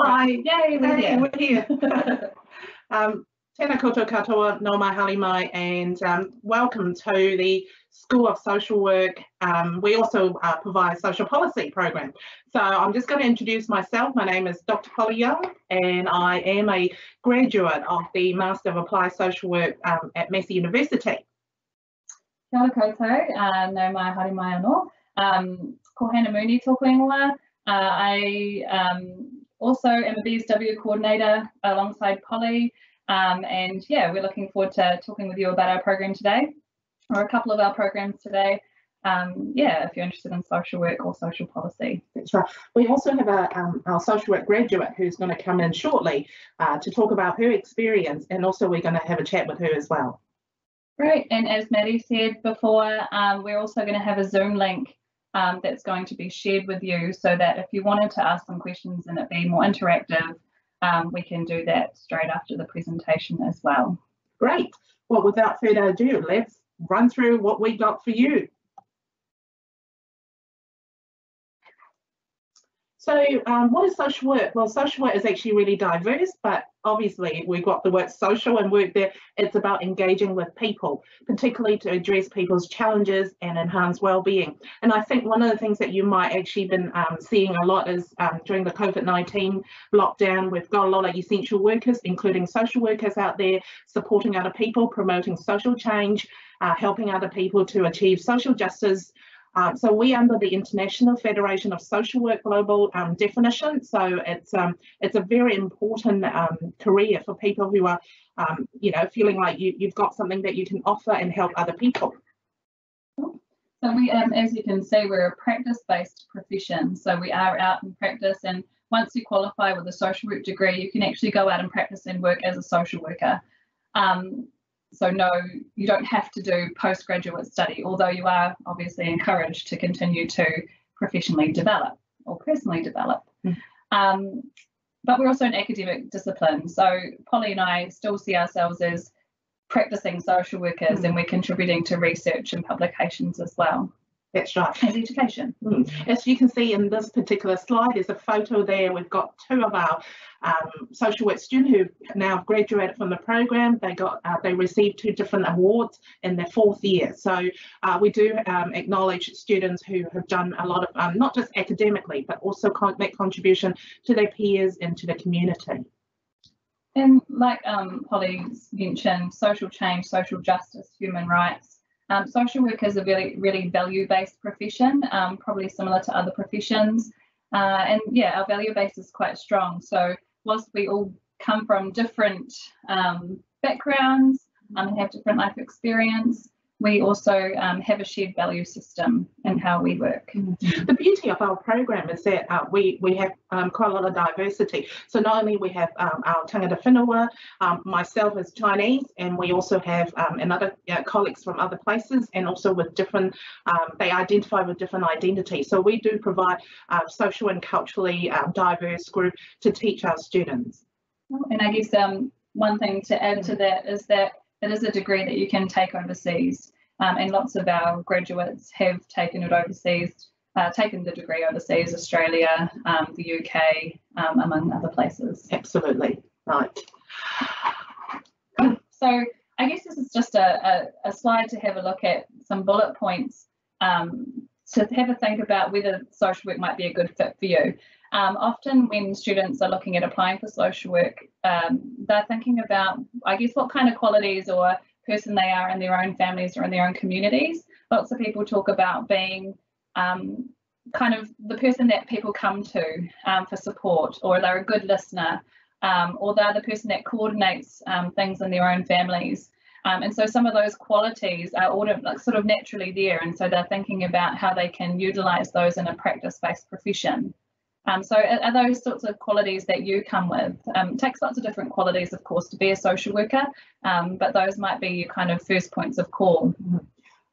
Hi. Yay, we're Hey, here. we're here. um, tēnā koutou katoa, no mai hali mai, and um, welcome to the School of Social Work. Um, we also uh, provide social policy program. So I'm just going to introduce myself. My name is Dr. Polly Young, and I am a graduate of the Master of Applied Social Work um, at Massey University. Kia ora koutou, uh, no mai haere mai anō. Um, ko Hannah Mooney tōku ingoa. Uh, I um, also am a BSW coordinator alongside Polly. Um, and yeah, we're looking forward to talking with you about our program today, or a couple of our programs today. Um, yeah, if you're interested in social work or social policy. That's right. We also have a, um, our social work graduate who's going to come in shortly uh, to talk about her experience, and also we're going to have a chat with her as well. Great, and as Maddie said before, um, we're also going to have a Zoom link um, that's going to be shared with you so that if you wanted to ask some questions and it be more interactive, um, we can do that straight after the presentation as well. Great. Well, without further ado, let's run through what we got for you. So um, what is social work? Well, social work is actually really diverse, but obviously we've got the word social and work there. It's about engaging with people, particularly to address people's challenges and enhance well-being. And I think one of the things that you might actually been um, seeing a lot is um, during the COVID-19 lockdown, we've got a lot of essential workers, including social workers out there supporting other people, promoting social change, uh, helping other people to achieve social justice, um, so we under the International Federation of Social Work Global um, definition. So it's um, it's a very important um, career for people who are, um, you know, feeling like you, you've got something that you can offer and help other people. So we, um, as you can see, we're a practice-based profession. So we are out in practice and once you qualify with a social work degree, you can actually go out and practice and work as a social worker. Um, so no, you don't have to do postgraduate study, although you are obviously encouraged to continue to professionally develop or personally develop. Mm. Um, but we're also an academic discipline. So Polly and I still see ourselves as practicing social workers Mm. and we're contributing to research and publications as well That's right. as education. Mm. As you can see in this particular slide, there's a photo there. We've got two of our um, social work students who now graduated from the program. They got uh, they received two different awards in their fourth year. So uh, we do um, acknowledge students who have done a lot of um, not just academically, but also con- make contribution to their peers and to the community. And like um, Polly's mentioned, social change, social justice, human rights. Um, social work is a really, really value-based profession, um, probably similar to other professions. Uh, and yeah, our value base is quite strong. So whilst we all come from different um, backgrounds um, and have different life experience, we also um, have a shared value system in how we work. The beauty of our program is that uh, we we have um, quite a lot of diversity. So not only we have um, our tangata whenua, um, myself as Chinese, and we also have um, another uh, colleagues from other places, and also with different. Um, they identify with different identities. So we do provide uh, social and culturally um, diverse group to teach our students. And I guess um, one thing to add to that is that it is a degree that you can take overseas. Um, and lots of our graduates have taken it overseas, uh, taken the degree overseas, Australia, um, the UK, um, among other places. Absolutely right. So I guess this is just a, a, a slide to have a look at some bullet points um, to have a think about whether social work might be a good fit for you. Um, often when students are looking at applying for social work, um, they're thinking about, I guess, what kind of qualities or person they are in their own families or in their own communities. Lots of people talk about being um, kind of the person that people come to um, for support, or they're a good listener, um, or they're the person that coordinates um, things in their own families. Um, and so some of those qualities are auto, like, sort of naturally there, and so they're thinking about how they can utilise those in a practice-based profession. Um, so are, are, those sorts of qualities that you come with? Um, it takes lots of different qualities, of course, to be a social worker, um, but those might be your kind of first points of call.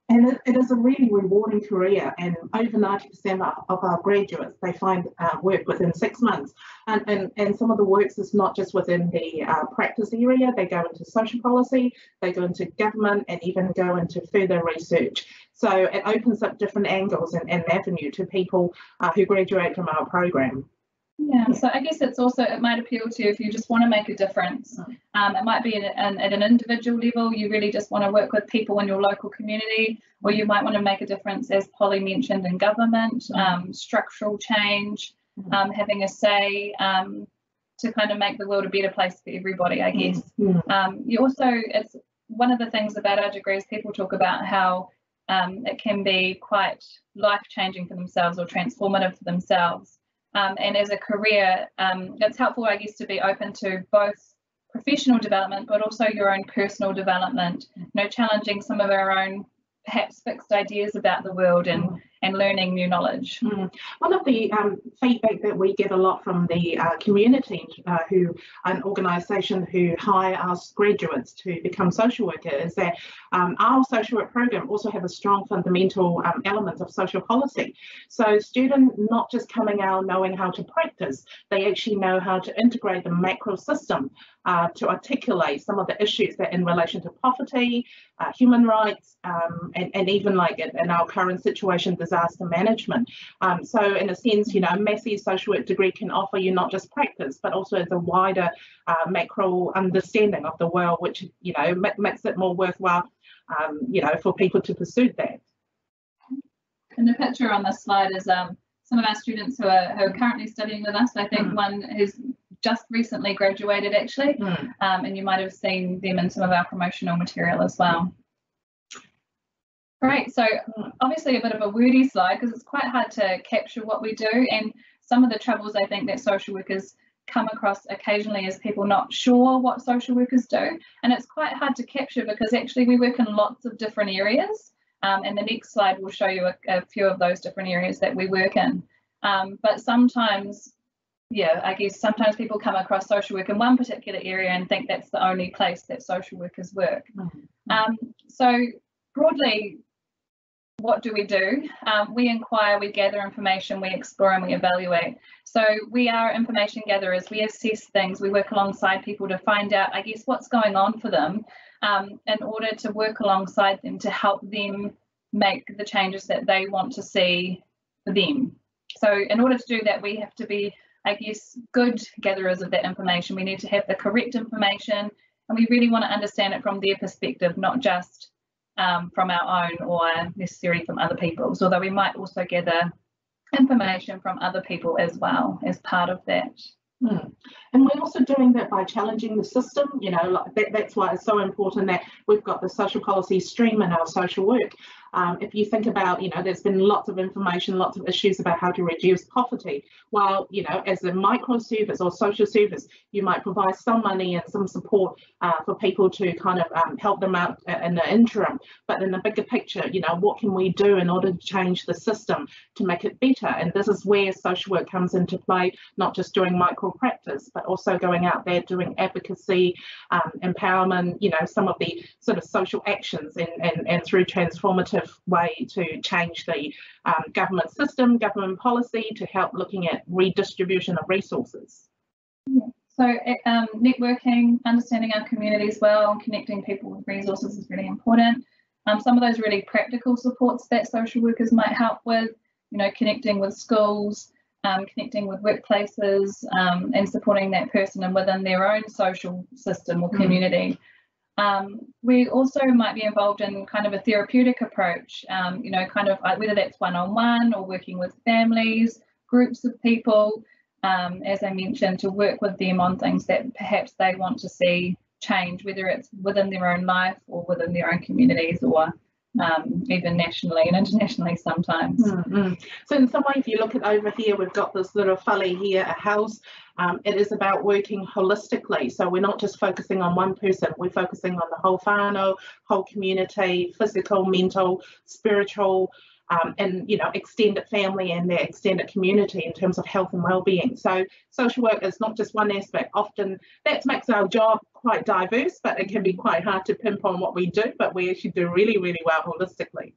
And it, it is a really rewarding career, and over 90% of our graduates they find uh, work within six months. And, and and some of the works is not just within the uh, practice area; they go into social policy, they go into government, and even go into further research. So it opens up different angles and, and avenue to people uh, who graduate from our program. Yeah, so I guess it's also, it might appeal to you if you just want to make a difference. Mm. Um, it might be at an, at an individual level, you really just want to work with people in your local community, or you might want to make a difference, as Polly mentioned, in government, Mm. um, structural change, Mm. um, having a say um, to kind of make the world a better place for everybody, I guess. Um, you also, it's one of the things about our degrees, people talk about how um, it can be quite life changing for themselves or transformative for themselves. Um, and as a career, um, it's helpful, I guess, to be open to both professional development, but also your own personal development, you know, challenging some of our own perhaps fixed ideas about the world and. And learning new knowledge. Mm. One of the um, feedback that we get a lot from the uh, community, uh, who an organisation who hire us graduates to become social worker, is that um, our social work program also have a strong fundamental um, element of social policy. So student not just coming out knowing how to practice, they actually know how to integrate the macro system uh, to articulate some of the issues that in relation to poverty, uh, human rights, um, and, and even like in, in our current situation, disaster management. Um, so in a sense, you know, a Massey social work degree can offer you not just practice, but also a wider uh, macro understanding of the world, which, you know, ma- makes it more worthwhile, um, you know, for people to pursue that. And the picture on this slide is um, some of our students who are, who are currently studying with us. I think Mm. one who's just recently graduated actually, Mm. um, and you might have seen them in some of our promotional material as well. Great, so obviously a bit of a wordy slide because it's quite hard to capture what we do and some of the troubles I think that social workers come across occasionally is people not sure what social workers do and it's quite hard to capture because actually we work in lots of different areas um, and the next slide will show you a, a few of those different areas that we work in. Um, but sometimes yeah, I guess sometimes people come across social work in one particular area and think that's the only place that social workers work. Mm. Um, so broadly, what do we do? Um, we inquire, we gather information, we explore and we evaluate. So we are information gatherers, we assess things, we work alongside people to find out, I guess, what's going on for them um, in order to work alongside them to help them make the changes that they want to see for them. So in order to do that, we have to be, I guess, good gatherers of that information. We need to have the correct information and we really want to understand it from their perspective, not just um, from our own or necessarily from other people's, although we might also gather information from other people as well as part of that. Mm. And we're also doing that by challenging the system. You know, like that, that's why it's so important that we've got the social policy stream in our social work. Um, if you think about, you know, there's been lots of information, lots of issues about how to reduce poverty. While, you know, as a micro service or social service, you might provide some money and some support uh, for people to kind of um, help them out in the interim. But in the bigger picture, you know, what can we do in order to change the system to make it better? And this is where social work comes into play, not just doing micro practice, but also going out there doing advocacy, um, empowerment, you know, some of the sort of social actions and, and, and through transformative way to change the um, government system, government policy to help looking at redistribution of resources. So um, networking, understanding our communities well, and connecting people with resources is really important. Um, some of those really practical supports that social workers might help with, you know, connecting with schools, um, connecting with workplaces um, and supporting that person and within their own social system or Mm. Um, we also might be involved in kind of a therapeutic approach, um, you know, kind of like whether that's one-on-one or working with families, groups of people, um, as I mentioned, to work with them on things that perhaps they want to see change, whether it's within their own life or within their own communities or um, even nationally and internationally sometimes. Mm-hmm. So in some way, if you look at over here, we've got this little fully here, a house. Um, it is about working holistically. So we're not just focusing on one person, we're focusing on the whole whānau, whole community, physical, mental, spiritual, um, and you know extended family and their extended community in terms of health and well-being. So social work is not just one aspect. Often that makes our job quite diverse, but it can be quite hard to pinpoint what we do. But we actually do really, really well holistically.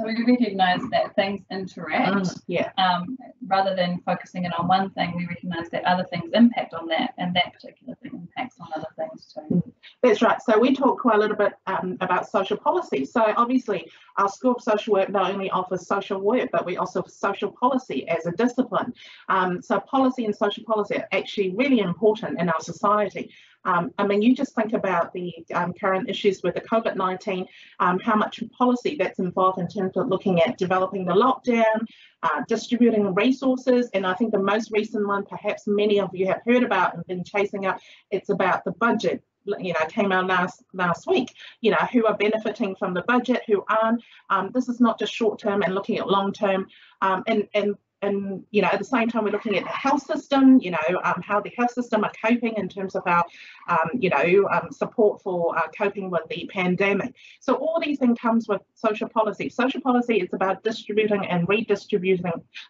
So we recognise that things interact. Mm, yeah. Um, rather than focusing it on one thing, we recognise that other things impact on that, and that particular thing impacts on other things too. That's right. So we talk quite a little bit um, about social policy. So obviously our School of Social Work not only offers social work, but we also offer social policy as a discipline. Um, so policy and social policy are actually really important in our society. Um, I mean, you just think about the um, current issues with the COVID-19, um, how much policy that's involved in terms of looking at developing the lockdown, uh, distributing resources, and I think the most recent one, perhaps many of you have heard about and been chasing up, it's about the budget. You know came out last last week you know who are benefiting from the budget who aren't. Um, this is not just short term and looking at long term um, and and and you know at the same time we're looking at the health system you know um, how the health system are coping in terms of our um, you know um, support for uh, coping with the pandemic. So all these things comes with social policy. Social policy is about distributing and redistributing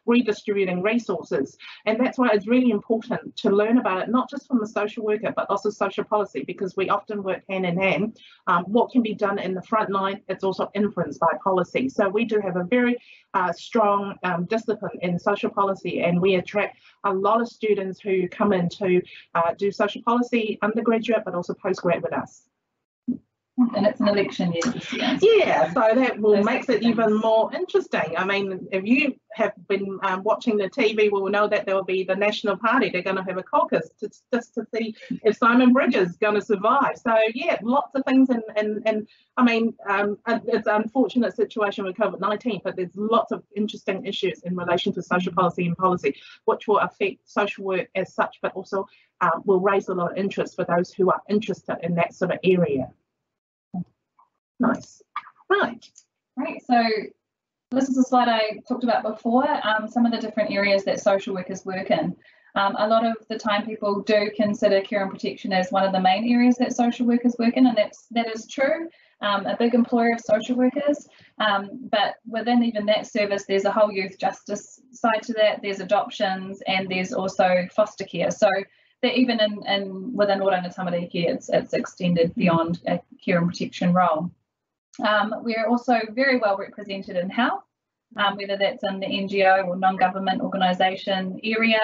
redistributing resources. And that's why it's really important to learn about it not just from the social worker but also social policy because we often work hand in hand. Um, what can be done in the front line it's also influenced by policy. So we do have a very uh, strong um, discipline in social policy and we attract a lot of students who come in to uh, do social policy undergraduate but also postgrad with us. And it's an election year this year. Yeah, so that will makes it even more interesting. I mean, if you have been um, watching the TV, we will know that there will be the National Party. They're going to have a caucus to, just to see if Simon Bridges is going to survive. So yeah, lots of things, and and and I mean, um, it's an unfortunate situation with COVID nineteen, but there's lots of interesting issues in relation to social policy and policy, which will affect social work as such, but also uh, will raise a lot of interest for those who are interested in that sort of area. Nice. Right. Right, so this is a slide I talked about before, um, some of the different areas that social workers work in. Um, a lot of the time people do consider care and protection as one of the main areas that social workers work in and that's that is true. Um, a big employer of social workers, um, but within even that service there's a whole youth justice side to that, there's adoptions and there's also foster care. So that even in, in within Oranga Tamariki it's, it's extended beyond a care and protection role. Um, we're also very well represented in health, um, whether that's in the NGO or non-government organisation area,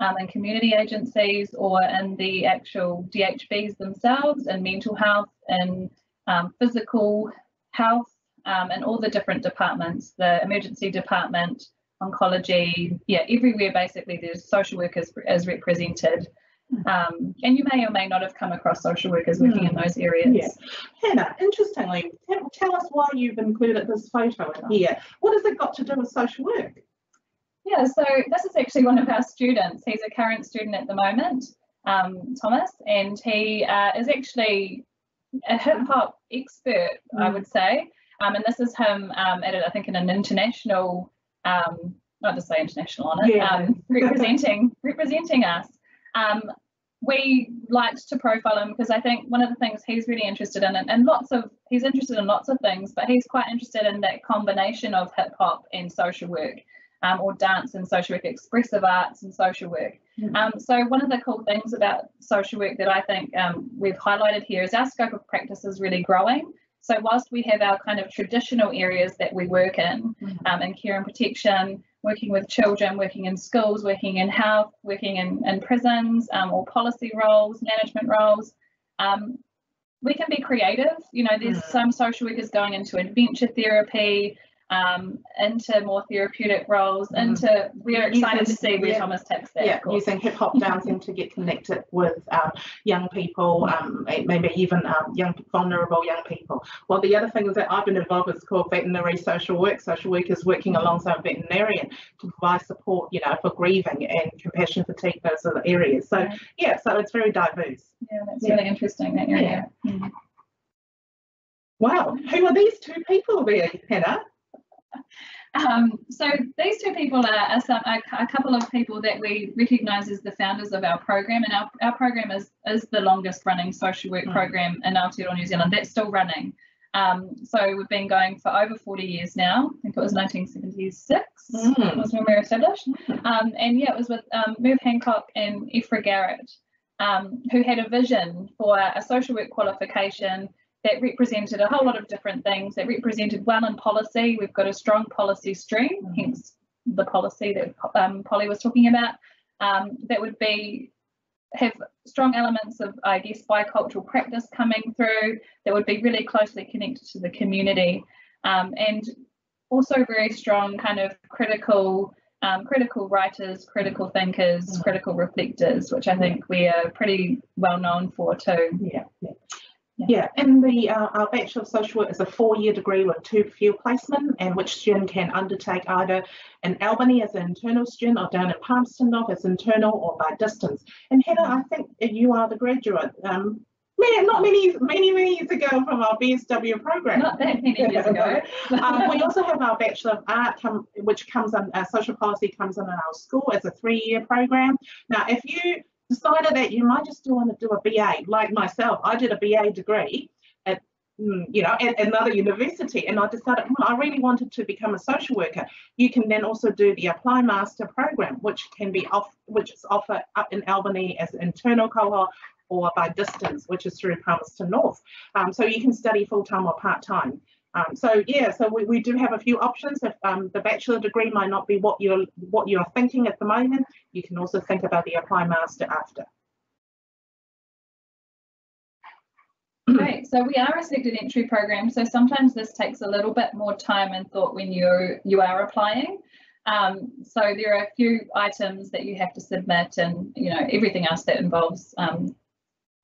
um, community agencies or in the actual DHBs themselves, in mental health and um, physical health, um, and all the different departments, the emergency department, oncology, yeah, everywhere basically there's social workers is represented. Um, and you may or may not have come across social workers working in those areas. Yeah. Hannah, interestingly, tell, tell us why you've included this photo in here. What has it got to do with social work? Yeah, so this is actually one of our students. He's a current student at the moment, um, Thomas, and he uh, is actually a hip hop expert, I Mm. would say. Um, and this is him um, at, I think, in an international, um, not to say international on it, Yeah. um, representing representing us. Um, we liked to profile him because I think one of the things he's really interested in, and, and lots of he's interested in lots of things, but he's quite interested in that combination of hip hop and social work, um, or dance and social work, expressive arts and social work. Mhm. Um, so one of the cool things about social work that I think um, we've highlighted here is our scope of practice is really growing. So whilst we have our kind of traditional areas that we work in, Mhm. um, in care and protection, working with children, working in schools, working in health, working in, in prisons, um, or policy roles, management roles. Um, we can be creative. You know, there's Mm. some social workers going into adventure therapy, um, into more therapeutic roles, Mm. into, we're excited to see where yeah. Thomas takes that. Yeah, using hip hop dancing to get connected with um, young people, um, maybe even um, young vulnerable young people. Well, the other thing is that I've been involved with is called veterinary social work. Social workers working alongside a veterinarian to provide support, you know, for grieving and compassion fatigue, those other areas. So Yeah. yeah, so it's very diverse. Yeah, that's Yeah. really interesting, that area. Mm. Wow, who are these two people there, Hannah? Um, so these two people are, are some, a, a couple of people that we recognise as the founders of our program, and our, our program is is the longest running social work Mm. program in Aotearoa New Zealand. That's still running. Um, so we've been going for over 40 years now. I think it was 1976 Mm. was when we were established. Um, and yeah, it was with um, Merv Hancock and Ephra Garrett, um, who had a vision for a social work qualification that represented a whole lot of different things, that represented well in policy. We've got a strong policy stream, Mhm. hence the policy that um, Polly was talking about, um, that would be have strong elements of, I guess, bicultural practice coming through that would be really closely connected to the community. Um, and also very strong kind of critical um, critical writers, critical thinkers, mm. critical reflectors, which I think we are pretty well known for too. Yeah, yeah. Yeah. yeah, and the uh, our Bachelor of Social Work is a four-year degree with two field placement, and which student can undertake either in Albany as an internal student or down at Palmerston North as internal or by distance. And Heather, I think you are the graduate. Um, Man, not many, many, many years ago from our BSW program. Not that many years ago. um, we also have our Bachelor of Art, come, which comes on, uh, social policy comes in our school as a three-year program. Now, if you decided that you might just still want to do a BA, like myself, I did a BA degree at, mm, you know, at another university, and I decided well, I really wanted to become a social worker. You can then also do the Apply Master program, which can be off, which is offered up in Albany as internal cohort or by distance, which is through Palmerston North. Um, so you can study full-time or part-time. Um, so yeah, so we, we do have a few options. If um, the bachelor degree might not be what you're what you're thinking at the moment, you can also think about the apply master after. Great. So we are a selected entry program. So sometimes this takes a little bit more time and thought when you you are applying. Um, so there are a few items that you have to submit, and you know everything else that involves um,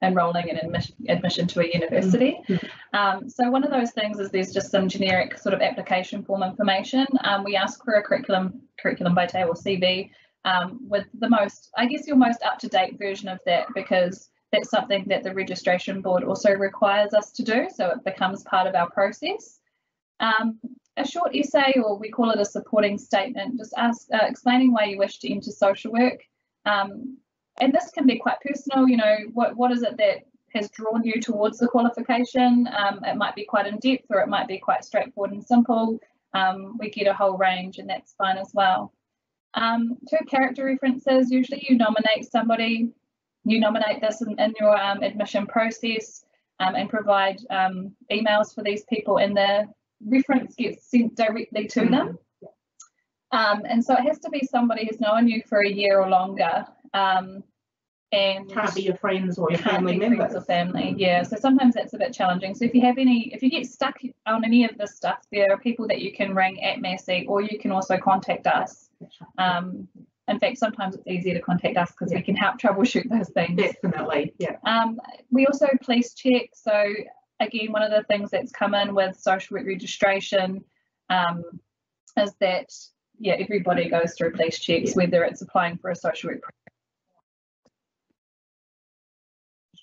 enrolling in admission, admission to a university. Mm-hmm. Um, so one of those things is there's just some generic sort of application form information. Um, we ask for a curriculum curriculum vitae or CV um, with the most, I guess, your most up to date version of that because that's something that the registration board also requires us to do. So it becomes part of our process. Um, a short essay, or we call it a supporting statement, just ask, uh, explaining why you wish to enter social work. Um, and this can be quite personal, you know, what, what is it that has drawn you towards the qualification? Um, it might be quite in depth or it might be quite straightforward and simple. Um, we get a whole range and that's fine as well. Um, two character references, usually you nominate somebody, you nominate this in, in your um, admission process um, and provide um, emails for these people and the reference gets sent directly to them. Mm-hmm. Um, and so it has to be somebody who's known you for a year or longer. Um, and can't be your friends or your family members. or family yeah. So sometimes that's a bit challenging. So if you have any if you get stuck on any of this stuff there are people that you can ring at Massey or you can also contact us. Um, in fact sometimes it's easier to contact us because yeah. we can help troubleshoot those things. Definitely yeah. Um, we also police check. So again one of the things that's come in with social work registration um, is that yeah, everybody goes through police checks, yeah. whether it's applying for a social work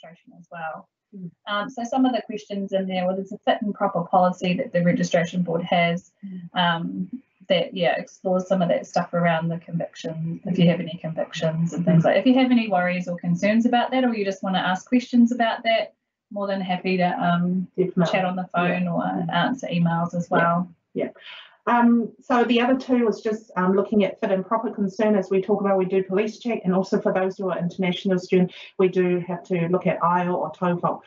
registration as well. Mm. Um, so some of the questions in there, well, there's a fit and proper policy that the registration board has mm. um, that, yeah, explores some of that stuff around the conviction, if you have any convictions and things like If you have any worries or concerns about that, or you just want to ask questions about that, more than happy to um, chat on the phone yeah. or answer emails as well. Yeah. yeah. Um, so the other two was just um, looking at fit and proper concern as we talk about, we do police check and also for those who are international students, we do have to look at IELTS or TOEFL.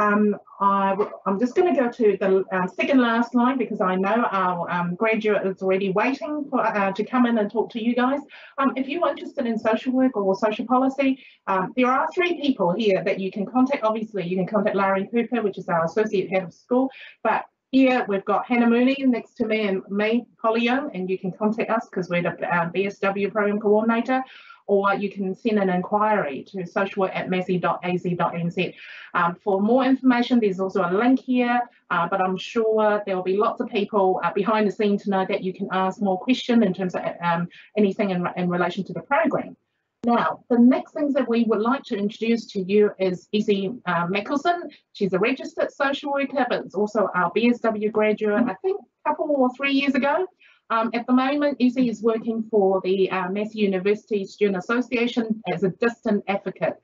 Um, I, am just going to go to the uh, second last line because I know our um, graduate is already waiting for uh, to come in and talk to you guys. Um, if you're interested in social work or social policy, um, there are three people here that you can contact. Obviously, you can contact Larry Cooper, which is our associate head of school, but here we've got Hannah Mooney next to me and me, Polly Young, and you can contact us because we're the uh, BSW program coordinator, or you can send an inquiry to socialwork at massey.ac.nz. Um, for more information, there's also a link here, uh, but I'm sure there will be lots of people uh, behind the scene to know that you can ask more questions in terms of um, anything in, in relation to the program. Now, the next things that we would like to introduce to you is Izzy uh, Mickelson. She's a registered social worker, but it's also our BSW graduate, I think a couple or three years ago. Um, at the moment, Izzy is working for the uh, Massey University Student Association as a distant advocate.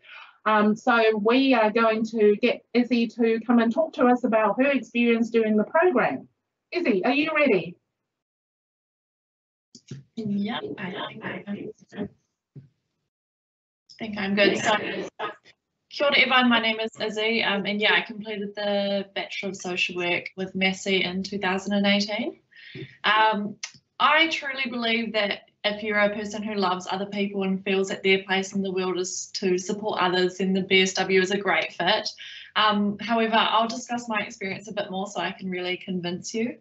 Um, so we are going to get Izzy to come and talk to us about her experience doing the program. Izzy, are you ready? Yeah, I, I, think I'm good. So, kia ora everyone, my name is Izzy, um, and yeah, I completed the Bachelor of Social Work with Massey in 2018. Um, I truly believe that if you're a person who loves other people and feels that their place in the world is to support others, then the BSW is a great fit. Um, however, I'll discuss my experience a bit more so I can really convince you.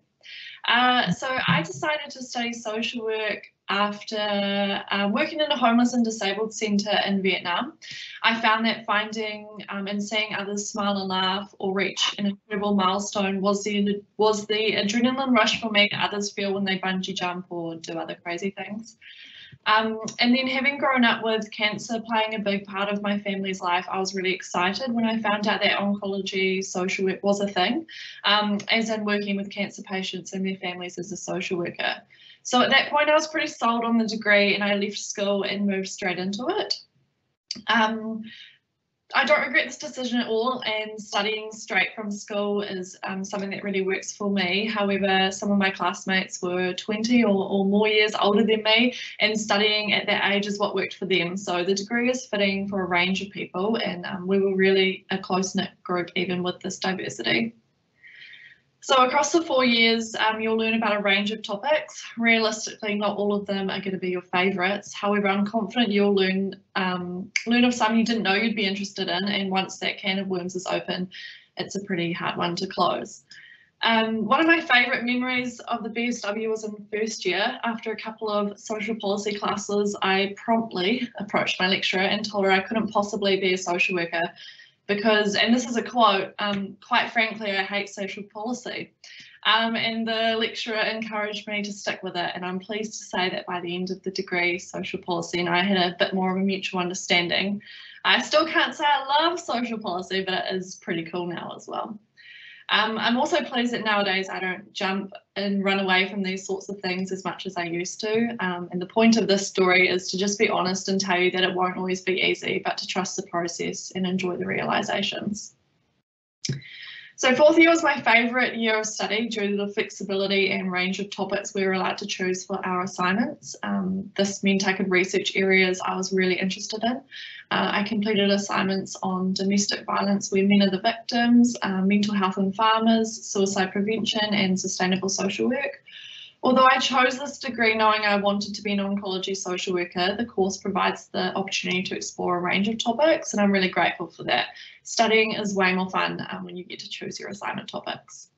Uh, so I decided to study social work after uh, working in a homeless and disabled centre in Vietnam. I found that finding um, and seeing others smile and laugh or reach an incredible milestone was the was the adrenaline rush for me others feel when they bungee jump or do other crazy things. Um, and then having grown up with cancer playing a big part of my family's life, I was really excited when I found out that oncology social work was a thing, um, as in working with cancer patients and their families as a social worker. So at that point, I was pretty sold on the degree and I left school and moved straight into it. Um, I don't regret this decision at all, and studying straight from school is um, something that really works for me. However, some of my classmates were 20 or, or, more years older than me, and studying at that age is what worked for them. So the degree is fitting for a range of people, and um, we were really a close knit group, even with this diversity. So across the four years, um, you'll learn about a range of topics. Realistically, not all of them are going to be your favourites. However, I'm confident you'll learn um, learn of some you didn't know you'd be interested in, and once that can of worms is open, it's a pretty hard one to close. Um, one of my favourite memories of the BSW was in first year. After a couple of social policy classes, I promptly approached my lecturer and told her I couldn't possibly be a social worker because, and this is a quote, um, quite frankly, I hate social policy. Um, and the lecturer encouraged me to stick with it. And I'm pleased to say that by the end of the degree, social policy and I had a bit more of a mutual understanding. I still can't say I love social policy, but it is pretty cool now as well. Um, I'm also pleased that nowadays I don't jump and run away from these sorts of things as much as I used to. Um, and the point of this story is to just be honest and tell you that it won't always be easy, but to trust the process and enjoy the realizations. So fourth year was my favourite year of study due to the flexibility and range of topics we were allowed to choose for our assignments. Um, this meant I could research areas I was really interested in. Uh, I completed assignments on domestic violence where men are the victims, uh, mental health in farmers, suicide prevention and sustainable social work. Although I chose this degree knowing I wanted to be an oncology social worker, the course provides the opportunity to explore a range of topics and I'm really grateful for that. Studying is way more fun um, when you get to choose your assignment topics.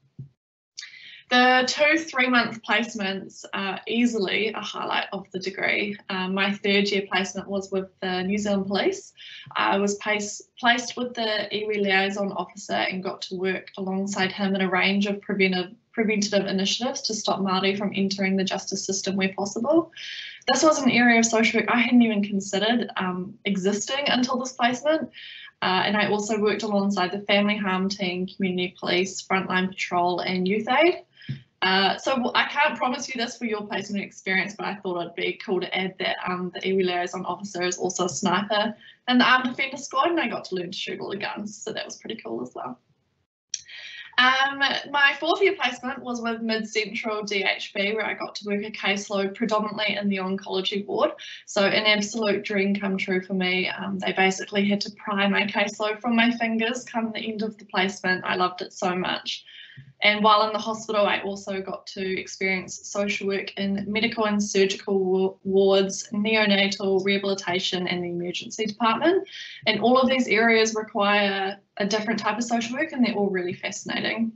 The two three-month placements are easily a highlight of the degree. Um, my third year placement was with the New Zealand Police. I was placed, placed with the iwi liaison officer and got to work alongside him in a range of preventive preventative initiatives to stop Māori from entering the justice system where possible. This was an area of social work I hadn't even considered um, existing until this placement. Uh, and I also worked alongside the family harm team, community police, frontline patrol and youth aid. Uh, so I can't promise you this for your placement experience, but I thought it'd be cool to add that um, the iwi liaison officer is also a sniper in the armed defender squad and I got to learn to shoot all the guns, so that was pretty cool as well. Um, my fourth year placement was with Mid Central DHB, where I got to work a caseload predominantly in the oncology ward. So, an absolute dream come true for me. Um, they basically had to pry my caseload from my fingers come the end of the placement. I loved it so much. And while in the hospital, I also got to experience social work in medical and surgical wards, neonatal rehabilitation, and the emergency department. And all of these areas require a different type of social work, and they're all really fascinating.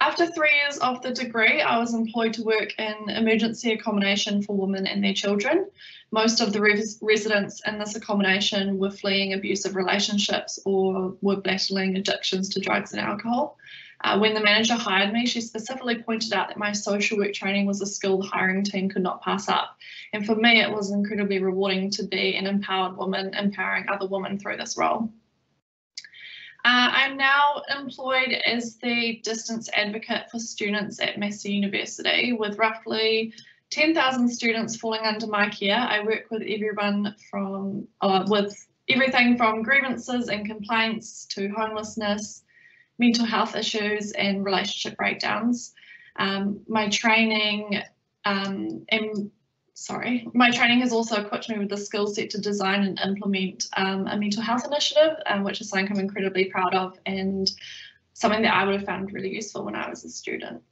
After three years of the degree, I was employed to work in emergency accommodation for women and their children. Most of the res residents in this accommodation were fleeing abusive relationships or were battling addictions to drugs and alcohol. Uh, when the manager hired me, she specifically pointed out that my social work training was a skill the hiring team could not pass up. And for me, it was incredibly rewarding to be an empowered woman, empowering other women through this role. Uh, I'm now employed as the distance advocate for students at Massey University with roughly 10,000 students falling under my care. I work with everyone from, uh, with everything from grievances and complaints to homelessness, mental health issues and relationship breakdowns. Um, my training um, and sorry, my training has also equipped me with the skill set to design and implement um, a mental health initiative, um, which is something I'm incredibly proud of and something that I would have found really useful when I was a student.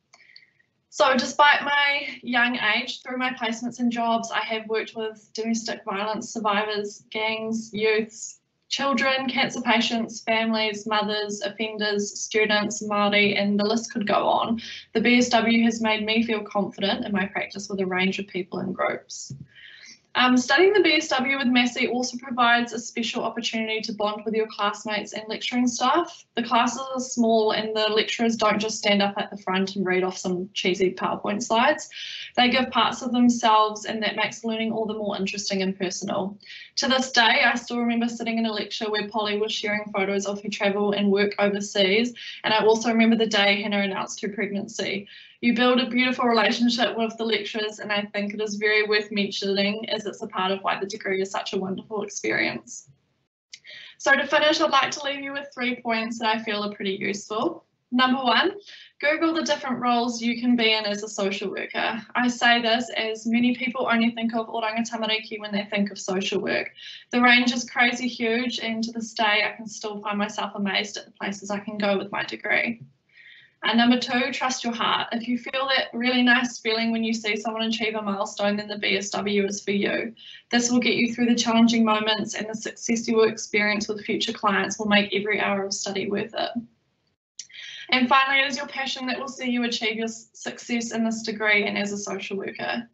So despite my young age, through my placements and jobs, I have worked with domestic violence survivors, gangs, youths, children, cancer patients, families, mothers, offenders, students, Māori, and the list could go on. The BSW has made me feel confident in my practice with a range of people and groups. Um, studying the BSW with Massey also provides a special opportunity to bond with your classmates and lecturing staff. The classes are small and the lecturers don't just stand up at the front and read off some cheesy PowerPoint slides. They give parts of themselves and that makes learning all the more interesting and personal. To this day, I still remember sitting in a lecture where Polly was sharing photos of her travel and work overseas. And I also remember the day Hannah announced her pregnancy. You build a beautiful relationship with the lecturers and I think it is very worth mentioning as it's a part of why the degree is such a wonderful experience. So to finish, I'd like to leave you with three points that I feel are pretty useful. Number one, Google the different roles you can be in as a social worker. I say this as many people only think of oranga tamariki when they think of social work. The range is crazy huge and to this day I can still find myself amazed at the places I can go with my degree. And number two, trust your heart. If you feel that really nice feeling when you see someone achieve a milestone, then the BSW is for you. This will get you through the challenging moments and the success you will experience with future clients will make every hour of study worth it. And finally, it is your passion that will see you achieve your success in this degree and as a social worker.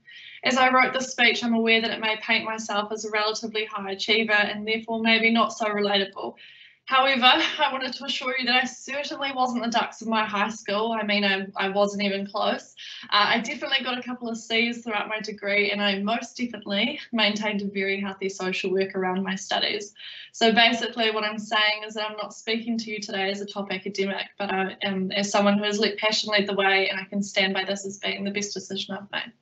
As I wrote this speech, I'm aware that it may paint myself as a relatively high achiever and therefore maybe not so relatable. However, I wanted to assure you that I certainly wasn't the dux of my high school. I mean, I, I wasn't even close. Uh, I definitely got a couple of C's throughout my degree, and I most definitely maintained a very healthy social work around my studies. So basically, what I'm saying is that I'm not speaking to you today as a top academic, but I am as someone who has let passion lead the way, and I can stand by this as being the best decision I've made.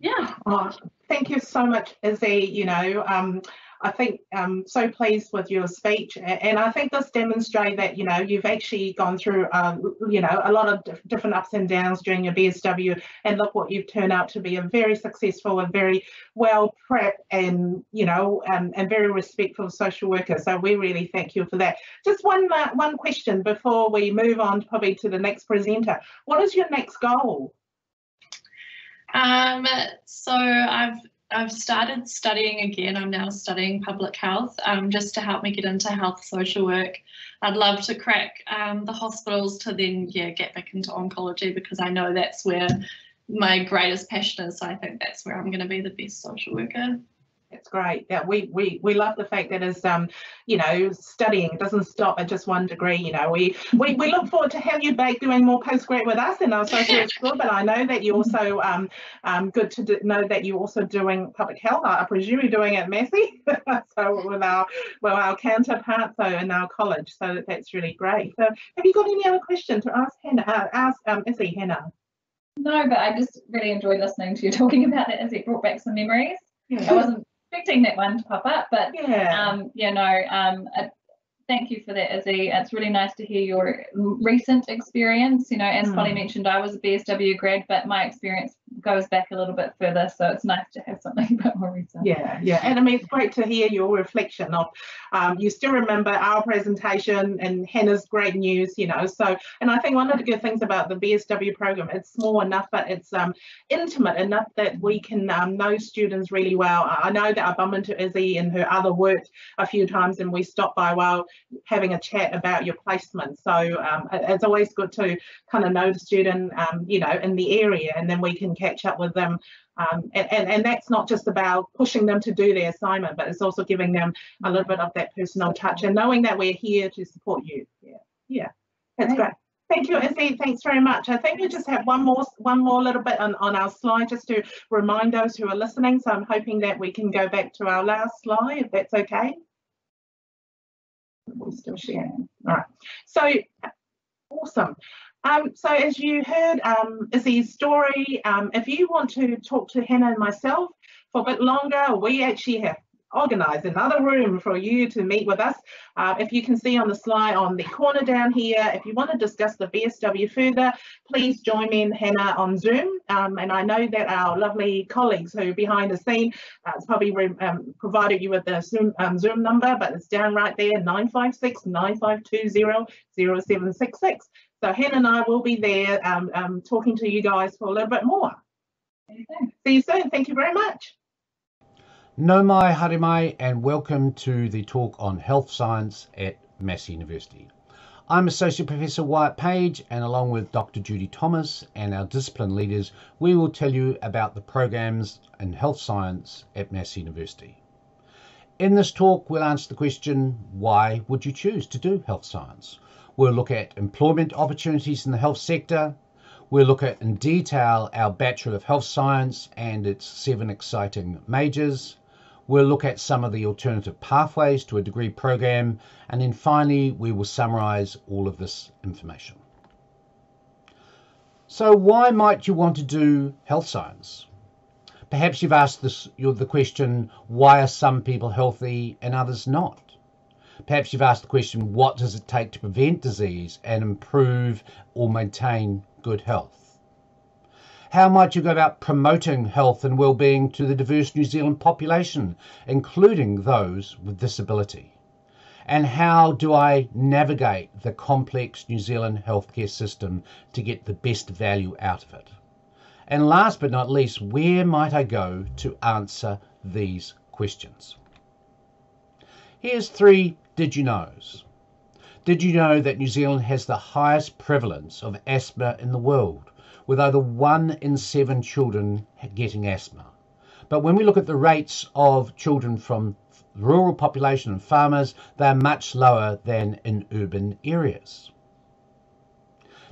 Yeah, oh, thank you so much, Izzy. You know, um, I think I'm so pleased with your speech, and I think this demonstrates that you know you've actually gone through um, you know a lot of different ups and downs during your BSW, and look what you've turned out to be a very successful and very well prepped and you know um, and very respectful social worker. So we really thank you for that. Just one uh, one question before we move on probably to the next presenter. What is your next goal? Um, so I've I've started studying again. I'm now studying public health um, just to help me get into health social work. I'd love to crack um, the hospitals to then yeah get back into oncology because I know that's where my greatest passion is. So I think that's where I'm going to be the best social worker. That's great. Yeah, we we we love the fact that as um, you know, studying doesn't stop at just one degree. You know, we we, we look forward to have you back doing more postgrad with us in our social school. But I know that you also um, um good to do, know that you're also doing public health. I presume you're doing it Massey. so with our well our counterparts so in our college. So that's really great. So have you got any other questions to ask Hannah? Uh, ask um, Izzy Hannah. No, but I just really enjoyed listening to you talking about it as it brought back some memories. Yeah. I wasn't expecting that one to pop up, but yeah, um, yeah, no, um, thank you for that, Izzy. It's really nice to hear your recent experience. You know, as mm. Polly mentioned, I was a BSW grad, but my experience goes back a little bit further, so it's nice to have something a bit more recent. Yeah, yeah, and I mean it's great to hear your reflection of. Um, you still remember our presentation and Hannah's great news, you know. So, and I think one of the good things about the BSW program, it's small enough, but it's um, intimate enough that we can um, know students really well. I know that I bumped into Izzy and her other work a few times, and we stopped by while having a chat about your placement. So um, it's always good to kind of know the student, um, you know, in the area, and then we can catch up with them. Um, and, and, and that's not just about pushing them to do their assignment, but it's also giving them a little bit of that personal touch and knowing that we're here to support you. Yeah, yeah, that's great. Thank you, Izzy. Thanks very much. I think we just have one more one more little bit on, on our slide just to remind those who are listening. So I'm hoping that we can go back to our last slide, if that's okay. We're still sharing. All right. So awesome. Um, so as you heard um, Izzy's story, um, if you want to talk to Hannah and myself for a bit longer, we actually have organise another room for you to meet with us. Uh, if you can see on the slide on the corner down here, if you want to discuss the BSW further, please join me and Hannah on Zoom. Um, and I know that our lovely colleagues who are behind the scene uh, it's probably um, provided you with the Zoom, um, Zoom number, but it's down right there, 956 9520 0766. So Hannah and I will be there um, um, talking to you guys for a little bit more. See you soon. Thank you very much. No mai haere mai and welcome to the talk on health science at Massey University. I'm Associate Professor Wyatt Page and along with Dr. Judy Thomas and our discipline leaders, we will tell you about the programs in health science at Massey University. In this talk, we'll answer the question, why would you choose to do health science? We'll look at employment opportunities in the health sector. We'll look at in detail our Bachelor of Health Science and its seven exciting majors. We'll look at some of the alternative pathways to a degree program, and then finally, we will summarize all of this information. So why might you want to do health science? Perhaps you've asked this, the question, why are some people healthy and others not? Perhaps you've asked the question, what does it take to prevent disease and improve or maintain good health? How might you go about promoting health and well-being to the diverse New Zealand population, including those with disability? And how do I navigate the complex New Zealand healthcare system to get the best value out of it? And last but not least, where might I go to answer these questions? Here's three did you knows. Did you know that New Zealand has the highest prevalence of asthma in the world? With over one in seven children getting asthma. But when we look at the rates of children from rural population and farmers, they're much lower than in urban areas.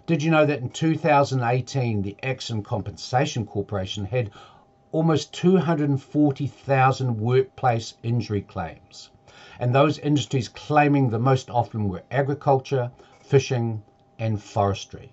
Did you know that in 2018, the Accident Compensation Corporation had almost 240,000 workplace injury claims? And those industries claiming the most often were agriculture, fishing, and forestry.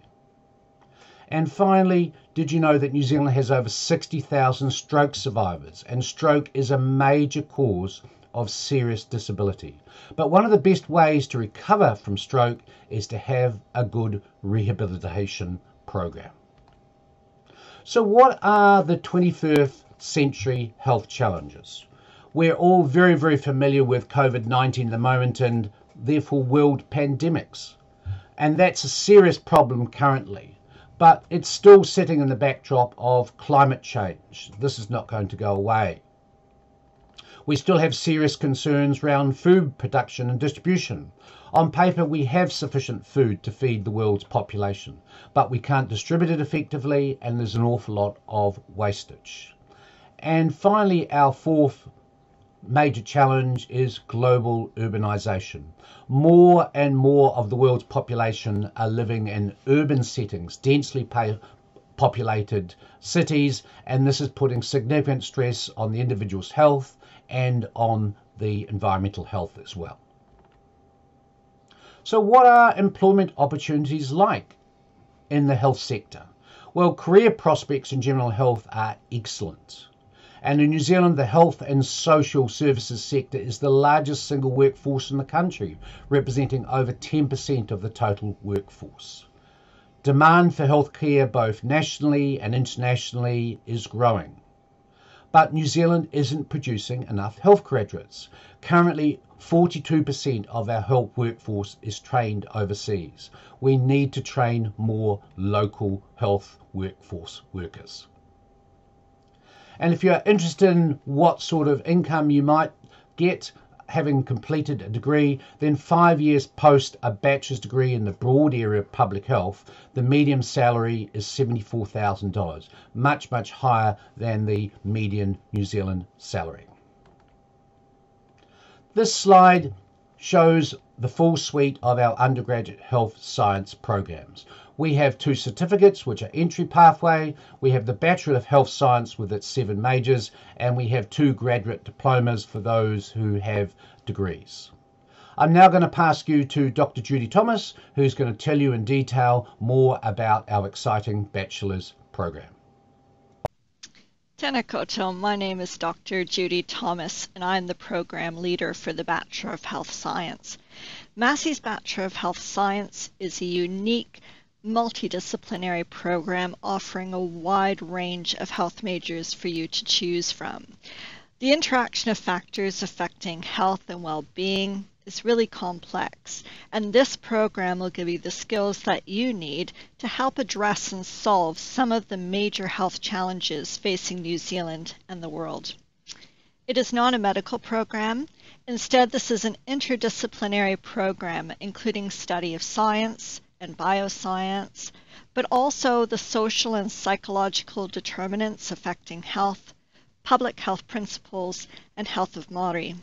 And finally, did you know that New Zealand has over 60,000 stroke survivors? And stroke is a major cause of serious disability. But one of the best ways to recover from stroke is to have a good rehabilitation program. So, what are the 21st century health challenges? We're all very, very familiar with COVID 19 at the moment and therefore world pandemics. And that's a serious problem currently but it's still sitting in the backdrop of climate change. This is not going to go away. We still have serious concerns around food production and distribution. On paper, we have sufficient food to feed the world's population, but we can't distribute it effectively, and there's an awful lot of wastage. And finally, our fourth major challenge is global urbanization. More and more of the world's population are living in urban settings, densely populated cities, and this is putting significant stress on the individual's health and on the environmental health as well. So what are employment opportunities like in the health sector? Well, career prospects in general health are excellent. And in New Zealand, the health and social services sector is the largest single workforce in the country, representing over 10% of the total workforce. Demand for healthcare, both nationally and internationally, is growing. But New Zealand isn't producing enough health graduates. Currently, 42% of our health workforce is trained overseas. We need to train more local health workforce workers. And if you're interested in what sort of income you might get having completed a degree, then five years post a bachelor's degree in the broad area of public health, the median salary is $74,000, much, much higher than the median New Zealand salary. This slide shows the full suite of our undergraduate health science programs. We have two certificates, which are entry pathway. We have the Bachelor of Health Science with its seven majors, and we have two graduate diplomas for those who have degrees. I'm now going to pass you to Dr. Judy Thomas, who's going to tell you in detail more about our exciting bachelor's program. Koutou, my name is Dr. Judy Thomas, and I'm the program leader for the Bachelor of Health Science. Massey's Bachelor of Health Science is a unique multidisciplinary program offering a wide range of health majors for you to choose from. The interaction of factors affecting health and well-being is really complex, and this program will give you the skills that you need to help address and solve some of the major health challenges facing New Zealand and the world. It is not a medical program. Instead, this is an interdisciplinary program including study of science and bioscience, but also the social and psychological determinants affecting health, public health principles, and health of Māori.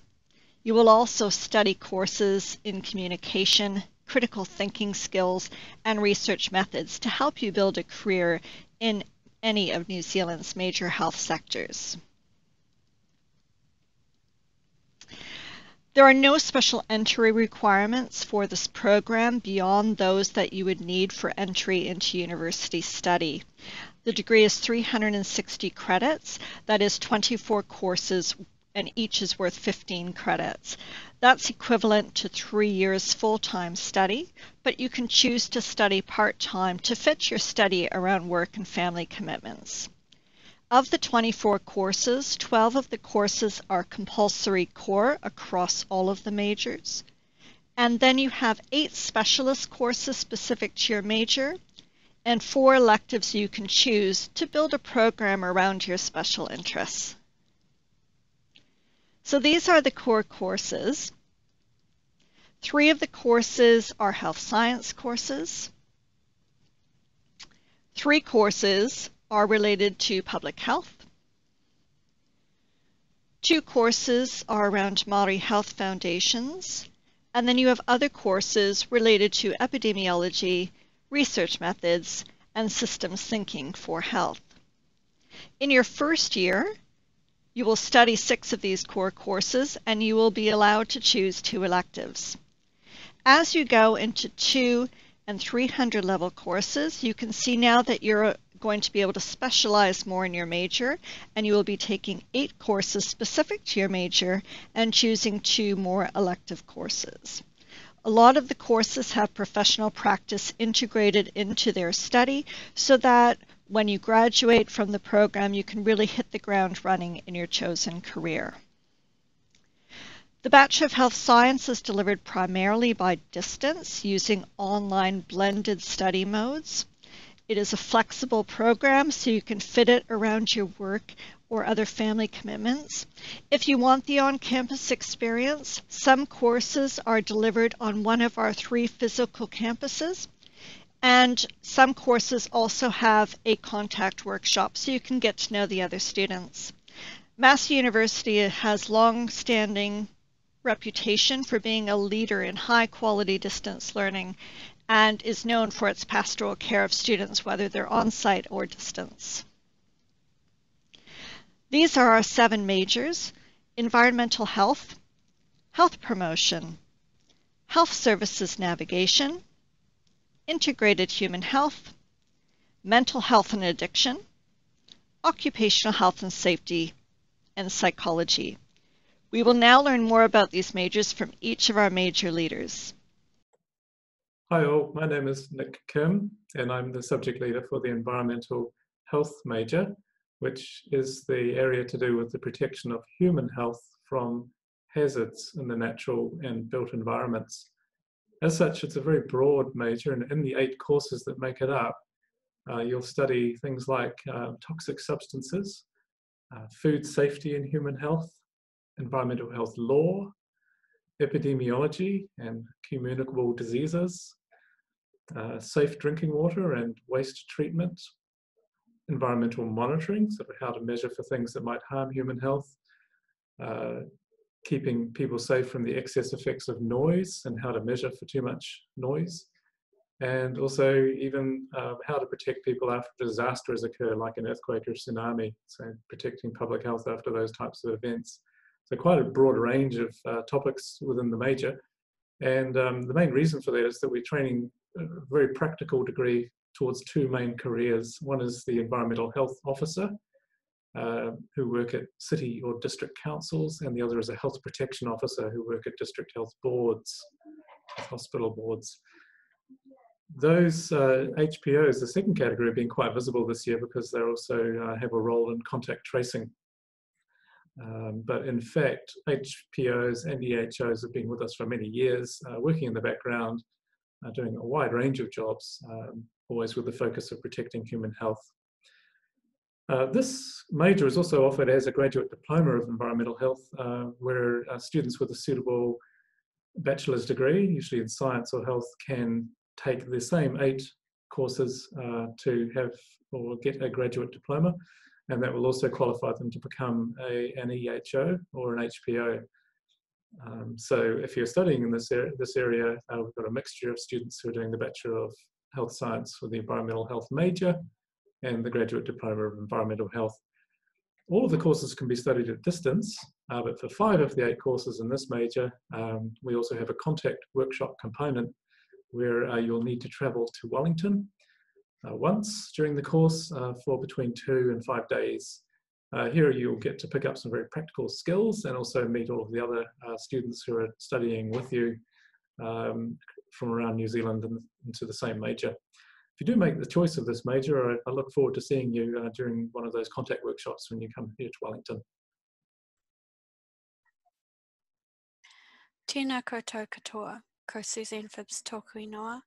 You will also study courses in communication, critical thinking skills, and research methods to help you build a career in any of New Zealand's major health sectors. There are no special entry requirements for this program beyond those that you would need for entry into university study. The degree is 360 credits, that is 24 courses and each is worth 15 credits. That's equivalent to three years full-time study, but you can choose to study part-time to fit your study around work and family commitments. Of the 24 courses, 12 of the courses are compulsory core across all of the majors. And then you have eight specialist courses specific to your major and four electives you can choose to build a program around your special interests. So these are the core courses. Three of the courses are health science courses. Three courses are related to public health. Two courses are around Māori Health Foundations. And then you have other courses related to epidemiology, research methods, and systems thinking for health. In your first year, you will study six of these core courses and you will be allowed to choose two electives. As you go into two and 300 level courses, you can see now that you're going to be able to specialize more in your major and you will be taking eight courses specific to your major and choosing two more elective courses. A lot of the courses have professional practice integrated into their study so that when you graduate from the program, you can really hit the ground running in your chosen career. The Bachelor of Health Science is delivered primarily by distance using online blended study modes. It is a flexible program so you can fit it around your work or other family commitments. If you want the on-campus experience, some courses are delivered on one of our three physical campuses and some courses also have a contact workshop so you can get to know the other students. Massey University has long-standing reputation for being a leader in high quality distance learning and is known for its pastoral care of students whether they're on-site or distance. These are our seven majors, environmental health, health promotion, health services navigation, integrated human health, mental health and addiction, occupational health and safety, and psychology. We will now learn more about these majors from each of our major leaders. Hi all, my name is Nick Kim and I'm the subject leader for the environmental health major, which is the area to do with the protection of human health from hazards in the natural and built environments. As such, it's a very broad major, and in the eight courses that make it up, uh, you'll study things like uh, toxic substances, uh, food safety and human health, environmental health law, epidemiology and communicable diseases, uh, safe drinking water and waste treatment, environmental monitoring, of how to measure for things that might harm human health, uh, keeping people safe from the excess effects of noise and how to measure for too much noise. And also even uh, how to protect people after disasters occur, like an earthquake or tsunami. So protecting public health after those types of events. So quite a broad range of uh, topics within the major. And um, the main reason for that is that we're training a very practical degree towards two main careers. One is the environmental health officer, who work at city or district councils, and the other is a health protection officer who work at district health boards, hospital boards. Those uh, HPOs, the second category, have been quite visible this year because they also uh, have a role in contact tracing. Um, but in fact, HPOs and EHOs have been with us for many years, uh, working in the background, uh, doing a wide range of jobs, um, always with the focus of protecting human health. Uh, this major is also offered as a graduate diploma of environmental health, uh, where uh, students with a suitable bachelor's degree, usually in science or health, can take the same eight courses uh, to have or get a graduate diploma, and that will also qualify them to become a, an EHO or an HPO. Um, so if you're studying in this, er this area, uh, we've got a mixture of students who are doing the Bachelor of Health Science with the Environmental Health major and the Graduate Diploma of Environmental Health. All of the courses can be studied at distance, uh, but for five of the eight courses in this major, um, we also have a contact workshop component where uh, you'll need to travel to Wellington uh, once during the course uh, for between two and five days. Uh, here you'll get to pick up some very practical skills and also meet all of the other uh, students who are studying with you um, from around New Zealand and into the same major. If you do make the choice of this major, I, I look forward to seeing you uh, during one of those contact workshops when you come here to Wellington. Tēnā koutou katoa, ko Suzanne Phibbs tōku ingoa.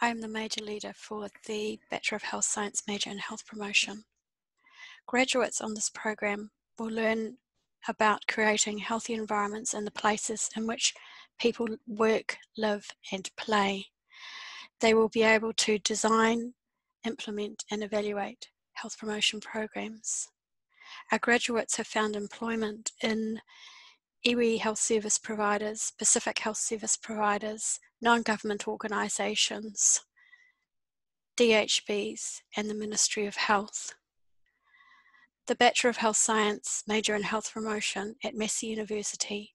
I am the major leader for the Bachelor of Health Science major in Health Promotion. Graduates on this program will learn about creating healthy environments in the places in which people work, live and play. They will be able to design, implement and evaluate health promotion programs. Our graduates have found employment in iwi health service providers, Pacific health service providers, non-government organisations, DHBs and the Ministry of Health. The Bachelor of Health Science major in health promotion at Massey University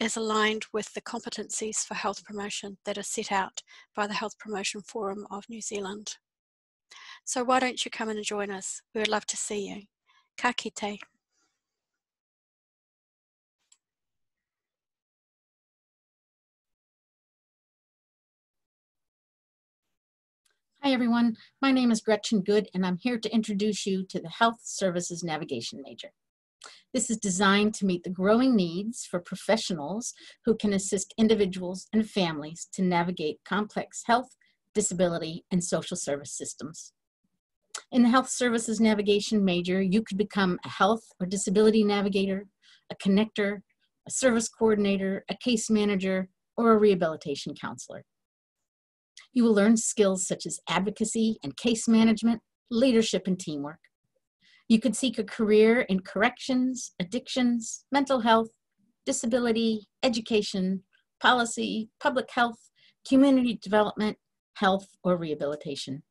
is aligned with the competencies for health promotion that are set out by the Health Promotion Forum of New Zealand. So why don't you come and join us? We would love to see you. Ka kite. Hi everyone, my name is Gretchen Good and I'm here to introduce you to the Health Services Navigation major. This is designed to meet the growing needs for professionals who can assist individuals and families to navigate complex health, disability, and social service systems. In the Health Services Navigation major, you could become a health or disability navigator, a connector, a service coordinator, a case manager, or a rehabilitation counselor. You will learn skills such as advocacy and case management, leadership and teamwork. You could seek a career in corrections, addictions, mental health, disability, education, policy, public health, community development, health, or rehabilitation.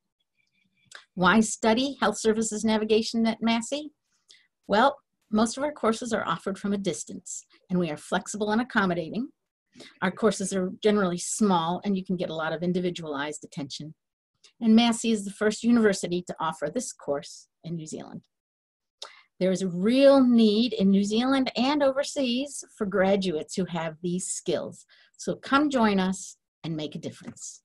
Why study health services navigation at Massey? Well, most of our courses are offered from a distance, and we are flexible and accommodating. Our courses are generally small and you can get a lot of individualized attention. And Massey is the first university to offer this course in New Zealand. There is a real need in New Zealand and overseas for graduates who have these skills. So come join us and make a difference.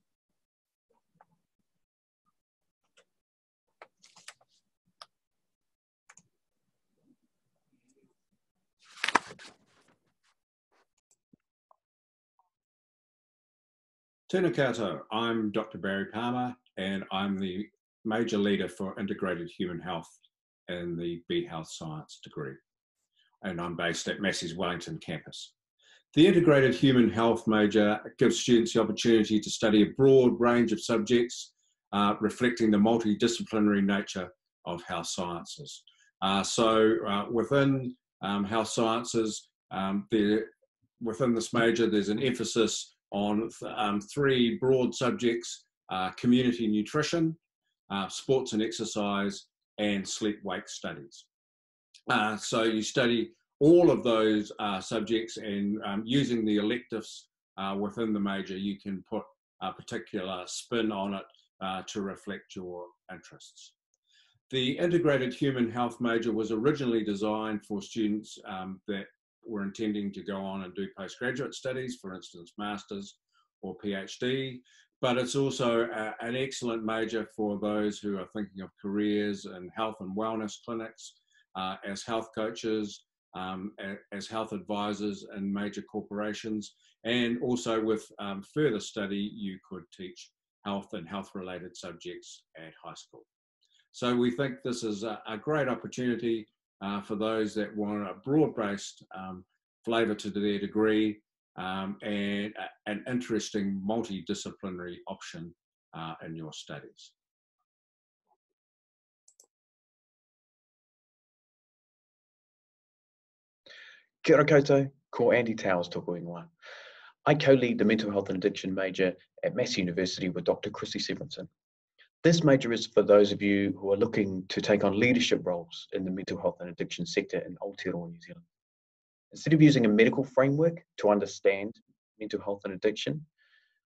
Tēnā koutou, I'm Dr. Barry Palmer and I'm the major leader for integrated human health in the B Health Science degree. And I'm based at Massey's Wellington campus. The integrated human health major gives students the opportunity to study a broad range of subjects uh, reflecting the multidisciplinary nature of health sciences. Uh, so uh, within um, health sciences, um, there, within this major, there's an emphasis on um, three broad subjects, uh, community nutrition, uh, sports and exercise, and sleep-wake studies. Uh, so you study all of those uh, subjects and um, using the electives uh, within the major, you can put a particular spin on it uh, to reflect your interests. The integrated human health major was originally designed for students um, that were intending to go on and do postgraduate studies, for instance, master's or PhD, but it's also a, an excellent major for those who are thinking of careers in health and wellness clinics, uh, as health coaches, um, as health advisors in major corporations, and also with um, further study, you could teach health and health related subjects at high school. So we think this is a, a great opportunity uh, for those that want a broad-based um, flavour to their degree um, and an interesting multidisciplinary option uh, in your studies. Kia ora koutou, ko Andy Towers toko ingoa. I co-lead the mental health and addiction major at Massey University with Dr. Chrissy Severinsen. This major is for those of you who are looking to take on leadership roles in the mental health and addiction sector in Aotearoa, New Zealand. Instead of using a medical framework to understand mental health and addiction,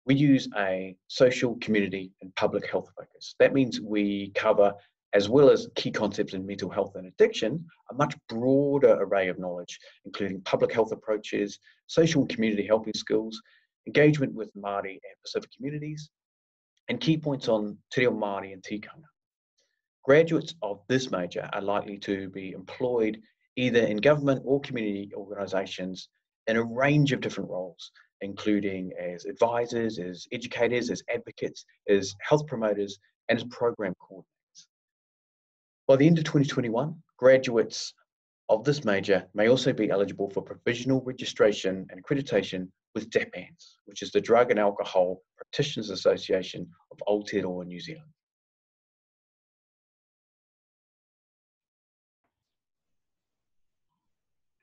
we use a social, community, and public health focus. That means we cover, as well as key concepts in mental health and addiction, a much broader array of knowledge, including public health approaches, social and community helping skills, engagement with Māori and Pacific communities, and key points on Te Reo Māori and tikanga. Graduates of this major are likely to be employed either in government or community organisations in a range of different roles, including as advisors, as educators, as advocates, as health promoters, and as program coordinators. By the end of 2021, graduates of this major may also be eligible for provisional registration and accreditation with DAPAANZ, which is the Drug and Alcohol Practitioners Association of Aotearoa, New Zealand.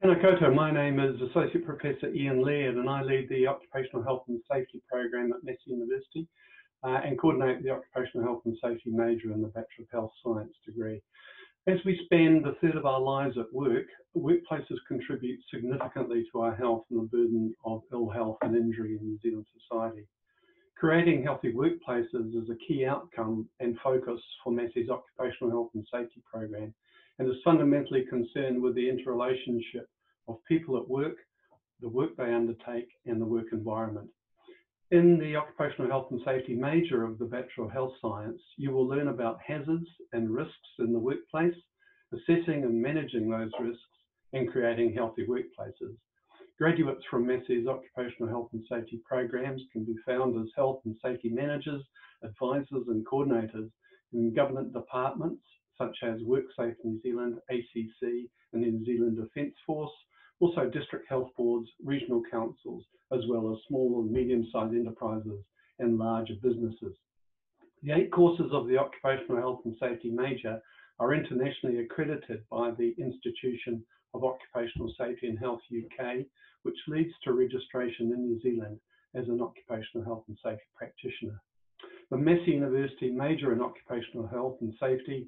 Tēnā koutou, my name is Associate Professor Ian Laird and I lead the Occupational Health and Safety program at Massey University uh, and coordinate the Occupational Health and Safety major in the Bachelor of Health Science degree. As we spend a third of our lives at work, workplaces contribute significantly to our health and the burden of ill health and injury in New Zealand society. Creating healthy workplaces is a key outcome and focus for Massey's Occupational Health and Safety program and is fundamentally concerned with the interrelationship of people at work, the work they undertake, and the work environment. In the Occupational Health and Safety major of the Bachelor of Health Science, you will learn about hazards and risks in the workplace, assessing and managing those risks, and creating healthy workplaces. Graduates from Massey's Occupational Health and Safety programs can be found as health and safety managers, advisors, and coordinators in government departments such as WorkSafe New Zealand, ACC, and New Zealand Defence Force, also district health boards, regional councils, as well as small and medium-sized enterprises and larger businesses. The eight courses of the Occupational Health and Safety major are internationally accredited by the Institution of Occupational Safety and Health UK, which leads to registration in New Zealand as an occupational health and safety practitioner. The Massey University major in occupational health and safety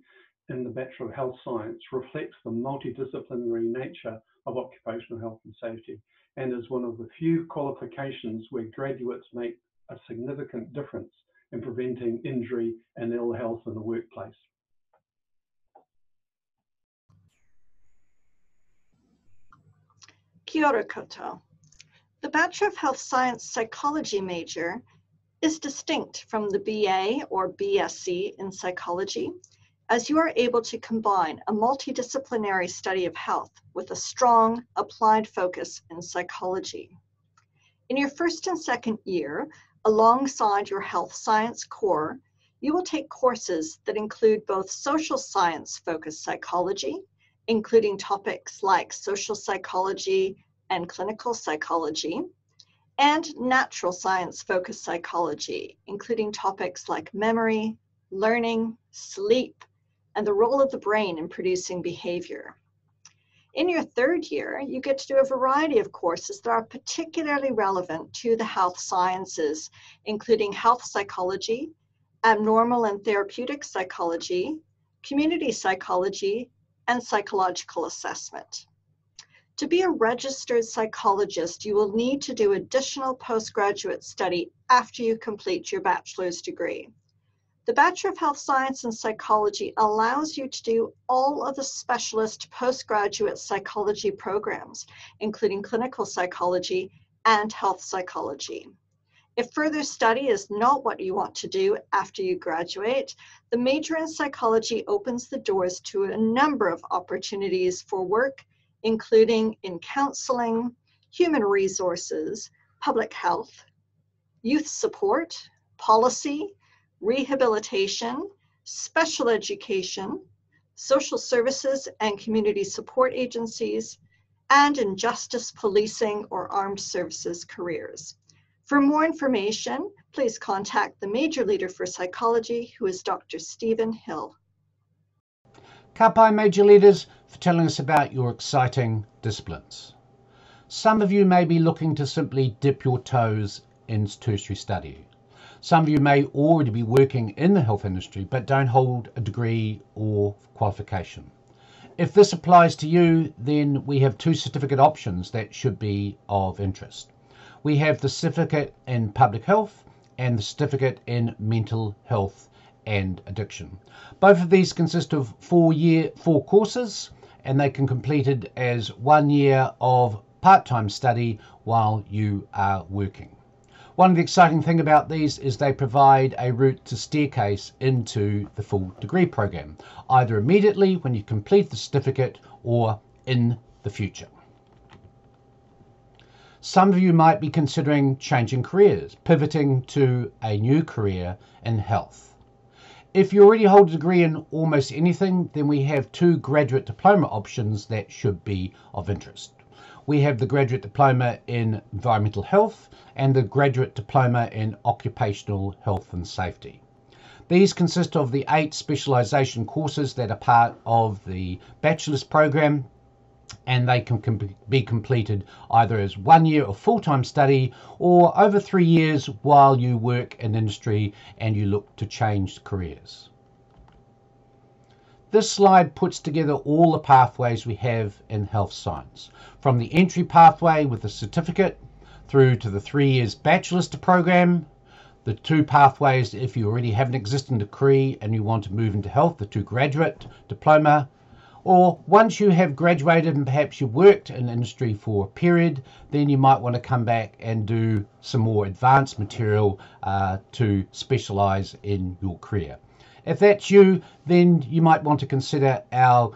in the Bachelor of Health Science reflects the multidisciplinary nature of occupational health and safety and is one of the few qualifications where graduates make a significant difference in preventing injury and ill health in the workplace. Kia ora. The Bachelor of Health Science Psychology major is distinct from the BA or BSc in psychology as you are able to combine a multidisciplinary study of health with a strong applied focus in psychology. In your first and second year, alongside your health science core, you will take courses that include both social science focused psychology, including topics like social psychology and clinical psychology, and natural science focused psychology, including topics like memory, learning, sleep, and the role of the brain in producing behavior. In your third year, you get to do a variety of courses that are particularly relevant to the health sciences, including health psychology, abnormal and therapeutic psychology, community psychology, and psychological assessment. To be a registered psychologist, you will need to do additional postgraduate study after you complete your bachelor's degree. The Bachelor of Health Science and Psychology allows you to do all of the specialist postgraduate psychology programs, including clinical psychology and health psychology. If further study is not what you want to do after you graduate, the major in psychology opens the doors to a number of opportunities for work, including in counseling, human resources, public health, youth support, policy, rehabilitation, special education, social services and community support agencies, and in justice, policing, or armed services careers. For more information, please contact the Major Leader for Psychology, who is Dr. Stephen Hill. Ka pai Major Leaders for telling us about your exciting disciplines. Some of you may be looking to simply dip your toes in tertiary study. Some of you may already be working in the health industry but don't hold a degree or qualification. If this applies to you, then we have two certificate options that should be of interest. We have the certificate in public health and the certificate in mental health and addiction. Both of these consist of four year four courses and they can completed as one year of part-time study while you are working. One of the exciting thing about these is they provide a route to staircase into the full degree program, either immediately when you complete the certificate or in the future. Some of you might be considering changing careers, pivoting to a new career in health. If you already hold a degree in almost anything, then we have two graduate diploma options that should be of interest we have the graduate diploma in environmental health and the graduate diploma in occupational health and safety. These consist of the eight specialisation courses that are part of the bachelor's program and they can be completed either as one year of full-time study or over three years while you work in industry and you look to change careers. This slide puts together all the pathways we have in health science, from the entry pathway with the certificate through to the three years bachelor's program, the two pathways if you already have an existing degree and you want to move into health, the two graduate diploma, or once you have graduated and perhaps you've worked in industry for a period, then you might want to come back and do some more advanced material uh, to specialize in your career. If that's you, then you might want to consider our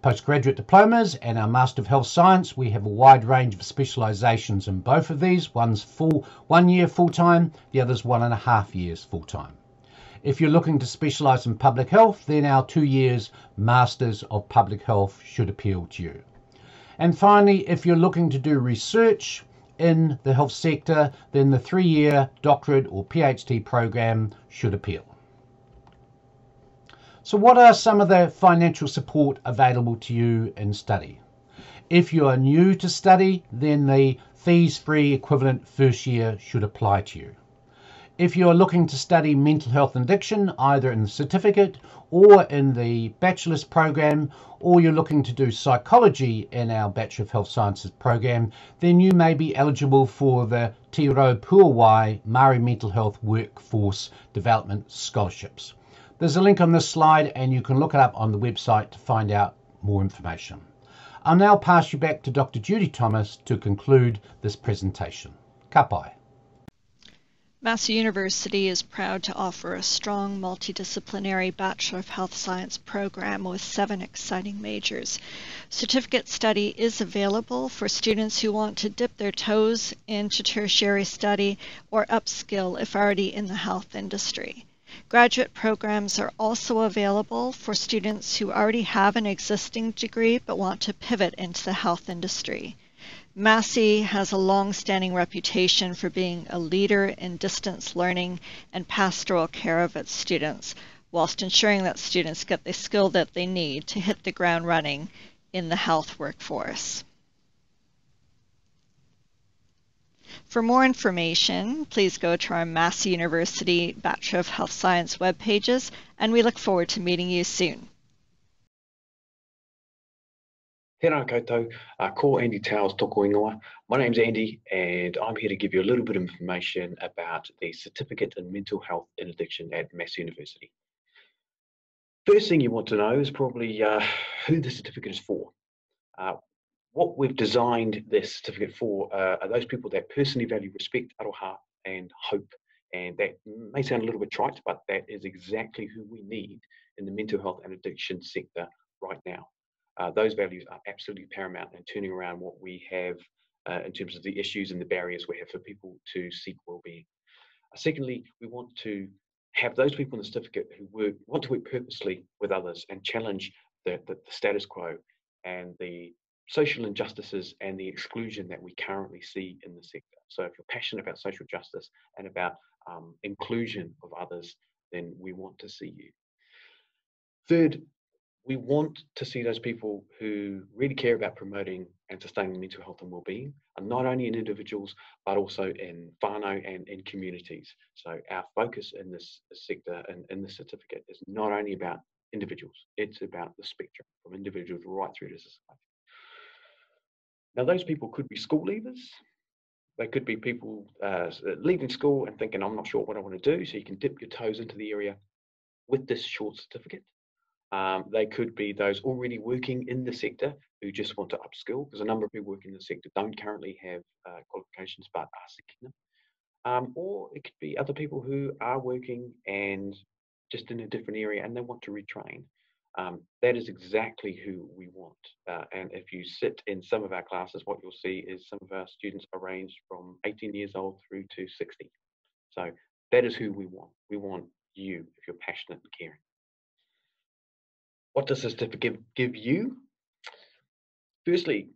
postgraduate diplomas and our Master of Health Science. We have a wide range of specializations in both of these. One's full one year full time, the other's one and a half years full time. If you're looking to specialize in public health, then our two years Masters of Public Health should appeal to you. And finally, if you're looking to do research in the health sector, then the three year doctorate or PhD program should appeal. So what are some of the financial support available to you in study? If you are new to study, then the fees-free equivalent first year should apply to you. If you are looking to study mental health and addiction, either in the certificate or in the bachelor's program, or you're looking to do psychology in our Bachelor of Health Sciences program, then you may be eligible for the Te Puawai Maori Mental Health Workforce Development Scholarships. There's a link on this slide and you can look it up on the website to find out more information. I'll now pass you back to Dr. Judy Thomas to conclude this presentation. Ka pai. Massey University is proud to offer a strong multidisciplinary Bachelor of Health Science program with seven exciting majors. Certificate study is available for students who want to dip their toes into tertiary study or upskill if already in the health industry. Graduate programs are also available for students who already have an existing degree but want to pivot into the health industry. Massey has a long-standing reputation for being a leader in distance learning and pastoral care of its students, whilst ensuring that students get the skill that they need to hit the ground running in the health workforce. For more information, please go to our Massey University Bachelor of Health Science web pages, and we look forward to meeting you soon. Tēnā koutou, uh, ko Andy Towers toko ingoa. My name's Andy and I'm here to give you a little bit of information about the Certificate in Mental Health and Addiction at Massey University. First thing you want to know is probably uh, who the certificate is for. Uh, what we've designed this certificate for uh, are those people that personally value respect, aroha and hope. And that may sound a little bit trite, but that is exactly who we need in the mental health and addiction sector right now uh, those values are absolutely paramount in turning around what we have uh, in terms of the issues and the barriers we have for people to seek well-being. Uh, secondly, we want to have those people in the certificate who work, want to work purposely with others and challenge the, the, the status quo and the social injustices and the exclusion that we currently see in the sector. So if you're passionate about social justice and about um, inclusion of others, then we want to see you. Third, we want to see those people who really care about promoting and sustaining mental health and well-being, and not only in individuals, but also in whānau and in communities. So our focus in this sector and in this certificate is not only about individuals, it's about the spectrum from individuals right through to society. Now those people could be school leavers, they could be people uh, leaving school and thinking, I'm not sure what I want to do, so you can dip your toes into the area with this short certificate. Um, they could be those already working in the sector who just want to upskill, because a number of people working in the sector don't currently have uh, qualifications but are seeking them. Um, or it could be other people who are working and just in a different area and they want to retrain. Um, that is exactly who we want. Uh, and if you sit in some of our classes, what you'll see is some of our students are ranged from 18 years old through to 60. So that is who we want. We want you if you're passionate and caring. What does this certificate give you? Firstly,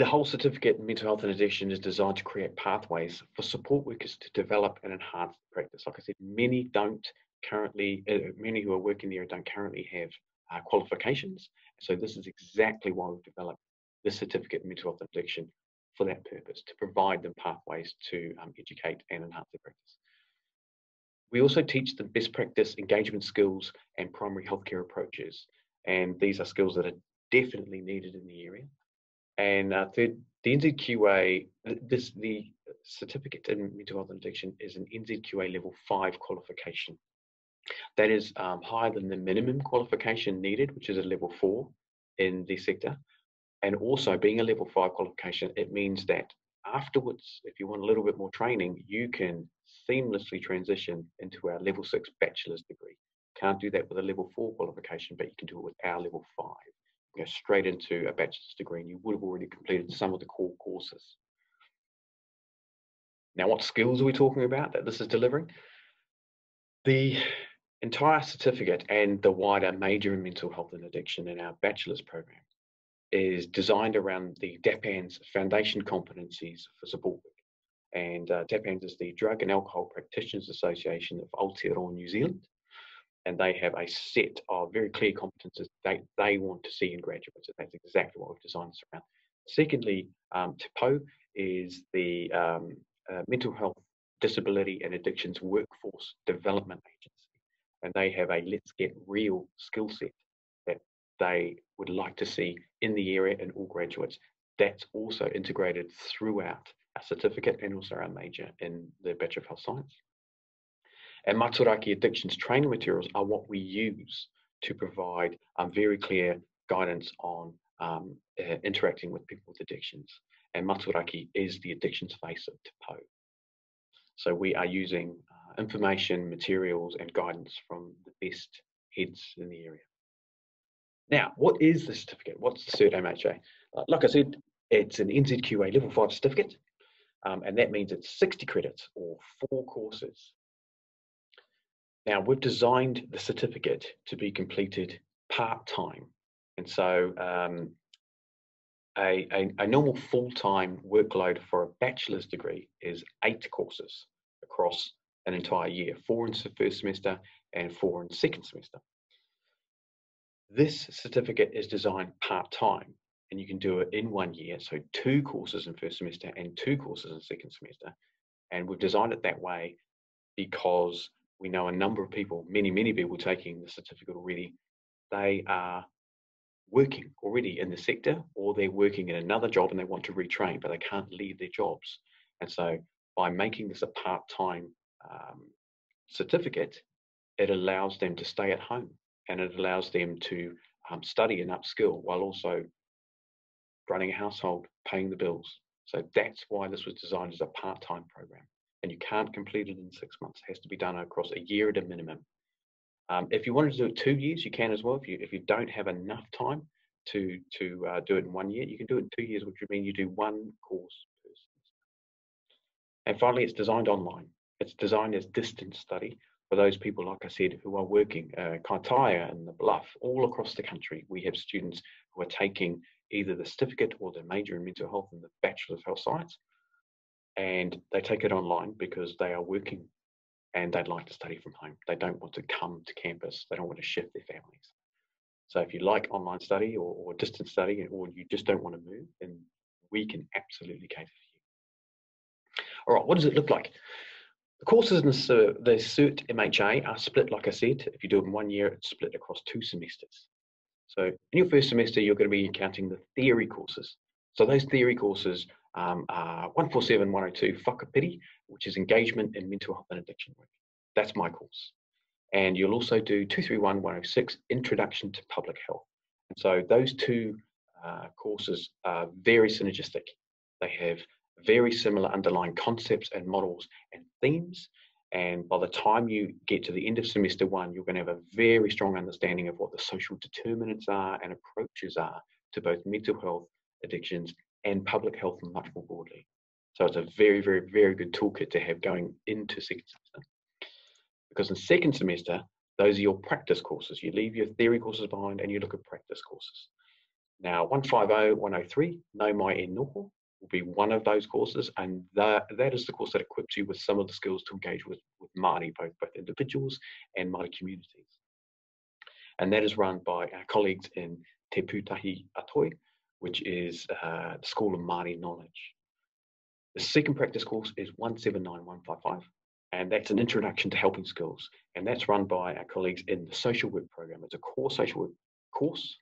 the whole certificate in mental health and addiction is designed to create pathways for support workers to develop and enhance practice. Like I said, many don't currently, uh, many who are working there don't currently have uh, qualifications. So this is exactly why we've developed the certificate in mental health and addiction for that purpose, to provide them pathways to um, educate and enhance their practice. We also teach them best practice engagement skills and primary healthcare approaches. And these are skills that are definitely needed in the area. And uh, third, the NZQA, this the certificate in mental health and addiction is an NZQA level five qualification. That is um, higher than the minimum qualification needed, which is a level four in the sector. And also being a level five qualification, it means that afterwards, if you want a little bit more training, you can seamlessly transition into our level six bachelor's degree. Can't do that with a level four qualification, but you can do it with our level five. Straight into a bachelor's degree and you would have already completed some of the core courses. Now, what skills are we talking about that this is delivering? The entire certificate and the wider major in mental health and addiction in our bachelor's program is designed around the DAPAANZ foundation competencies for support work. And uh, is the Drug and Alcohol Practitioners Association of Aotearoa New Zealand. And they have a set of very clear competences they, they want to see in graduates. And that's exactly what we've designed this around. Secondly, um, Te Pou is the um, uh, Mental Health, Disability and Addictions Workforce Development Agency. And they have a Let's Get Real skill set that they would like to see in the area and all graduates. That's also integrated throughout our certificate and also our major in the Bachelor of Health Science. And Matua Raki Addictions training materials are what we use to provide um, very clear guidance on um, uh, interacting with people with addictions. And Matua Raki is the addictions face of Te Pou. So we are using uh, information, materials, and guidance from the best heads in the area. Now, what is the certificate? What's the Cert MHA? Uh, like I said, it's an NZQA Level 5 certificate, um, and that means it's 60 credits or four courses. Now, we've designed the certificate to be completed part-time. And so um, a, a, a normal full-time workload for a bachelor's degree is eight courses across an entire year, four in the first semester and four in the second semester. This certificate is designed part-time and you can do it in one year. So two courses in first semester and two courses in second semester. And we've designed it that way because we know a number of people, many, many people taking the certificate already, they are working already in the sector or they're working in another job and they want to retrain, but they can't leave their jobs. And so by making this a part-time um, certificate, it allows them to stay at home and it allows them to um, study and upskill while also running a household, paying the bills. So that's why this was designed as a part-time program. And you can't complete it in six months. It has to be done across a year at a minimum. Um, if you wanted to do it two years, you can as well. If you if you don't have enough time to to uh, do it in one year, you can do it in two years, which would mean you do one course. And finally, it's designed online. It's designed as distance study for those people, like I said, who are working uh, Kaitaia and the Bluff all across the country. We have students who are taking either the certificate or the major in mental health and the Bachelor of Health Science, and they take it online because they are working and they'd like to study from home. They don't want to come to campus. They don't want to shift their families. So if you like online study or, or distance study, or you just don't want to move, then we can absolutely cater for you. All right, what does it look like? The courses in the, the CERT MHA are split, like I said. If you do it in one year, it's split across two semesters. So in your first semester, you're going to be counting the theory courses. So those theory courses um, uh, 147 102 Whakapiri, which is engagement in mental health and addiction work. That's my course. And you'll also do 231 106 Introduction to Public Health. And so those two uh, courses are very synergistic. They have very similar underlying concepts and models and themes. And by the time you get to the end of semester one, you're going to have a very strong understanding of what the social determinants are and approaches are to both mental health, addictions, and public health much more broadly. So it's a very, very, very good toolkit to have going into second semester. Because in second semester, those are your practice courses. You leave your theory courses behind and you look at practice courses. Now, 150, 103, Nau Mai e Noho, will be one of those courses, and that, that is the course that equips you with some of the skills to engage with, with Māori, both, both individuals and Māori communities. And that is run by our colleagues in Te Pūtahi Atoi, which is uh, the School of Māori Knowledge. The second practice course is 179155, and that's an introduction to helping skills. And that's run by our colleagues in the social work program. It's a core social work course,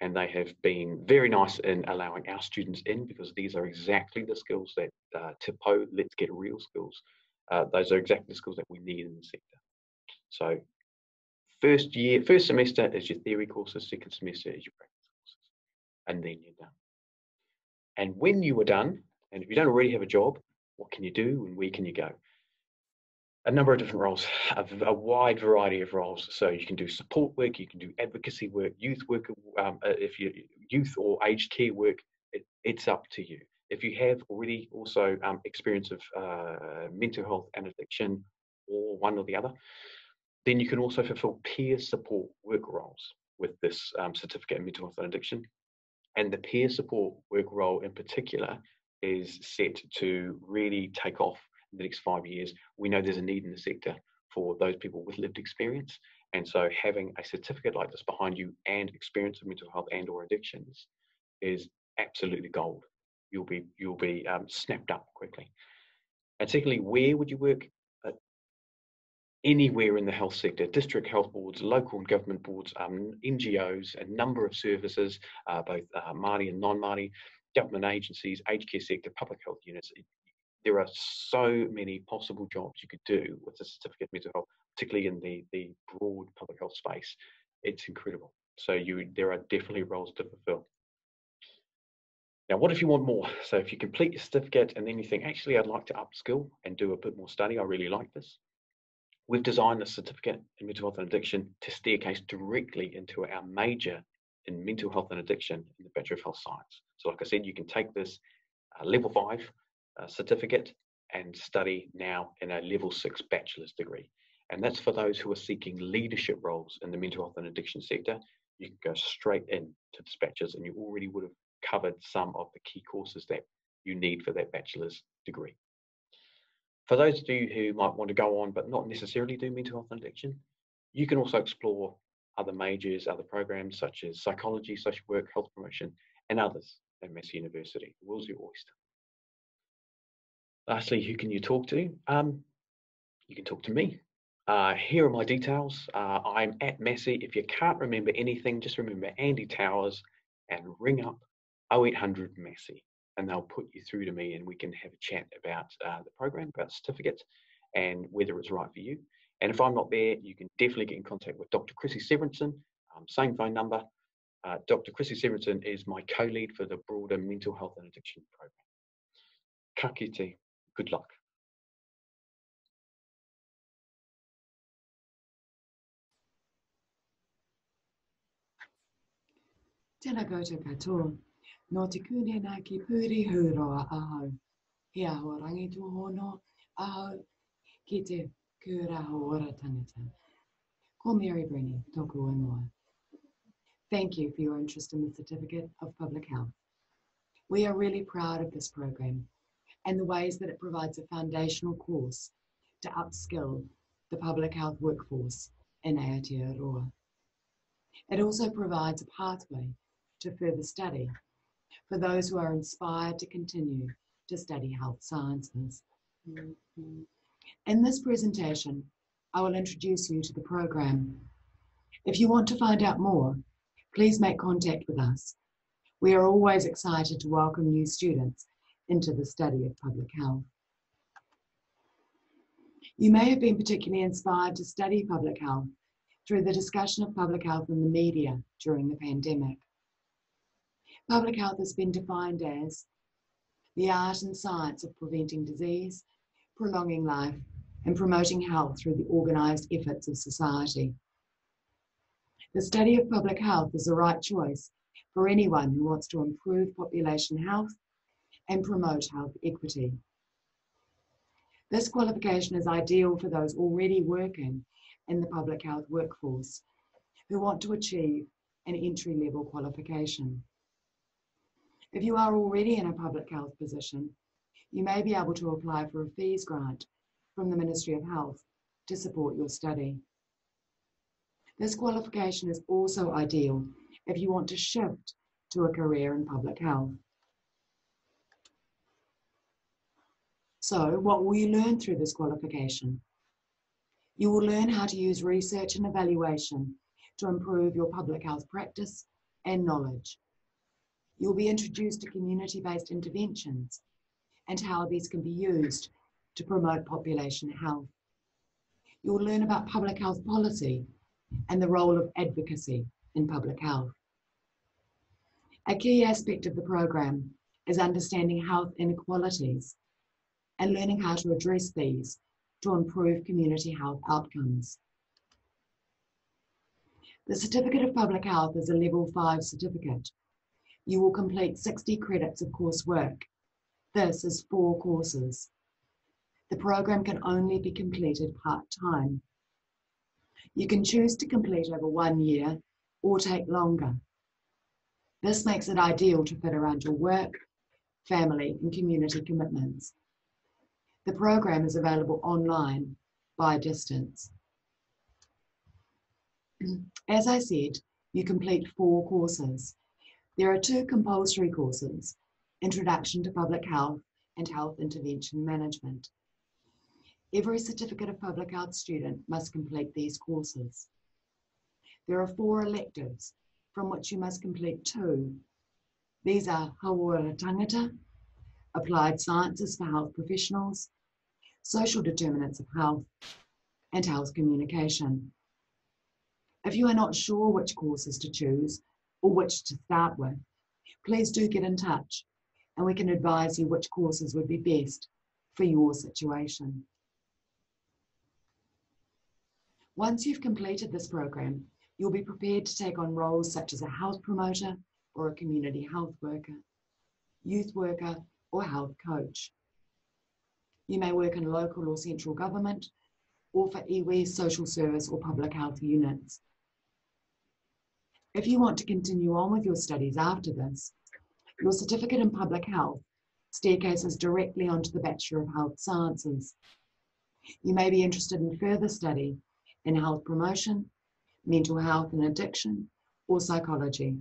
and they have been very nice in allowing our students in because these are exactly the skills that uh, Te Pou, Let's Get Real skills, uh, those are exactly the skills that we need in the sector. So first year, first semester is your theory courses, second semester is your practice and then you're done. And when you are done, and if you don't already have a job, what can you do and where can you go? A number of different roles, a, a wide variety of roles. So you can do support work, you can do advocacy work, youth work, um, uh, if you youth or aged care work, it, it's up to you. If you have already also um, experience of uh, mental health and addiction, or one or the other, then you can also fulfill peer support work roles with this um, certificate in mental health and addiction. And the peer support work role in particular is set to really take off in the next five years. We know there's a need in the sector for those people with lived experience. And so having a certificate like this behind you and experience of mental health and or addictions is absolutely gold. You'll be you'll be um, snapped up quickly. And secondly, where would you work? Anywhere in the health sector, district health boards, local and government boards, um, NGOs, a number of services, uh, both uh, Māori and non-Māori, government agencies, aged care sector, public health units. There are so many possible jobs you could do with a certificate of mental health, particularly in the, the broad public health space. It's incredible. So you, there are definitely roles to fulfill. Now, what if you want more? So if you complete your certificate and then you think, actually, I'd like to upskill and do a bit more study, I really like this. We've designed the certificate in mental health and addiction to staircase directly into our major in mental health and addiction in the Bachelor of Health Science. So like I said, you can take this uh, level five uh, certificate and study now in a level six bachelor's degree. And that's for those who are seeking leadership roles in the mental health and addiction sector. You can go straight in to this bachelor's and you already would have covered some of the key courses that you need for that bachelor's degree. For those of you who might want to go on but not necessarily do mental health and addiction, you can also explore other majors, other programs such as psychology, social work, health promotion, and others at Massey University. The world's your oyster. Lastly, who can you talk to? Um, you can talk to me. Uh, here are my details. Uh, I'm at Massey. If you can't remember anything, just remember Andy Towers and ring up 0800 Massey and they'll put you through to me and we can have a chat about uh, the program, about certificates and whether it's right for you. And if I'm not there, you can definitely get in contact with Dr. Chrissy Severinsen, um, same phone number. Uh, Dr. Chrissy Severinsen is my co-lead for the broader mental health and addiction program. Ka kite. Good luck. Tēnā koutou katoa. Nō te kune nā ki puri huroa ahau. He aho rangi tō hono ahau ki te ora tangata. Ko Mary Brenny, tōku. Thank you for your interest in the Certificate of Public Health. We are really proud of this program and the ways that it provides a foundational course to upskill the public health workforce in Aotearoa. It also provides a pathway to further study for those who are inspired to continue to study health sciences. Mm-hmm. In this presentation, I will introduce you to the program. If you want to find out more, please make contact with us. We are always excited to welcome new students into the study of public health. You may have been particularly inspired to study public health through the discussion of public health in the media during the pandemic. Public health has been defined as the art and science of preventing disease, prolonging life, and promoting health through the organised efforts of society. The study of public health is the right choice for anyone who wants to improve population health and promote health equity. This qualification is ideal for those already working in the public health workforce who want to achieve an entry level qualification. If you are already in a public health position, you may be able to apply for a fees grant from the Ministry of Health to support your study. This qualification is also ideal if you want to shift to a career in public health. So, what will you learn through this qualification? You will learn how to use research and evaluation to improve your public health practice and knowledge. You'll be introduced to community-based interventions and how these can be used to promote population health. You'll learn about public health policy and the role of advocacy in public health. A key aspect of the program is understanding health inequalities and learning how to address these to improve community health outcomes. The Certificate of Public Health is a Level 5 certificate you will complete 60 credits of coursework. This is four courses. The program can only be completed part-time. You can choose to complete over one year or take longer. This makes it ideal to fit around your work, family and community commitments. The program is available online by distance. As I said, you complete four courses. There are two compulsory courses, Introduction to Public Health and Health Intervention Management. Every Certificate of Public Health student must complete these courses. There are four electives, from which you must complete two. These are Hauora Tangata, Applied Sciences for Health Professionals, Social Determinants of Health, and Health Communication. If you are not sure which courses to choose, or which to start with, please do get in touch and we can advise you which courses would be best for your situation. Once you've completed this program, you'll be prepared to take on roles such as a health promoter or a community health worker, youth worker, or health coach. You may work in local or central government or for iwi social service or public health units. If you want to continue on with your studies after this, your certificate in public health staircases directly onto the Bachelor of Health Sciences. You may be interested in further study in health promotion, mental health and addiction, or psychology.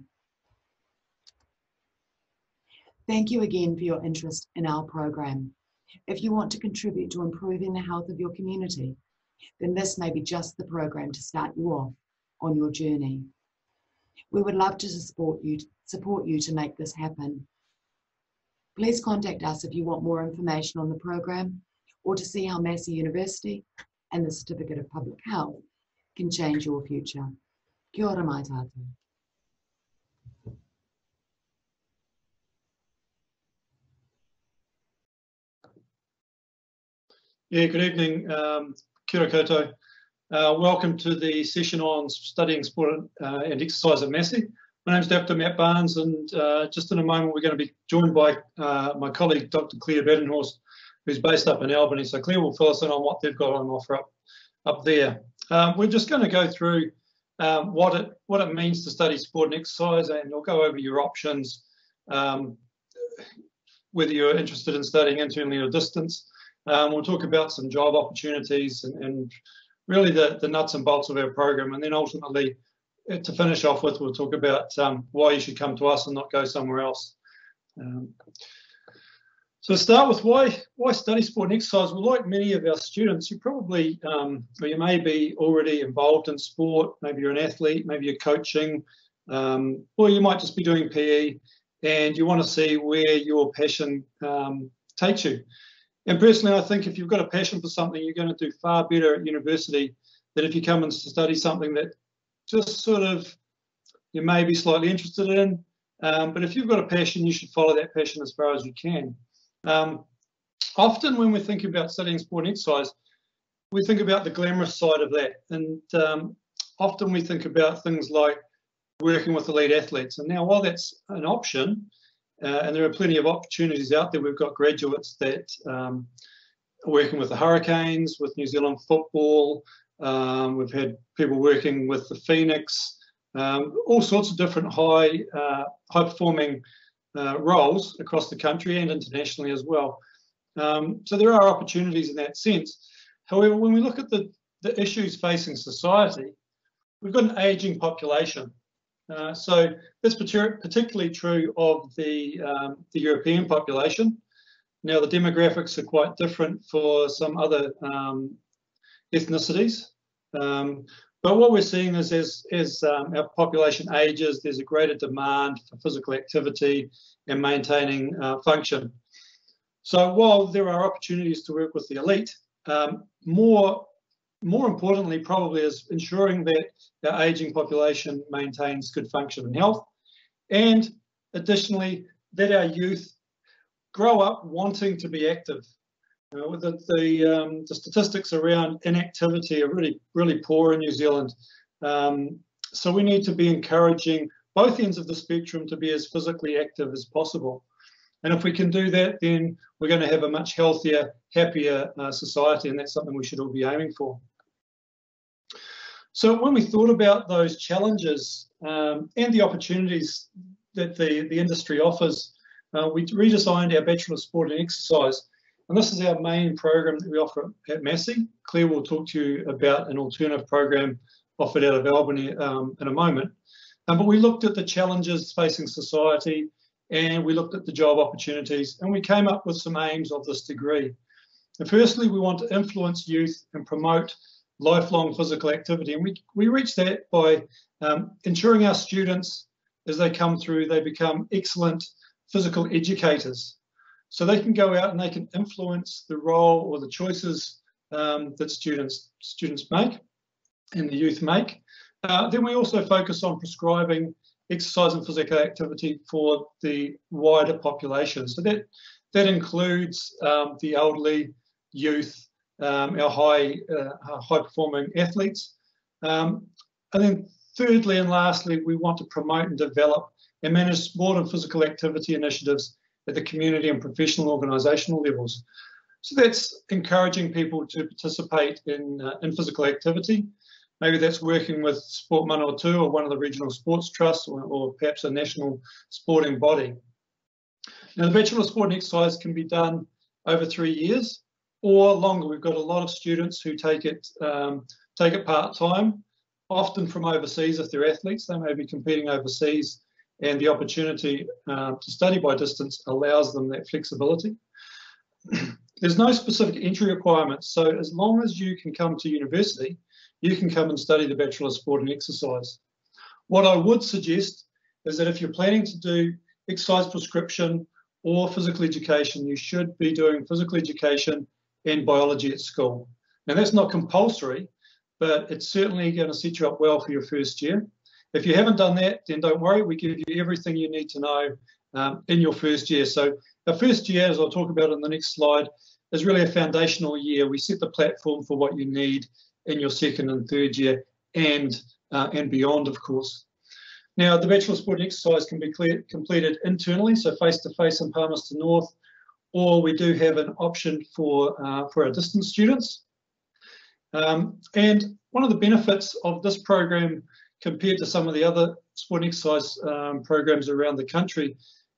Thank you again for your interest in our program. If you want to contribute to improving the health of your community, then this may be just the program to start you off on your journey. We would love to support you, support you to make this happen. Please contact us if you want more information on the program or to see how Massey University and the Certificate of Public Health can change your future. Kia ora mai tātou. Yeah, good evening. Um, kia ora koutou. Uh, welcome to the session on studying sport uh, and exercise at Massey. My name is Dr. Matt Barnes, and uh, just in a moment, we're going to be joined by uh, my colleague, Dr. Claire Badenhorst, who's based up in Albany. So Claire will fill us in on what they've got on offer up, up there. Um, we're just going to go through um, what it what it means to study sport and exercise, and we'll go over your options, um, whether you're interested in studying internally or distance. Um, we'll talk about some job opportunities and, and really the, the nuts and bolts of our program. And then ultimately, uh, to finish off with, we'll talk about um, why you should come to us and not go somewhere else. Um, so start with, why why study sport and exercise? Well, like many of our students, you probably, um, or you may be already involved in sport. Maybe you're an athlete, maybe you're coaching, um, or you might just be doing PE, and you want to see where your passion um, takes you. And personally, I think if you've got a passion for something, you're going to do far better at university than if you come and study something that just sort of you may be slightly interested in. Um, but if you've got a passion, you should follow that passion as far as you can. Um, often when we think about studying sport and exercise, we think about the glamorous side of that. And um, often we think about things like working with elite athletes. And now, while that's an option, uh, and there are plenty of opportunities out there. We've got graduates that um, are working with the Hurricanes, with New Zealand football. Um, we've had people working with the Phoenix, um, all sorts of different high, uh, high performing uh, roles across the country and internationally as well. Um, so there are opportunities in that sense. However, when we look at the, the issues facing society, we've got an aging population. Uh, so that's particularly true of the, um, the European population. Now the demographics are quite different for some other um, ethnicities. Um, but what we're seeing is as, as um, our population ages, there's a greater demand for physical activity and maintaining uh, function. So while there are opportunities to work with the elite, um, more more importantly, probably is ensuring that our ageing population maintains good function and health, and additionally, that our youth grow up wanting to be active. You know, the, the, um, the, statistics around inactivity are really, really poor in New Zealand. Um, so we need to be encouraging both ends of the spectrum to be as physically active as possible. And if we can do that, then we're going to have a much healthier, happier uh, society, and that's something we should all be aiming for. So when we thought about those challenges um, and the opportunities that the, the industry offers, uh, we redesigned our Bachelor of Sport and Exercise. And this is our main program that we offer at Massey. Claire will talk to you about an alternative program offered out of Albany um, in a moment. Um, but we looked at the challenges facing society and we looked at the job opportunities and we came up with some aims of this degree. And firstly, we want to influence youth and promote lifelong physical activity. And we, we reach that by um, ensuring our students, as they come through, they become excellent physical educators. So they can go out and they can influence the role or the choices um, that students, students make and the youth make. Uh, then we also focus on prescribing exercise and physical activity for the wider population. So that, that includes um, the elderly, youth, um, our high uh, high performing athletes. Um, and then thirdly and lastly, we want to promote and develop and manage sport and physical activity initiatives at the community and professional organisational levels. So that's encouraging people to participate in, uh, in physical activity. Maybe that's working with Sport Manawatu or one of the regional sports trusts or, or perhaps a national sporting body. Now, the Bachelor of Sport and Exercise can be done over three years or longer. We've got a lot of students who take it um, take it part time, often from overseas if they're athletes. They may be competing overseas, and the opportunity uh, to study by distance allows them that flexibility. There's no specific entry requirements, so as long as you can come to university, you can come and study the Bachelor of Sport and Exercise. What I would suggest is that if you're planning to do exercise prescription or physical education, you should be doing physical education and biology at school. Now that's not compulsory, but it's certainly going to set you up well for your first year. If you haven't done that, then don't worry, we give you everything you need to know um, in your first year. So the first year, as I'll talk about in the next slide, is really a foundational year. We set the platform for what you need in your second and third year and uh, and beyond, of course. Now, the Bachelor Sport Exercise can be clear, completed internally, so face-to-face -face in Palmerston North, or we do have an option for, uh, for our distance students. Um, and one of the benefits of this program compared to some of the other sport exercise um, programs around the country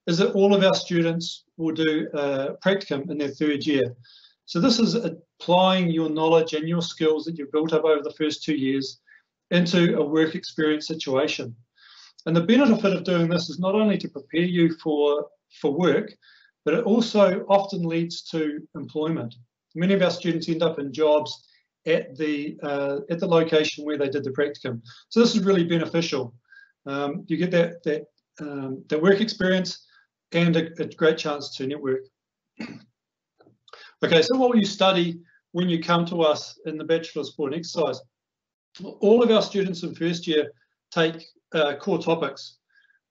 is that all of our students will do a practicum in their third year. So this is applying your knowledge and your skills that you've built up over the first two years into a work experience situation. And the benefit of doing this is not only to prepare you for, for work, but it also often leads to employment. Many of our students end up in jobs at the uh, at the location where they did the practicum. So this is really beneficial. Um, you get that that um, that work experience and a, a, great chance to network. okay, so what will you study when you come to us in the Bachelor of Sport and Exercise? All of our students in first year take uh, core topics.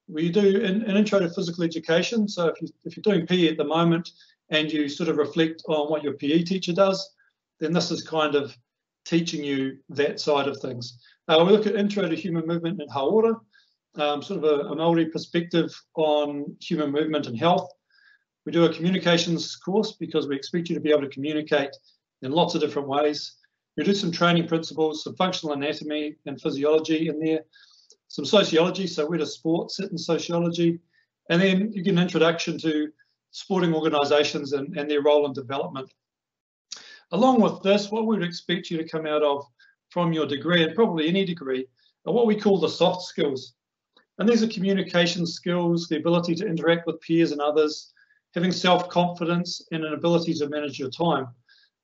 We do an, an, intro to physical education. So if, you, if you're doing PE at the moment and you sort of reflect on what your PE teacher does, then this is kind of teaching you that side of things. Uh, we look at Intro to Human Movement in Hauora, um, sort of a, a Māori perspective on human movement and health. We do a communications course because we expect you to be able to communicate in lots of different ways. We do some training principles, some functional anatomy and physiology in there, some sociology, so where does sport sit in sociology? And then you get an introduction to sporting organisations and, and their role in development. Along with this, what we would expect you to come out of from your degree, and probably any degree, are what we call the soft skills. And these are communication skills, the ability to interact with peers and others, having self-confidence and an ability to manage your time.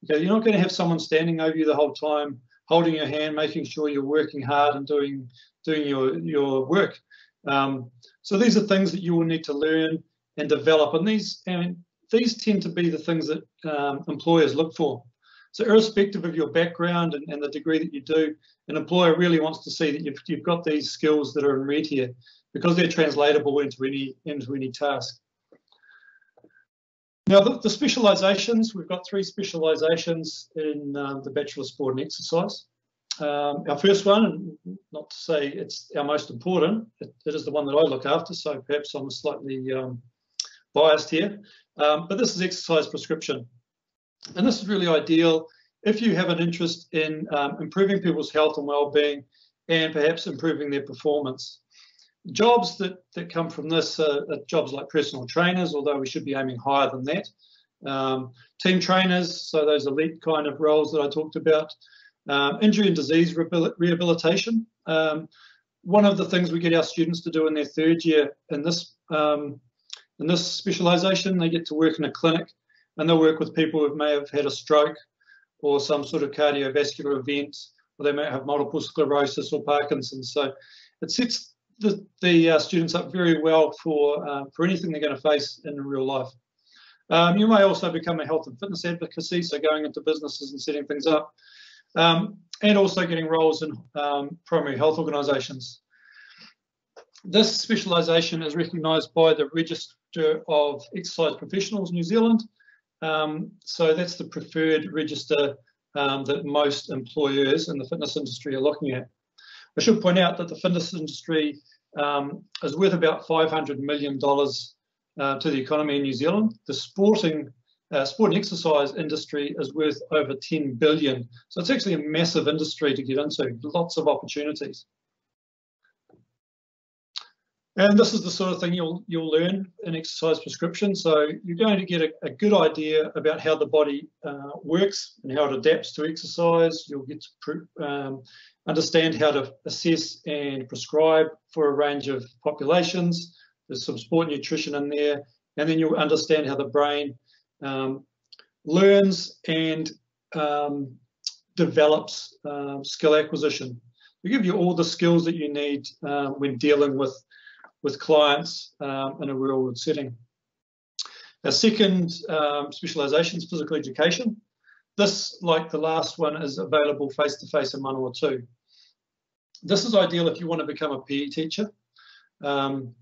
Okay, you're not going to have someone standing over you the whole time, holding your hand, making sure you're working hard and doing doing your your work. Um, so these are things that you will need to learn and develop, and these and these tend to be the things that um, employers look for. So irrespective of your background and, and, the degree that you do, an employer really wants to see that you've, you've got these skills that are in red here because they're translatable into any, into any task. Now, the, the specialisations, we've got three specialisations in um, the Bachelor Sport and Exercise. Um, our first one, not to say it's our most important, it, it is the one that I look after, so perhaps I'm slightly um, biased here, um, but this is exercise prescription. And this is really ideal if you have an interest in um, improving people's health and well-being and perhaps improving their performance. Jobs that, that come from this are, are jobs like personal trainers, although we should be aiming higher than that. Um, team trainers, so those elite kind of roles that I talked about. Um, injury and disease rehabilitation. Um, one of the things we get our students to do in their third year in this um, in this specialisation, they get to work in a clinic and they'll work with people who may have had a stroke or some sort of cardiovascular event, or they may have multiple sclerosis or Parkinson's. So it sets the, the uh, students up very well for, uh, for anything they're going to face in real life. Um, you may also become a health and fitness advocacy, so going into businesses and setting things up, um, and also getting roles in um, primary health organisations. This specialisation is recognised by the Register of Exercise Professionals New Zealand, um, so that's the preferred register um, that most employers in the fitness industry are looking at. I should point out that the fitness industry um, is worth about $500 million uh, to the economy in New Zealand. The sporting uh, sport and exercise industry is worth over 10 billion. So it's actually a massive industry to get into, lots of opportunities. And this is the sort of thing you'll you'll learn in exercise prescription. So you're going to get a, a good idea about how the body uh, works and how it adapts to exercise. You'll get to um, understand how to assess and prescribe for a range of populations. There's some sport nutrition in there, and then you'll understand how the brain um, learns and um, develops um, skill acquisition. We give you all the skills that you need uh, when dealing with, with clients um, in a real world setting. Our second um, specialisation is physical education. This, like the last one, is available face-to-face -face in Manawatu. This is ideal if you want to become a PE teacher. Um,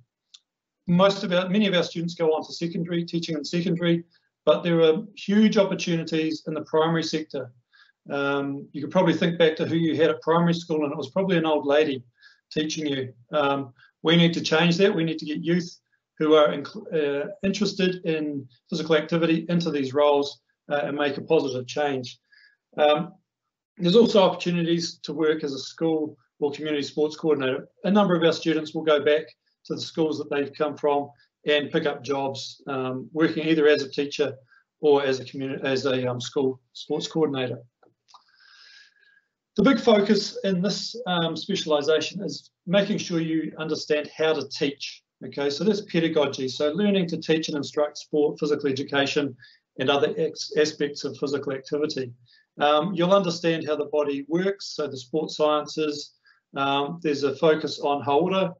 most of our, many of our students go on to secondary, teaching in secondary, but there are huge opportunities in the primary sector. Um, you could probably think back to who you had at primary school and it was probably an old lady teaching you. Um, we need to change that. We need to get youth who are in, uh, interested in physical activity into these roles uh, and make a positive change. Um, there's also opportunities to work as a school or community sports coordinator. A number of our students will go back to the schools that they've come from and pick up jobs um, working either as a teacher or as a community as a um, school sports coordinator. The big focus in this um, specialisation is making sure you understand how to teach. Okay, so that's pedagogy. So learning to teach and instruct sport, physical education, and other aspects of physical activity. Um, you'll understand how the body works, so the sports sciences. Um, there's a focus on Hauora.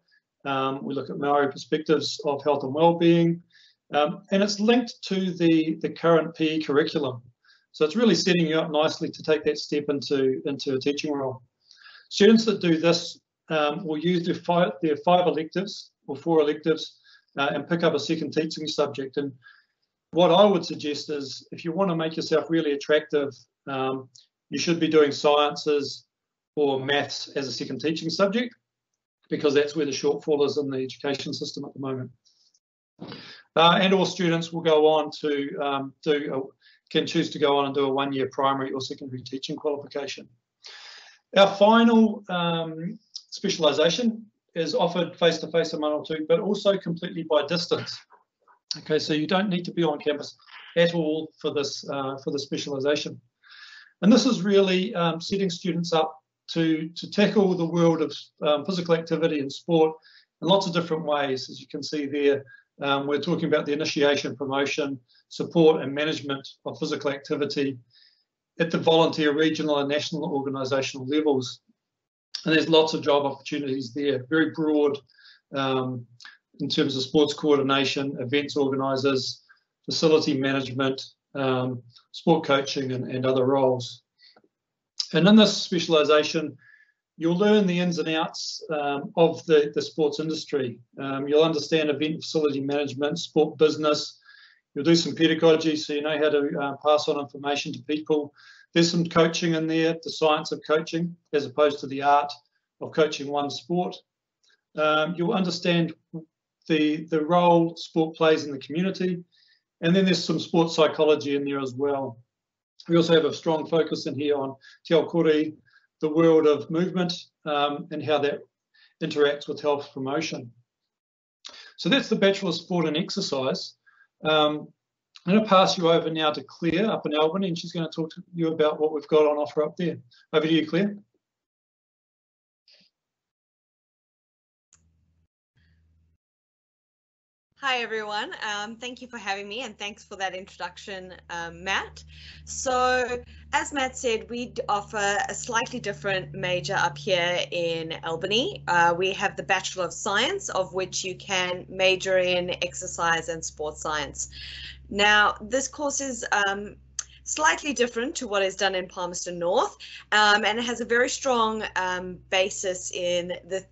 Um, we look at Maori perspectives of health and well-being, um, and it's linked to the, the current PE curriculum. So it's really setting you up nicely to take that step into, into a teaching role. Students that do this um, will use their five, their five electives or four electives uh, and pick up a second teaching subject. And what I would suggest is if you want to make yourself really attractive, um, you should be doing sciences or maths as a second teaching subject because that's where the shortfall is in the education system at the moment. Uh, and all students will go on to um, do a, can choose to go on and do a one-year primary or secondary teaching qualification. Our final um, specialisation is offered face-to-face -face in Manawatu, but also completely by distance. Okay, so you don't need to be on campus at all for this uh, for the specialisation. And this is really um, setting students up to, to tackle the world of um, physical activity and sport in lots of different ways. As you can see there, um, we're talking about the initiation, promotion, support and management of physical activity at the volunteer, regional and national organisational levels. And there's lots of job opportunities there, very broad um, in terms of sports coordination, events organisers, facility management, um, sport coaching and, and, other roles. And in this specialisation, you'll learn the ins and outs um, of the, the sports industry. Um, you'll understand event facility management, sport business. You'll do some pedagogy so you know how to uh, pass on information to people. There's some coaching in there, the science of coaching, as opposed to the art of coaching one sport. Um, you'll understand the, the role sport plays in the community. And then there's some sports psychology in there as well. We also have a strong focus in here on Te Ao Kori, the world of movement um, and how that interacts with health promotion. So that's the Bachelor of Sport and Exercise. Um, I'm going to pass you over now to Claire up in Albany, and she's going to talk to you about what we've got on offer up there. Over to you, Claire. Hi, everyone. Um, thank you for having me and thanks for that introduction, um, Matt. So, as Matt said, we offer a slightly different major up here in Albany. Uh, we have the Bachelor of Science, of which you can major in exercise and sports science. Now, this course is um, slightly different to what is done in Palmerston North, um, and it has a very strong um, basis in the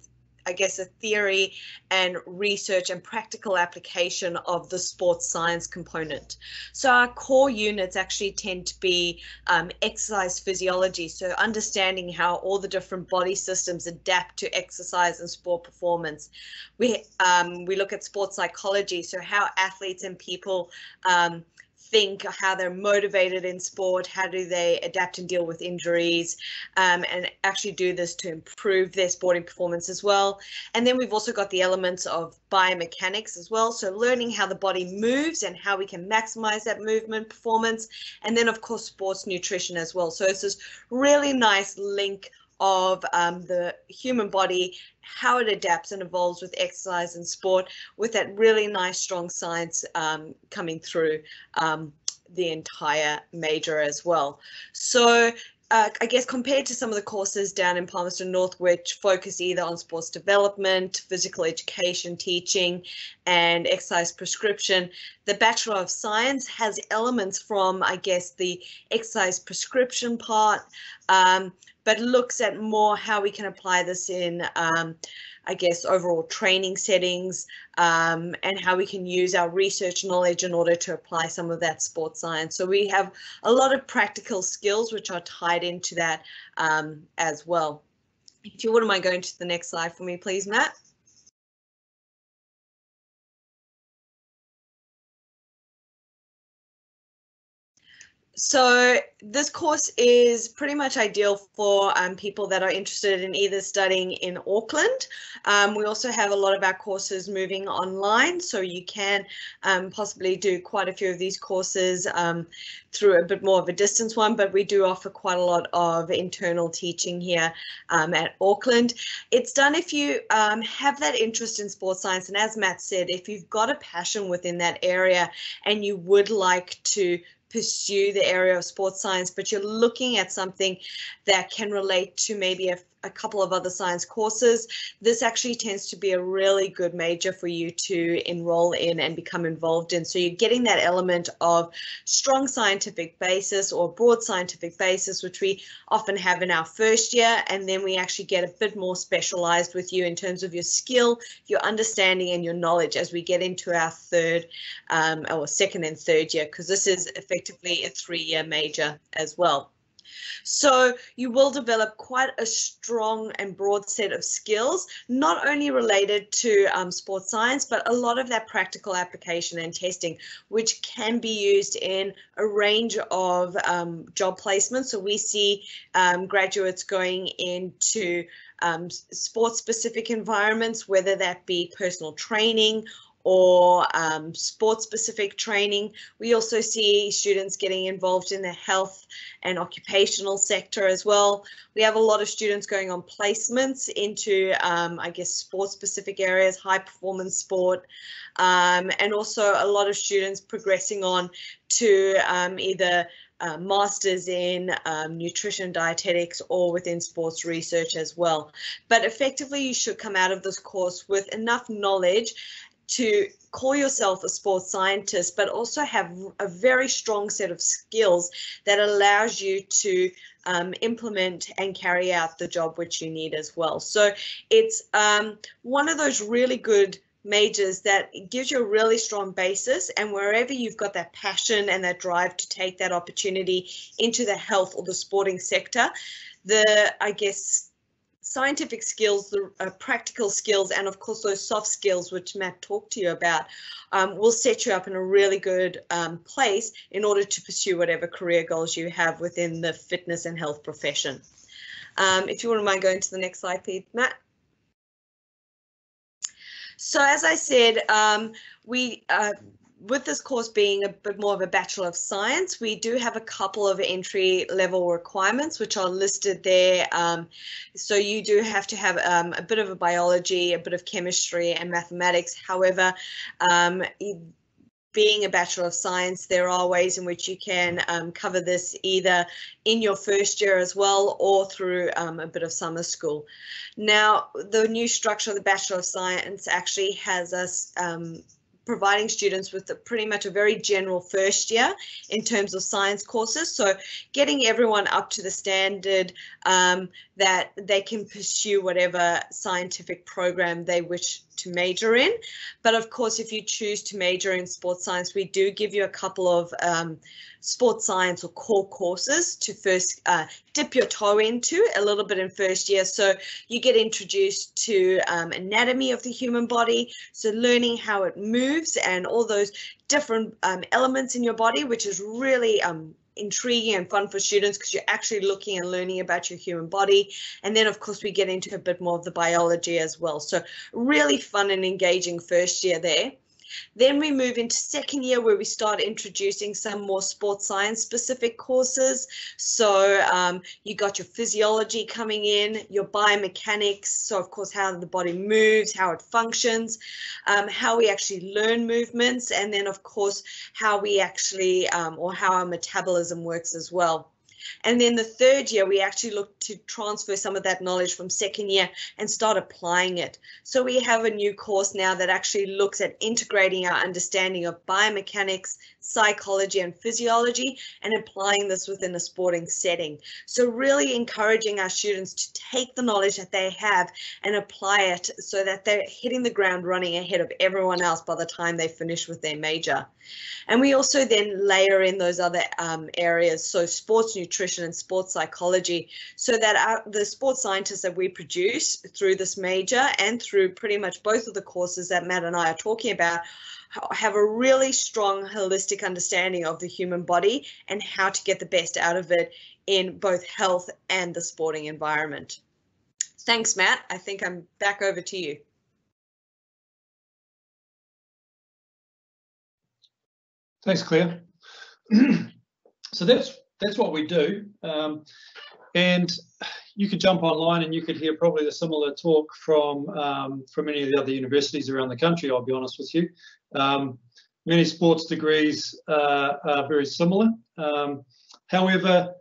I guess, a theory and research and practical application of the sports science component. So our core units actually tend to be um, exercise physiology, so understanding how all the different body systems adapt to exercise and sport performance. We um, we look at sports psychology, so how athletes and people um, think how they're motivated in sport, how do they adapt and deal with injuries, um, and actually do this to improve their sporting performance as well. And then we've also got the elements of biomechanics as well, so learning how the body moves and how we can maximize that movement performance, and then of course sports nutrition as well. So it's this really nice link of um, the human body, how it adapts and evolves with exercise and sport, with that really nice, strong science um, coming through um, the entire major as well. So uh, I guess compared to some of the courses down in Palmerston North, which focus either on sports development, physical education, teaching, and exercise prescription, the Bachelor of Science has elements from, I guess, the exercise prescription part, um, but looks at more how we can apply this in um, I guess, overall training settings um, and how we can use our research knowledge in order to apply some of that sports science. So we have a lot of practical skills which are tied into that um, as well. If you wouldn't mind going to the next slide for me, please, Matt. So this course is pretty much ideal for um, people that are interested in either studying in Auckland. Um, we also have a lot of our courses moving online, so you can um, possibly do quite a few of these courses um, through a bit more of a distance one, but we do offer quite a lot of internal teaching here um, at Auckland. It's done if you um, have that interest in sports science, and as Matt said, if you've got a passion within that area and you would like to pursue the area of sports science, but you're looking at something that can relate to maybe a, a couple of other science courses, this actually tends to be a really good major for you to enroll in and become involved in. So you're getting that element of strong scientific basis or broad scientific basis, which we often have in our first year, and then we actually get a bit more specialized with you in terms of your skill, your understanding, and your knowledge as we get into our third um, or second and third year, because this is effectively a three-year major as well. So you will develop quite a strong and broad set of skills, not only related to um, sports science, but a lot of that practical application and testing, which can be used in a range of um, job placements. So we see um, graduates going into um, sports specific environments, whether that be personal training or um, sports specific training. We also see students getting involved in the health and occupational sector as well. We have a lot of students going on placements into, um, I guess, sports specific areas, high performance sport, um, and also a lot of students progressing on to um, either uh, masters in um, nutrition dietetics or within sports research as well. But effectively, you should come out of this course with enough knowledge to call yourself a sports scientist, but also have a very strong set of skills that allows you to um, implement and carry out the job which you need as well. So it's um, one of those really good majors that gives you a really strong basis and wherever you've got that passion and that drive to take that opportunity into the health or the sporting sector the i guess scientific skills, the uh, practical skills, and of course those soft skills, which Matt talked to you about, um, will set you up in a really good um, place in order to pursue whatever career goals you have within the fitness and health profession. Um, if you wouldn't mind going to the next slide, please, Matt. So as I said, um, we uh, with this course being a bit more of a Bachelor of Science, we do have a couple of entry level requirements which are listed there. Um, so you do have to have um, a bit of a biology, a bit of chemistry and mathematics. However, um, being a Bachelor of Science, there are ways in which you can um, cover this either in your first year as well or through um, a bit of summer school. Now, the new structure of the Bachelor of Science actually has us um, providing students with a, pretty much a very general first year in terms of science courses. So getting everyone up to the standard um, that they can pursue whatever scientific program they wish to major in. But of course, if you choose to major in sports science, we do give you a couple of um, sports science or core courses to first uh, dip your toe into a little bit in first year. So you get introduced to um, anatomy of the human body, so learning how it moves and all those different um, elements in your body, which is really um, intriguing and fun for students because you're actually looking and learning about your human body. And then, of course, we get into a bit more of the biology as well. So really fun and engaging first year there. Then we move into second year where we start introducing some more sports science specific courses. So um, you got your physiology coming in, your biomechanics, so of course how the body moves, how it functions, um, how we actually learn movements, and then of course how we actually um, or how our metabolism works as well. And then the third year, we actually look to transfer some of that knowledge from second year and start applying it. So we have a new course now that actually looks at integrating our understanding of biomechanics, psychology and physiology and applying this within a sporting setting. So really encouraging our students to take the knowledge that they have and apply it so that they're hitting the ground running ahead of everyone else by the time they finish with their major. And we also then layer in those other um, areas, so sports nutrition and sports psychology, so that our, the sports scientists that we produce through this major and through pretty much both of the courses that Matt and I are talking about have a really strong holistic understanding of the human body and how to get the best out of it in both health and the sporting environment. Thanks, Matt. I think I'm back over to you. Thanks, Claire. so that's that's what we do. Um, and you could jump online and you could hear probably a similar talk from um, from many of the other universities around the country. I'll be honest with you. Um, many sports degrees uh, are very similar. Um, however,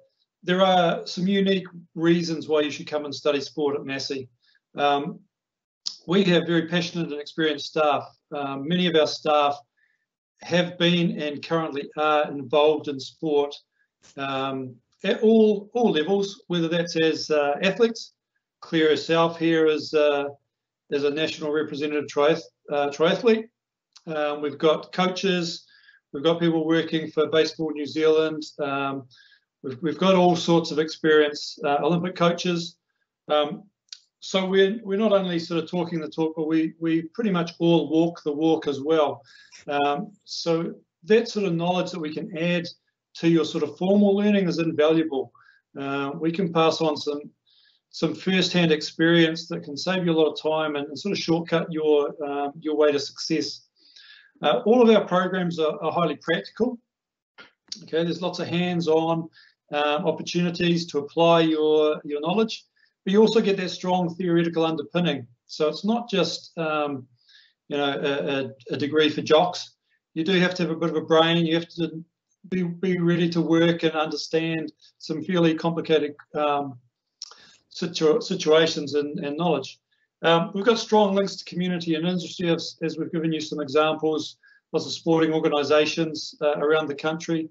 there are some unique reasons why you should come and study sport at Massey. Um, we have very passionate and experienced staff. Um, many of our staff have been and currently are involved in sport um, at all all levels, whether that's as uh, athletes. Claire herself here is uh, as a national representative triath uh, triathlete. Um, we've got coaches, we've got people working for Baseball New Zealand. Um, we've, we've got all sorts of experience, uh, Olympic coaches. Um, so we're, we're not only sort of talking the talk, but we, we pretty much all walk the walk as well. Um, so that sort of knowledge that we can add to your sort of formal learning is invaluable. Uh, we can pass on some some first-hand experience that can save you a lot of time and, and sort of shortcut your um, your way to success. Uh, all of our programs are, are, highly practical. Okay, there's lots of hands-on um, opportunities to apply your your knowledge, but you also get that strong theoretical underpinning. So it's not just um, you know a, a, degree for jocks. You do have to have a bit of a brain. You have to be be ready to work and understand some fairly complicated um, situ situations and, and knowledge. Um, we've got strong links to community and industry, as, as, we've given you some examples, lots of sporting organisations uh, around the country.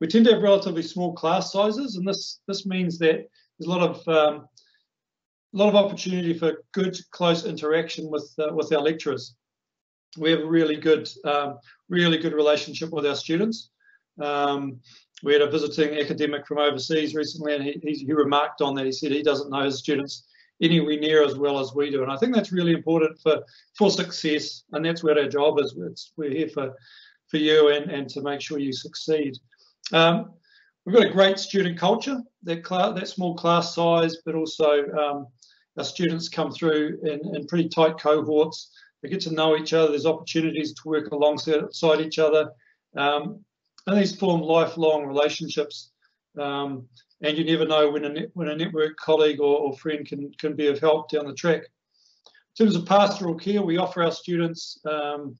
We tend to have relatively small class sizes, and this this means that there's a lot of um, a lot of opportunity for good, close interaction with uh, with our lecturers. We have a really good, um, really good relationship with our students. Um, we had a visiting academic from overseas recently, and he, he, remarked on that. He said he doesn't know his students anywhere near as well as we do, and I think that's really important for for success. And that's what our job is. It's, we're here for for you and and to make sure you succeed. Um, we've got a great student culture. That class, that small class size, but also um, our students come through in, in pretty tight cohorts. They get to know each other. There's opportunities to work alongside each other. Um, and these form lifelong relationships. Um, and you never know when a, net, when a network colleague or, or, friend can, can be of help down the track. In terms of pastoral care, we offer our students um,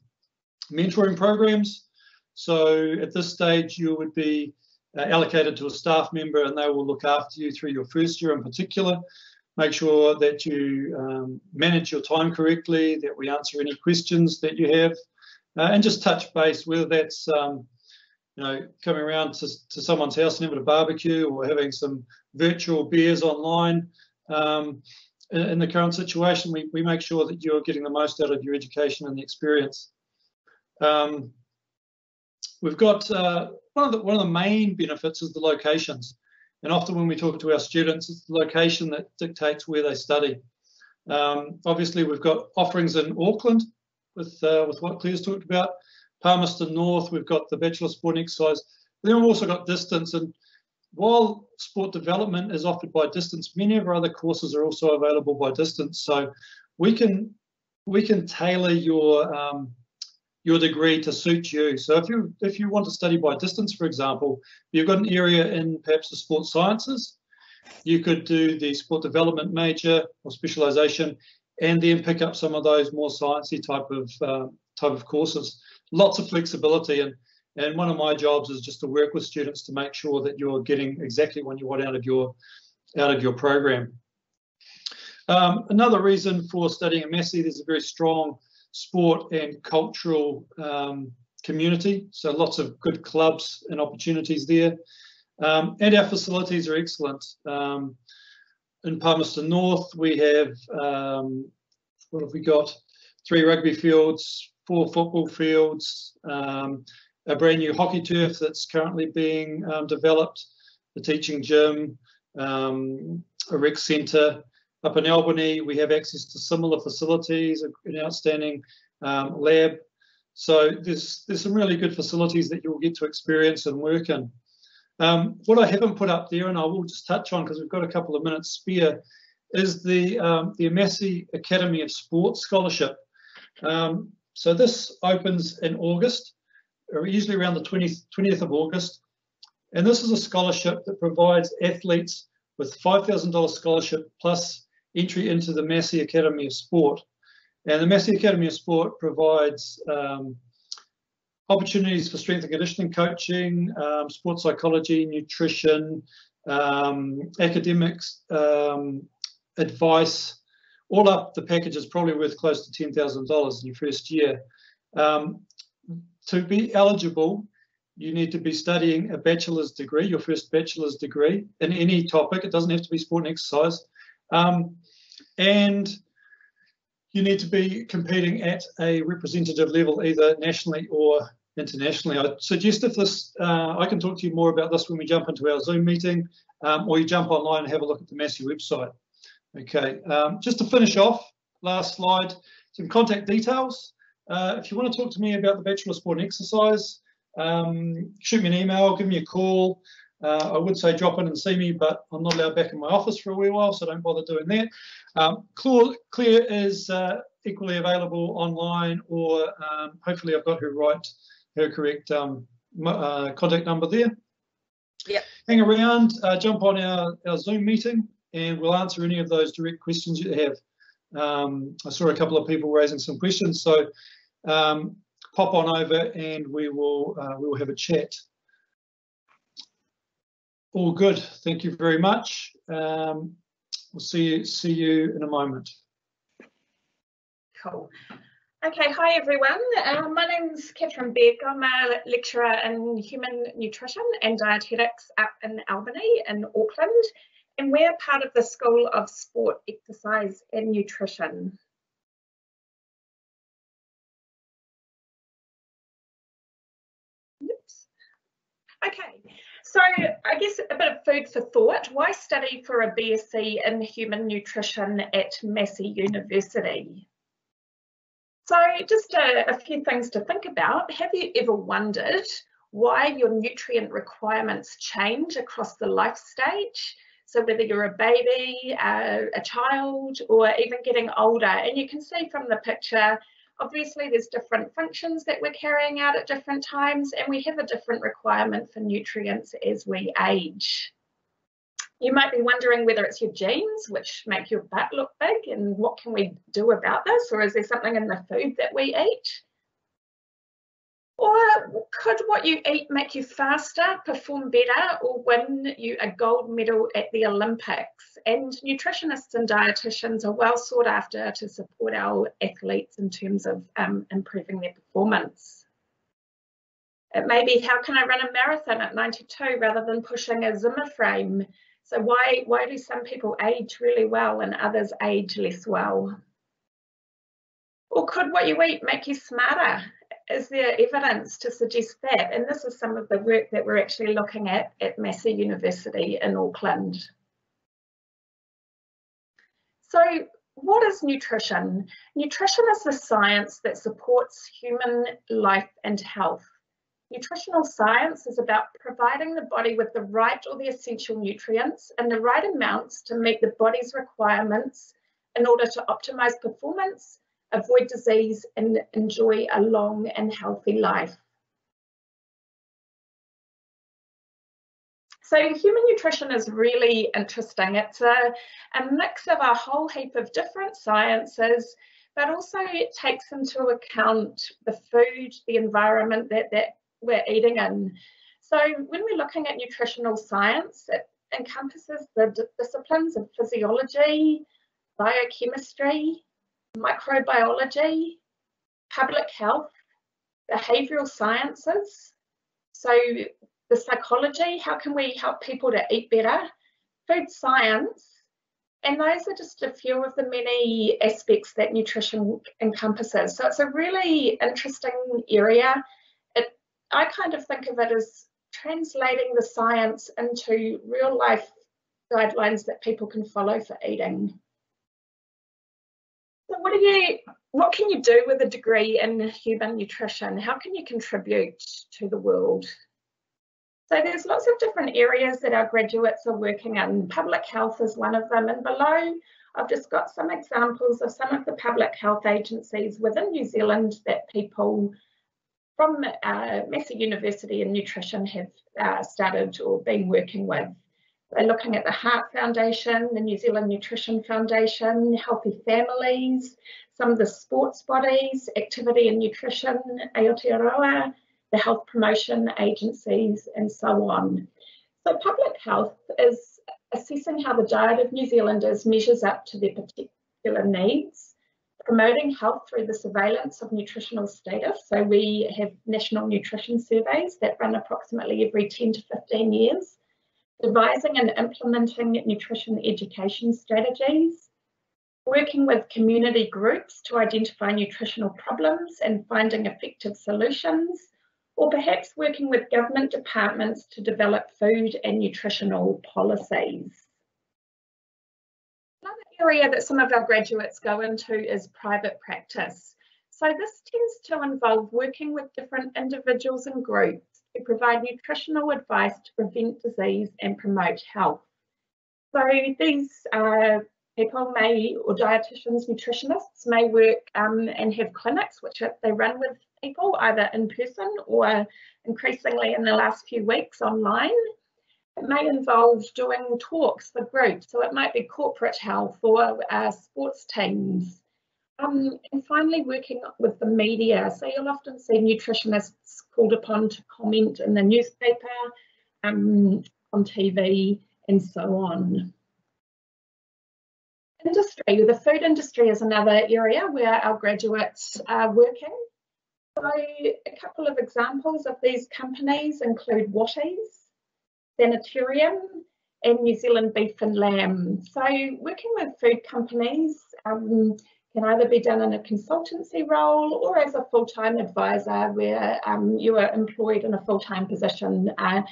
mentoring programs. So at this stage, you would be uh, allocated to a staff member and they will look after you through your first year in particular. Make sure that you um, manage your time correctly, that we answer any questions that you have, uh, and just touch base, whether that's um, you know, coming around to, to someone's house and having a barbecue or having some virtual beers online. Um, in, in, the current situation, we, we make sure that you're getting the most out of your education and the experience. Um, we've got uh, one, of the, one of the main benefits is the locations. And often when we talk to our students, it's the location that dictates where they study. Um, obviously, we've got offerings in Auckland with, uh, with what Claire's talked about. Palmerston North, we've got the Bachelor of Sport Exercise. Then we've also got distance. And while sport development is offered by distance, many of our other courses are also available by distance. So we can we can tailor your um, your degree to suit you. So if you if you want to study by distance, for example, you've got an area in perhaps the sports sciences, you could do the sport development major or specialisation, and then pick up some of those more sciencey type of uh, type of courses. Lots of flexibility, and and one of my jobs is just to work with students to make sure that you're getting exactly what you want out of your out of your program. Um, another reason for studying at Massey, there's a very strong sport and cultural um, community. So lots of good clubs and opportunities there. Um, and our facilities are excellent. Um, in Palmerston North, we have, um, what have we got? Three rugby fields, four football fields, um, a brand new hockey turf that's currently being um, developed, the teaching gym, um, a rec centre. Up in Albany, we have access to similar facilities, an outstanding um, lab. So there's there's some really good facilities that you'll get to experience and work in. Um, what I haven't put up there, and I will just touch on because we've got a couple of minutes spare, is the um, the Massey Academy of Sport Scholarship. Um, so this opens in August, or usually around the 20th, 20th of August. And this is a scholarship that provides athletes with $5,000 scholarship plus entry into the Massey Academy of Sport. And the Massey Academy of Sport provides um, opportunities for strength and conditioning coaching, um, sports psychology, nutrition, um, academics, um, advice. All up, the package is probably worth close to $10,000 in your first year. Um, to be eligible, you need to be studying a bachelor's degree, your first bachelor's degree in any topic. It doesn't have to be sport and exercise. Um, and you need to be competing at a representative level, either nationally or internationally. I suggest if this, uh, I can talk to you more about this when we jump into our Zoom meeting, um, or you jump online and have a look at the Massey website. Okay, um, just to finish off, last slide, some contact details. Uh, if you want to talk to me about the Bachelor of Sport and Exercise, um, shoot me an email, give me a call. Uh, I would say drop in and see me, but I'm not allowed back in my office for a wee while, so don't bother doing that. Um, Claire is uh, equally available online, or um, hopefully I've got her right, her correct um, uh, contact number there. Yeah. Hang around, uh, jump on our, our Zoom meeting, and we'll answer any of those direct questions you have. Um, I saw a couple of people raising some questions, so um, pop on over and we will uh, we will have a chat. All good. Thank you very much. Um, we'll see you see you in a moment. Cool. Okay, hi everyone. Uh, my name's Kathryn Beck. I'm a lecturer in human nutrition and dietetics up in Albany in Auckland and we're part of the School of Sport, Exercise and Nutrition. Oops. Okay, so I guess a bit of food for thought. Why study for a BSc in human nutrition at Massey University? So just a, a few things to think about. Have you ever wondered why your nutrient requirements change across the life stage? So whether you're a baby, uh, a child, or even getting older, and you can see from the picture, obviously there's different functions that we're carrying out at different times, and we have a different requirement for nutrients as we age. You might be wondering whether it's your genes which make your butt look big and what can we do about this or is there something in the food that we eat? Or could what you eat make you faster, perform better, or win you a gold medal at the Olympics? And nutritionists and dietitians are well sought after to support our athletes in terms of um, improving their performance. It may be how can I run a marathon at 92 rather than pushing a Zimmer frame? So why, why do some people age really well and others age less well? Or could what you eat make you smarter is there evidence to suggest that? And this is some of the work that we're actually looking at at Massey University in Auckland. So what is nutrition? Nutrition is the science that supports human life and health. Nutritional science is about providing the body with the right or the essential nutrients and the right amounts to meet the body's requirements in order to optimize performance, avoid disease and enjoy a long and healthy life. So human nutrition is really interesting. It's a, a mix of a whole heap of different sciences, but also it takes into account the food, the environment that, that we're eating in. So when we're looking at nutritional science, it encompasses the disciplines of physiology, biochemistry, microbiology, public health, behavioural sciences. So the psychology, how can we help people to eat better, food science, and those are just a few of the many aspects that nutrition encompasses. So it's a really interesting area. It, I kind of think of it as translating the science into real life guidelines that people can follow for eating. So what do you what can you do with a degree in human nutrition? How can you contribute to the world? So there's lots of different areas that our graduates are working in. Public health is one of them. And below, I've just got some examples of some of the public health agencies within New Zealand that people from uh, Massey University in Nutrition have uh, started or been working with. They're looking at the Heart Foundation, the New Zealand Nutrition Foundation, Healthy Families, some of the sports bodies, Activity and Nutrition, Aotearoa, the health promotion agencies, and so on. So public health is assessing how the diet of New Zealanders measures up to their particular needs, promoting health through the surveillance of nutritional status. So we have national nutrition surveys that run approximately every 10 to 15 years devising and implementing nutrition education strategies, working with community groups to identify nutritional problems and finding effective solutions, or perhaps working with government departments to develop food and nutritional policies. Another area that some of our graduates go into is private practice. So this tends to involve working with different individuals and groups who provide nutritional advice to prevent disease and promote health. So these uh, people may, or dietitians, nutritionists, may work um, and have clinics which they run with people either in person or increasingly in the last few weeks online. It may involve doing talks for groups, so it might be corporate health or uh, sports teams. Um, and finally, working with the media. So you'll often see nutritionists called upon to comment in the newspaper, um, on TV, and so on. Industry, the food industry is another area where our graduates are working. So a couple of examples of these companies include Wattie's, Sanitarium, and New Zealand Beef and Lamb. So working with food companies, um, can either be done in a consultancy role or as a full-time advisor where um, you are employed in a full-time position uh,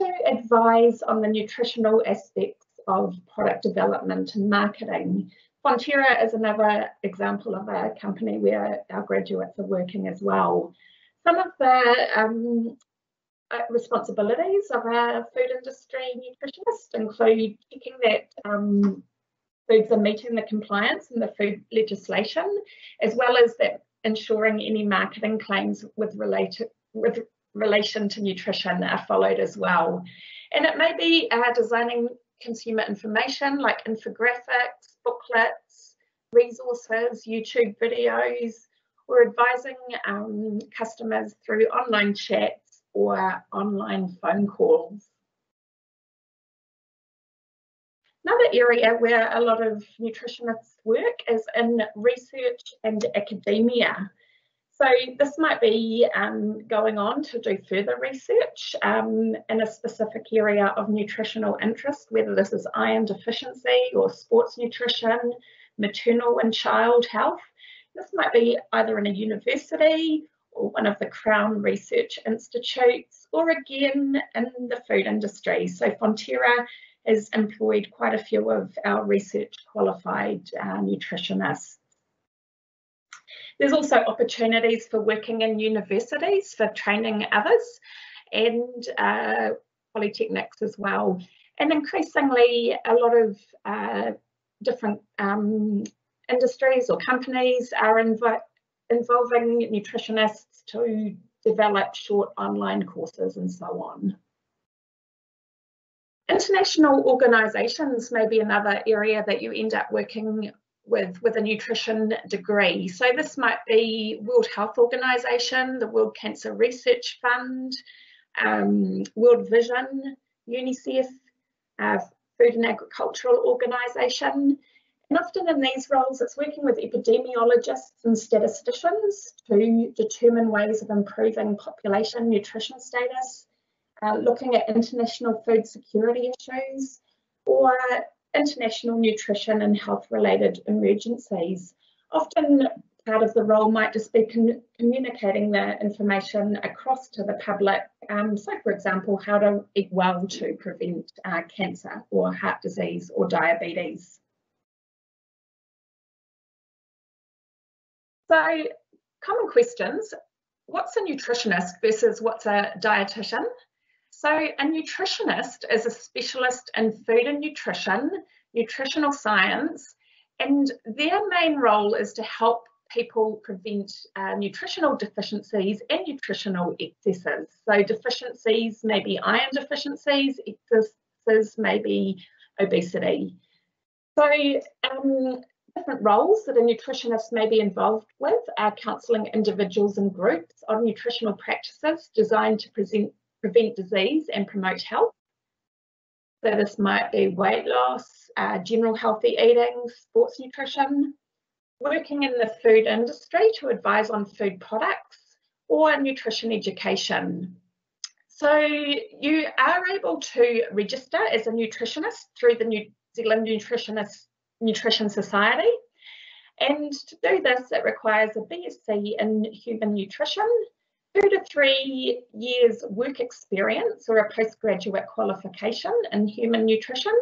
to advise on the nutritional aspects of product development and marketing. Fonterra is another example of a company where our graduates are working as well. Some of the um, uh, responsibilities of a food industry nutritionist include checking that um, foods are meeting the compliance and the food legislation, as well as that ensuring any marketing claims with related with relation to nutrition are followed as well. And it may be uh, designing consumer information like infographics, booklets, resources, YouTube videos, or advising um, customers through online chats or online phone calls. Another area where a lot of nutritionists work is in research and academia. So this might be um, going on to do further research um, in a specific area of nutritional interest, whether this is iron deficiency or sports nutrition, maternal and child health. This might be either in a university or one of the Crown Research Institutes, or again in the food industry. So Fonterra has employed quite a few of our research qualified uh, nutritionists. There's also opportunities for working in universities for training others and uh, polytechnics as well. And increasingly, a lot of uh, different um, industries or companies are inv involving nutritionists to develop short online courses and so on. International organisations may be another area that you end up working with with a nutrition degree. So this might be World Health Organization, the World Cancer Research Fund, um, World Vision, UNICEF, uh, Food and Agricultural Organization. And often in these roles, it's working with epidemiologists and statisticians to determine ways of improving population nutrition status, uh, looking at international food security issues, or international nutrition and health related emergencies. Often part of the role might just be communicating the information across to the public. Um, so, for example, how to eat well to prevent uh, cancer or heart disease or diabetes. So, common questions. What's a nutritionist versus what's a dietitian? So a nutritionist is a specialist in food and nutrition, nutritional science, and their main role is to help people prevent uh, nutritional deficiencies and nutritional excesses. So deficiencies may be iron deficiencies, excesses may be obesity. So um, different roles that a nutritionist may be involved with are counselling individuals and groups on nutritional practices designed to present prevent disease and promote health. So this might be weight loss, uh, general healthy eating, sports nutrition, working in the food industry to advise on food products, or nutrition education. So you are able to register as a nutritionist through the New Zealand Nutritionist Nutrition Society. And to do this, it requires a BSc in human nutrition two to three years work experience or a postgraduate qualification in human nutrition,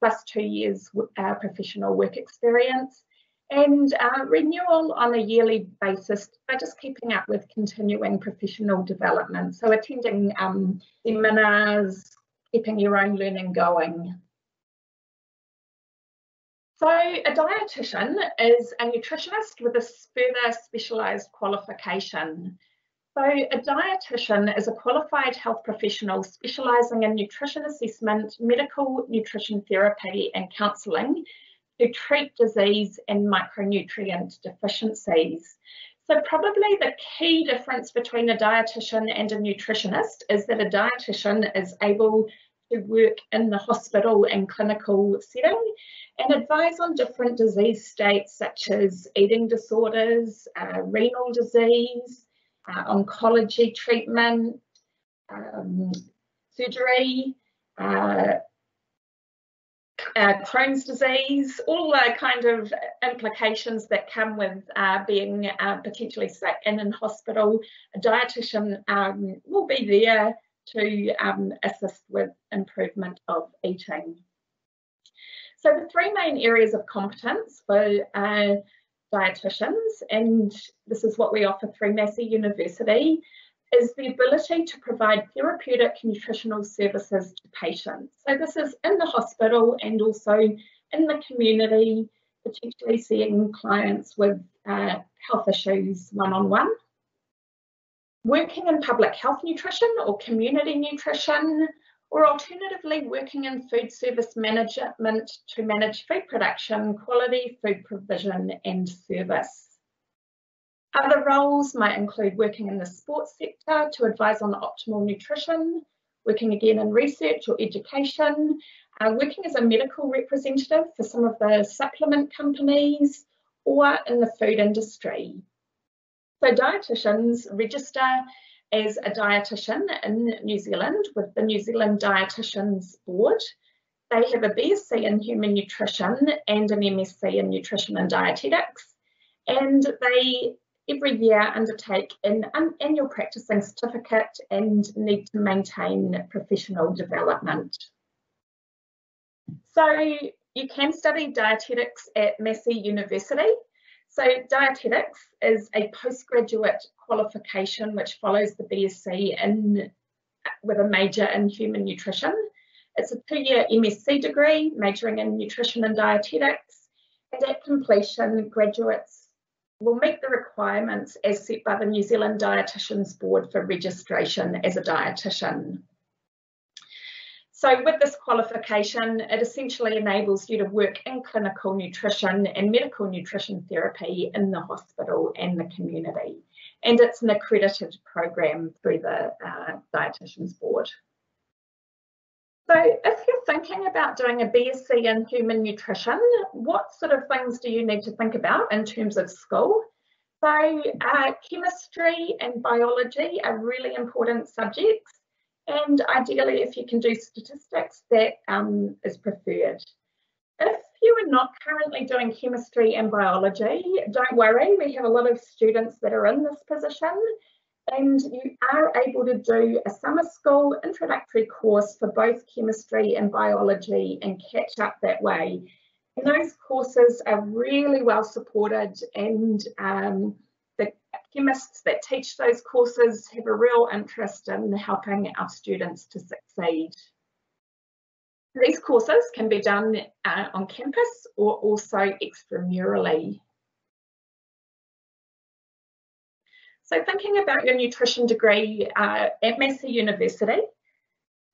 plus two years uh, professional work experience, and uh, renewal on a yearly basis by just keeping up with continuing professional development. So attending um, seminars, keeping your own learning going. So a dietitian is a nutritionist with a further specialised qualification. So a dietitian is a qualified health professional specialising in nutrition assessment, medical nutrition therapy and counselling to treat disease and micronutrient deficiencies. So probably the key difference between a dietitian and a nutritionist is that a dietitian is able to work in the hospital and clinical setting and advise on different disease states such as eating disorders, uh, renal disease, uh, oncology treatment, um, surgery, uh, uh, Crohn's disease, all the kind of implications that come with uh, being uh, potentially sick and in hospital. A dietitian um, will be there to um, assist with improvement of eating. So the three main areas of competence for uh, dietitians, and this is what we offer through Massey University, is the ability to provide therapeutic nutritional services to patients. So this is in the hospital and also in the community, potentially seeing clients with uh, health issues one-on-one. -on -one. Working in public health nutrition or community nutrition, or alternatively working in food service management to manage food production, quality, food provision and service. Other roles might include working in the sports sector to advise on optimal nutrition, working again in research or education, uh, working as a medical representative for some of the supplement companies, or in the food industry. So dietitians register as a dietitian in New Zealand with the New Zealand Dietitians Board. They have a BSc in Human Nutrition and an MSc in Nutrition and Dietetics, and they every year undertake an annual practicing certificate and need to maintain professional development. So you can study dietetics at Massey University so dietetics is a postgraduate qualification which follows the BSc in with a major in human nutrition. It's a two-year MSc degree majoring in nutrition and dietetics, and at completion, graduates will meet the requirements as set by the New Zealand Dietitians Board for registration as a dietitian. So with this qualification, it essentially enables you to work in clinical nutrition and medical nutrition therapy in the hospital and the community. And it's an accredited program through the uh, Dietitians Board. So if you're thinking about doing a BSc in human nutrition, what sort of things do you need to think about in terms of school? So uh, chemistry and biology are really important subjects. And ideally, if you can do statistics, that um, is preferred. If you are not currently doing chemistry and biology, don't worry, we have a lot of students that are in this position and you are able to do a summer school introductory course for both chemistry and biology and catch up that way. And those courses are really well supported and um, chemists that teach those courses have a real interest in helping our students to succeed. These courses can be done uh, on campus or also extramurally. So thinking about your nutrition degree uh, at Massey University,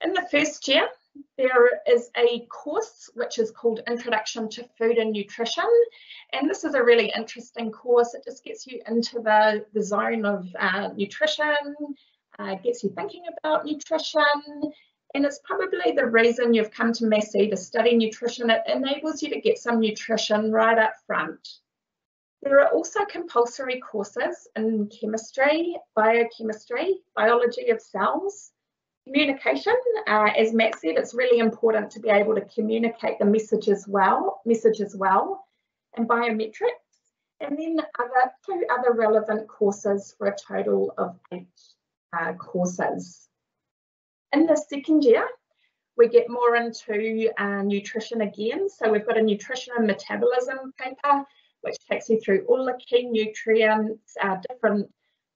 in the first year, there is a course which is called Introduction to Food and Nutrition. And this is a really interesting course. It just gets you into the, the zone of uh, nutrition, uh, gets you thinking about nutrition. And it's probably the reason you've come to Massey to study nutrition. It enables you to get some nutrition right up front. There are also compulsory courses in chemistry, biochemistry, biology of cells, Communication, uh, as Matt said, it's really important to be able to communicate the message as well, message as well, and biometrics, and then other two other relevant courses for a total of eight uh, courses. In the second year, we get more into uh, nutrition again. So we've got a nutrition and metabolism paper, which takes you through all the key nutrients, uh, different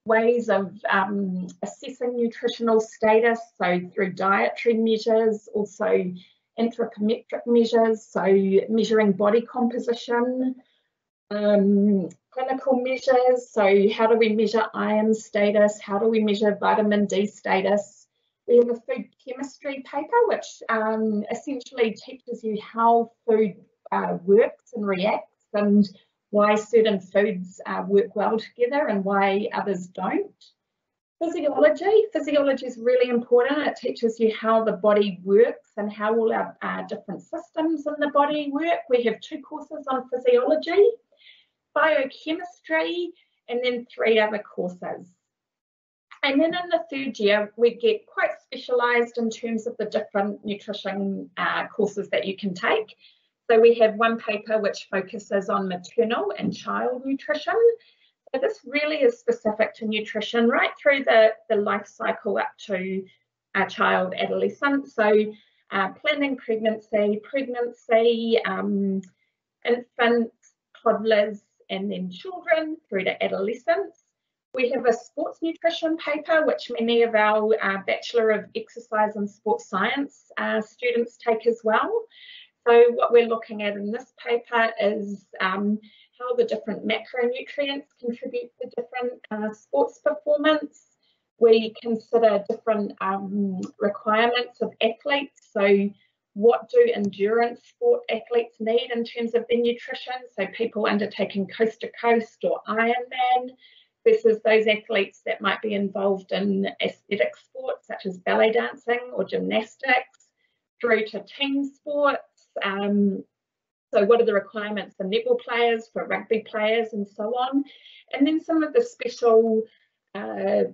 ways of um, assessing nutritional status, so through dietary measures, also anthropometric measures, so measuring body composition, um, clinical measures, so how do we measure iron status, how do we measure vitamin D status. We have a food chemistry paper which um, essentially teaches you how food uh, works and reacts and why certain foods uh, work well together and why others don't. Physiology. Physiology is really important. It teaches you how the body works and how all our uh, different systems in the body work. We have two courses on physiology, biochemistry, and then three other courses. And then in the third year, we get quite specialised in terms of the different nutrition uh, courses that you can take. So we have one paper which focuses on maternal and child nutrition. So this really is specific to nutrition right through the, the life cycle up to a child adolescent. So uh, planning pregnancy, pregnancy, um, infants, toddlers, and then children through to adolescence. We have a sports nutrition paper, which many of our uh, Bachelor of Exercise and Sports Science uh, students take as well. So what we're looking at in this paper is um, how the different macronutrients contribute to different uh, sports performance. We consider different um, requirements of athletes. So what do endurance sport athletes need in terms of their nutrition? So people undertaking coast to coast or Ironman versus those athletes that might be involved in aesthetic sports such as ballet dancing or gymnastics through to team sports um, so what are the requirements for netball players, for rugby players and so on. And then some of the special uh,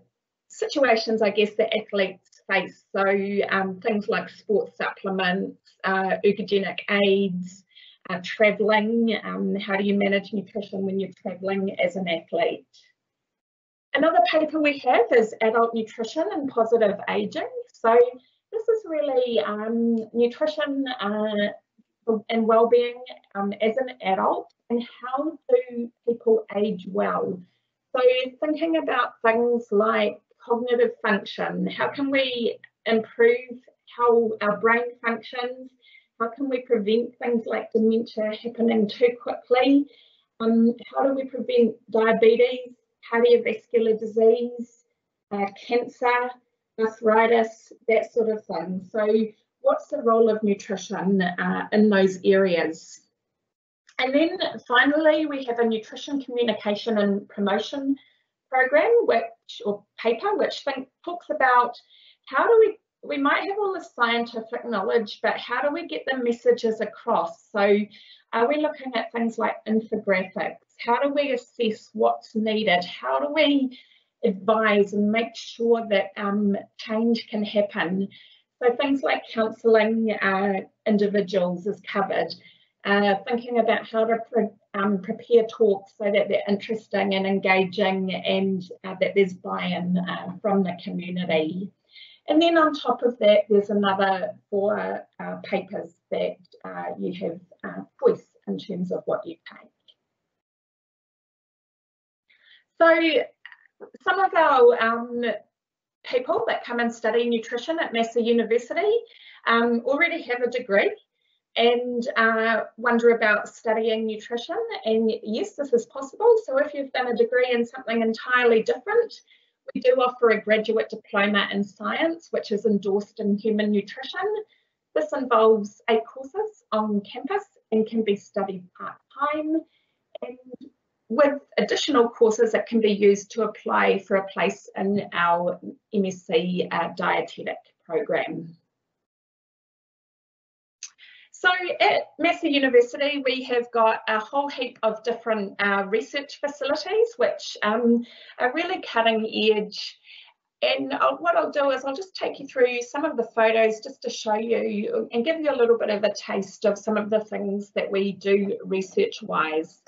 situations, I guess, that athletes face. So um, things like sports supplements, uh, ergogenic aids, uh, travelling, um, how do you manage nutrition when you're travelling as an athlete. Another paper we have is adult nutrition and positive aging. So this is really um, nutrition uh, and well-being um, as an adult and how do people age well so thinking about things like cognitive function how can we improve how our brain functions How can we prevent things like dementia happening too quickly? Um, how do we prevent diabetes, cardiovascular disease, uh, cancer, arthritis, that sort of thing? So what's the role of nutrition uh, in those areas? And then finally, we have a nutrition communication and promotion program, which or paper, which think, talks about how do we we might have all the scientific knowledge, but how do we get the messages across? So are we looking at things like infographics? How do we assess what's needed? How do we advise and make sure that um, change can happen? So things like counselling uh, individuals is covered. Uh, thinking about how to pre um, prepare talks so that they're interesting and engaging and uh, that there's buy-in uh, from the community. And then on top of that, there's another four uh, papers that uh, you have choice in terms of what you take. So some of our um, people that come and study nutrition at Massey University um, already have a degree and uh, wonder about studying nutrition. And yes, this is possible. So if you've done a degree in something entirely different, we do offer a graduate diploma in science, which is endorsed in human nutrition. This involves eight courses on campus and can be studied part-time. And with additional courses that can be used to apply for a place in our MSc uh, dietetic program. So at Massey University, we have got a whole heap of different uh, research facilities, which um, are really cutting edge. And I'll, what I'll do is I'll just take you through some of the photos just to show you and give you a little bit of a taste of some of the things that we do research-wise.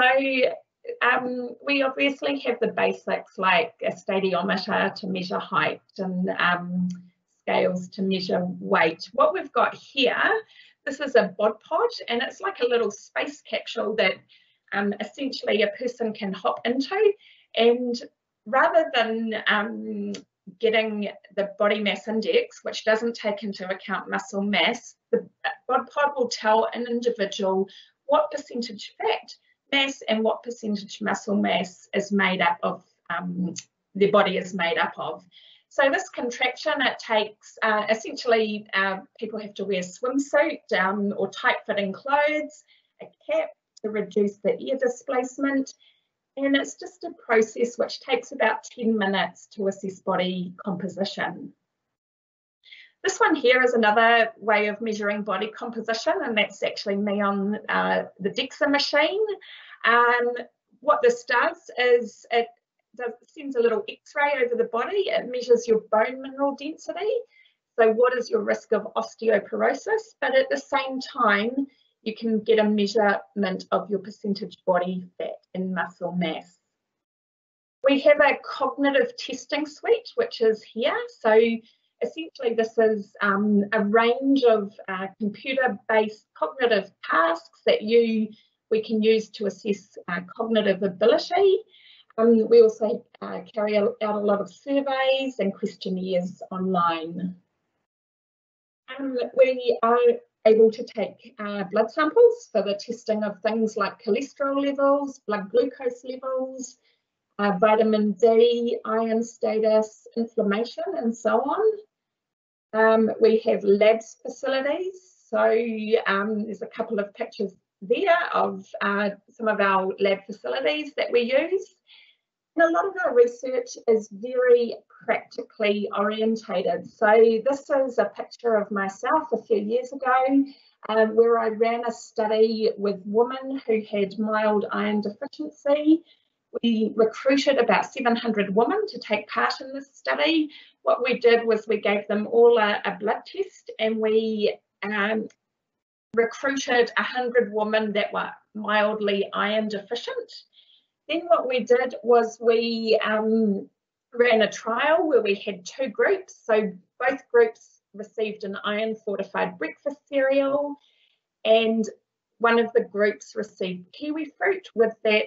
So um, we obviously have the basics like a stadiometer to measure height and um, scales to measure weight. What we've got here this is a bod pod and it's like a little space capsule that um, essentially a person can hop into and rather than um, getting the body mass index, which doesn't take into account muscle mass, the bod pod will tell an individual what percentage fat mass and what percentage muscle mass is made up of, um, their body is made up of. So this contraction, it takes, uh, essentially uh, people have to wear a swimsuit um, or tight fitting clothes, a cap to reduce the air displacement. And it's just a process which takes about 10 minutes to assess body composition. This one here is another way of measuring body composition, and that's actually me on uh, the DEXA machine. Um, what this does is it does, sends a little x-ray over the body. It measures your bone mineral density. So what is your risk of osteoporosis? But at the same time, you can get a measurement of your percentage body fat and muscle mass. We have a cognitive testing suite, which is here. So essentially this is um, a range of uh, computer-based cognitive tasks that you we can use to assess uh, cognitive ability. Um, we also uh, carry out a lot of surveys and questionnaires online. Um, we are able to take uh, blood samples for the testing of things like cholesterol levels, blood glucose levels, uh, vitamin D, iron status, inflammation, and so on. Um, we have labs facilities. So um, there's a couple of pictures there of uh, some of our lab facilities that we use. And a lot of our research is very practically orientated. So this is a picture of myself a few years ago um, where I ran a study with women who had mild iron deficiency. We recruited about 700 women to take part in this study. What we did was we gave them all a, a blood test and we um, recruited 100 women that were mildly iron deficient. Then what we did was we um, ran a trial where we had two groups. So both groups received an iron fortified breakfast cereal and one of the groups received kiwi fruit with that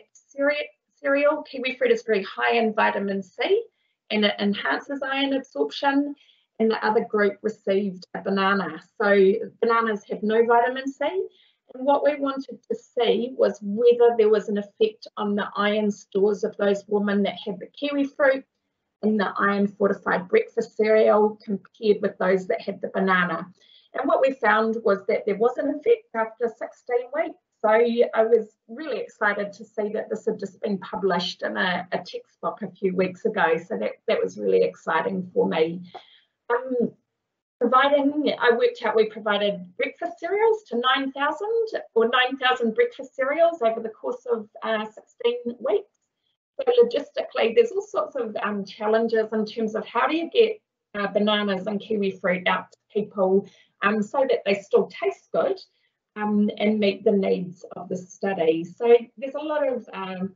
cereal. Kiwi fruit is very high in vitamin C and it enhances iron absorption. and the other group received a banana. So bananas have no vitamin C. And what we wanted to see was whether there was an effect on the iron stores of those women that had the kiwi fruit and the iron fortified breakfast cereal compared with those that had the banana. And what we found was that there was an effect after 16 weeks. So I was really excited to see that this had just been published in a, a textbook a few weeks ago. So that, that was really exciting for me. Um, providing, I worked out we provided breakfast cereals to 9,000 or 9,000 breakfast cereals over the course of uh, 16 weeks. So logistically, there's all sorts of um, challenges in terms of how do you get uh, bananas and kiwi fruit out to people um, so that they still taste good um, and meet the needs of the study. So there's a lot of um,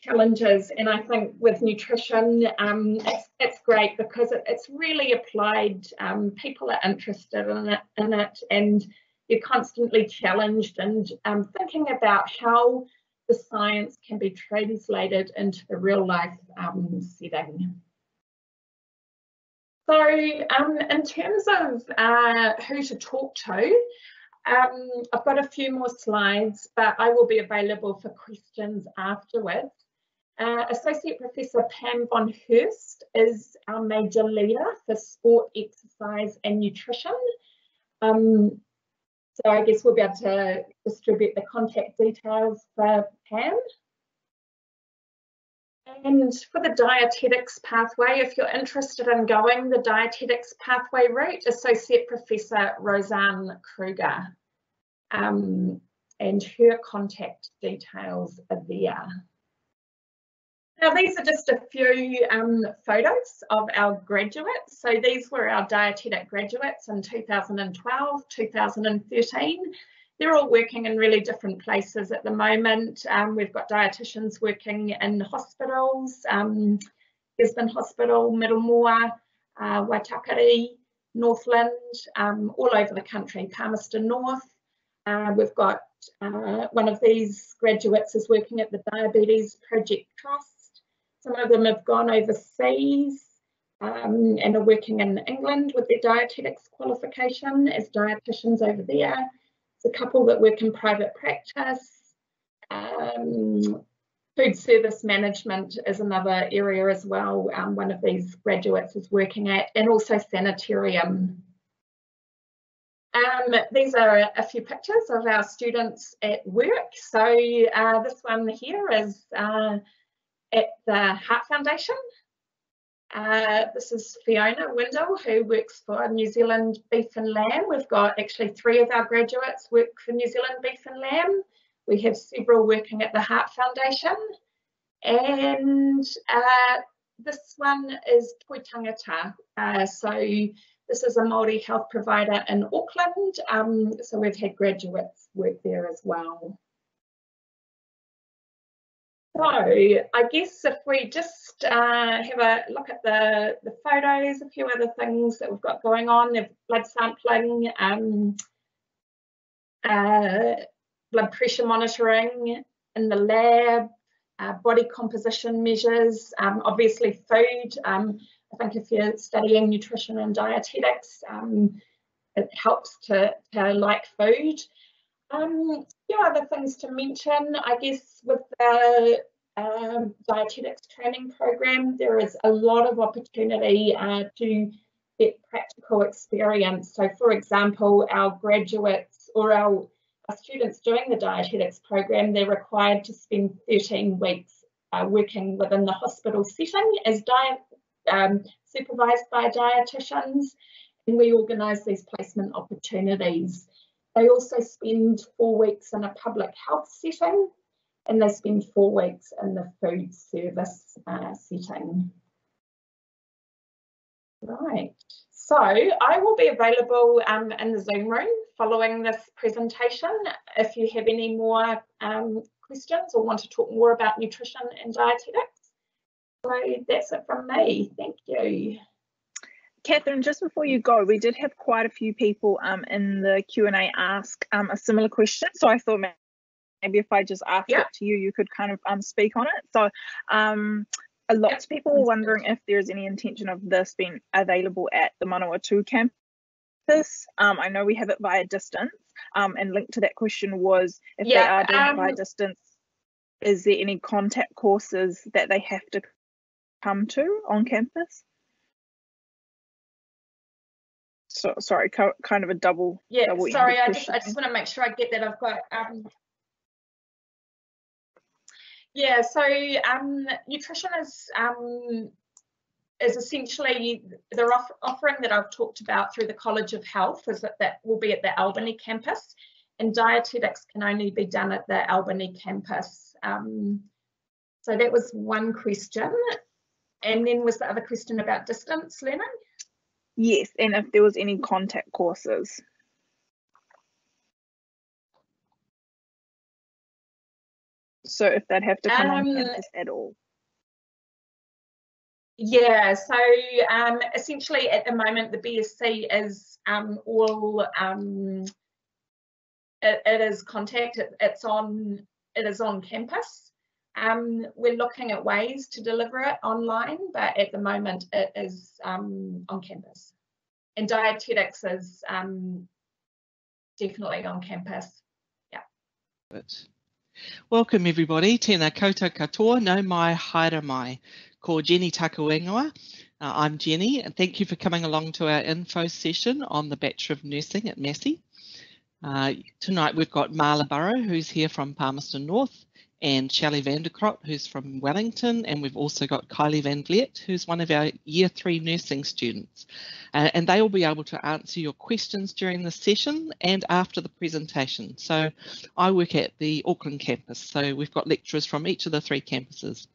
challenges and I think with nutrition um, it's, it's great because it, it's really applied, um, people are interested in it, in it and you're constantly challenged and um, thinking about how the science can be translated into the real life um, setting. So um, in terms of uh, who to talk to, um, I've got a few more slides, but I will be available for questions afterwards. Uh, Associate Professor Pam von Hurst is our major leader for sport, exercise and nutrition. Um, so I guess we'll be able to distribute the contact details for Pam. And for the dietetics pathway, if you're interested in going the dietetics pathway route, Associate Professor Rozanne Kruger. Um, and her contact details are there. Now these are just a few um, photos of our graduates. So these were our dietetic graduates in 2012, 2013. They're all working in really different places at the moment. Um, we've got dietitians working in hospitals, um, Gisborne Hospital, Middlemore, uh, Waitakere, Northland, um, all over the country, Palmerston North. Uh, we've got uh, one of these graduates is working at the Diabetes Project Trust. Some of them have gone overseas um, and are working in England with their dietetics qualification as dietitians over there. A couple that work in private practice. Um, food service management is another area as well. Um, one of these graduates is working at, and also sanitarium. Um, these are a few pictures of our students at work. So uh, this one here is uh, at the Heart Foundation. Uh, this is Fiona Windle, who works for New Zealand Beef and Lamb. We've got actually three of our graduates work for New Zealand Beef and Lamb. We have several working at the Heart Foundation. And uh, this one is Toi Tangata. Uh, so this is a Māori health provider in Auckland. Um, so we've had graduates work there as well. So I guess if we just uh, have a look at the, the photos, a few other things that we've got going on, the blood sampling, um, uh, blood pressure monitoring in the lab, uh, body composition measures, um, obviously food. Um, I think if you're studying nutrition and dietetics, um, it helps to, to like food. Um, a few other things to mention, I guess with the um, dietetics training program, there is a lot of opportunity uh, to get practical experience. So for example, our graduates or our, our, students doing the dietetics program, they're required to spend 13 weeks uh, working within the hospital setting as diet, um, supervised by dietitians, and we organise these placement opportunities. They also spend four weeks in a public health setting and they spend four weeks in the food service uh, setting. Right, so I will be available um, in the Zoom room following this presentation. If you have any more um, questions or want to talk more about nutrition and dietetics. So that's it from me. Thank you. Catherine, just before you go, we did have quite a few people um, in the Q&A ask um, a similar question. So I thought maybe if I just ask yeah. it to you, you could kind of um, speak on it. So um, lots of people were wondering if there's any intention of this being available at the Manawatu campus. Um, I know we have it via distance, um, and linked to that question was if Yeah, they are doing it via um, distance, is there any contact courses that they have to come to on campus? So sorry, kind of a double. Yeah, double sorry, I just I just want to make sure I get that. I've got um yeah, so um nutrition is um is essentially the off offering that I've talked about through the College of Health is that that will be at the Albany campus and dietetics can only be done at the Albany campus. Um, so that was one question. And then was the other question about distance learning? Yes, and if there was any contact courses. So if they'd have to come on Um, campus at all. Yeah, so um, essentially at the moment the BSc is um, all um, it, it is contact. It, it's on it is on campus. Um, we're looking at ways to deliver it online, but at the moment it is um, on campus. And dietetics is um, definitely on campus. Yeah. Good. Welcome everybody, tēnā koutou katoa, nau mai, haere mai. Ko Jenny Takawengoa. Uh, I'm Jenny and thank you for coming along to our info session on the Bachelor of Nursing at Massey. Uh, tonight we've got Marla Burrow who's here from Palmerston North and Shelley Vanderkrot who's from Wellington and we've also got Kylie Van Vliet who's one of our year three nursing students uh, and they will be able to answer your questions during the session and after the presentation. So I work at the Auckland campus so we've got lecturers from each of the three campuses.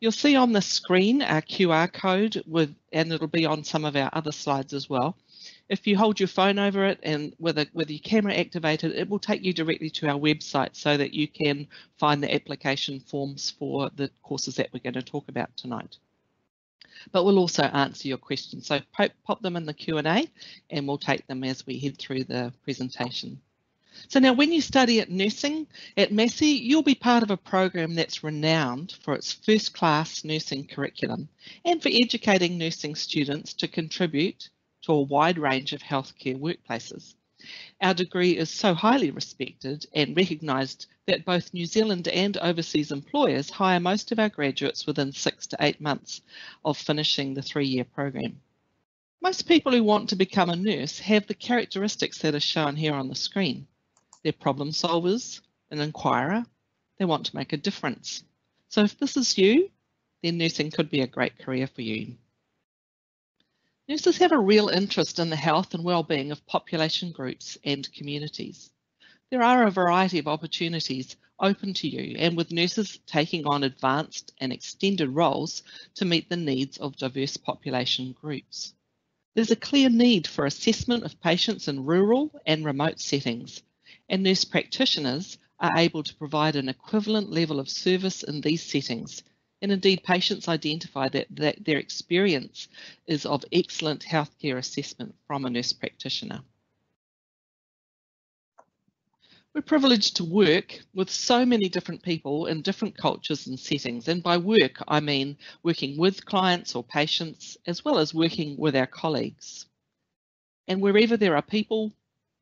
You'll see on the screen our QR code with, and it'll be on some of our other slides as well. If you hold your phone over it and with, a, with your camera activated, it will take you directly to our website so that you can find the application forms for the courses that we're going to talk about tonight. But we'll also answer your questions. So pop, pop them in the Q&A and we'll take them as we head through the presentation. So now when you study at nursing at Massey, you'll be part of a program that's renowned for its first class nursing curriculum and for educating nursing students to contribute to a wide range of healthcare workplaces. Our degree is so highly respected and recognised that both New Zealand and overseas employers hire most of our graduates within six to eight months of finishing the three-year program. Most people who want to become a nurse have the characteristics that are shown here on the screen. They're problem solvers, an inquirer, they want to make a difference. So if this is you, then nursing could be a great career for you. Nurses have a real interest in the health and well-being of population groups and communities. There are a variety of opportunities open to you and with nurses taking on advanced and extended roles to meet the needs of diverse population groups. There's a clear need for assessment of patients in rural and remote settings and nurse practitioners are able to provide an equivalent level of service in these settings. And indeed, patients identify that, that their experience is of excellent healthcare assessment from a nurse practitioner. We're privileged to work with so many different people in different cultures and settings. And by work, I mean working with clients or patients, as well as working with our colleagues. And wherever there are people,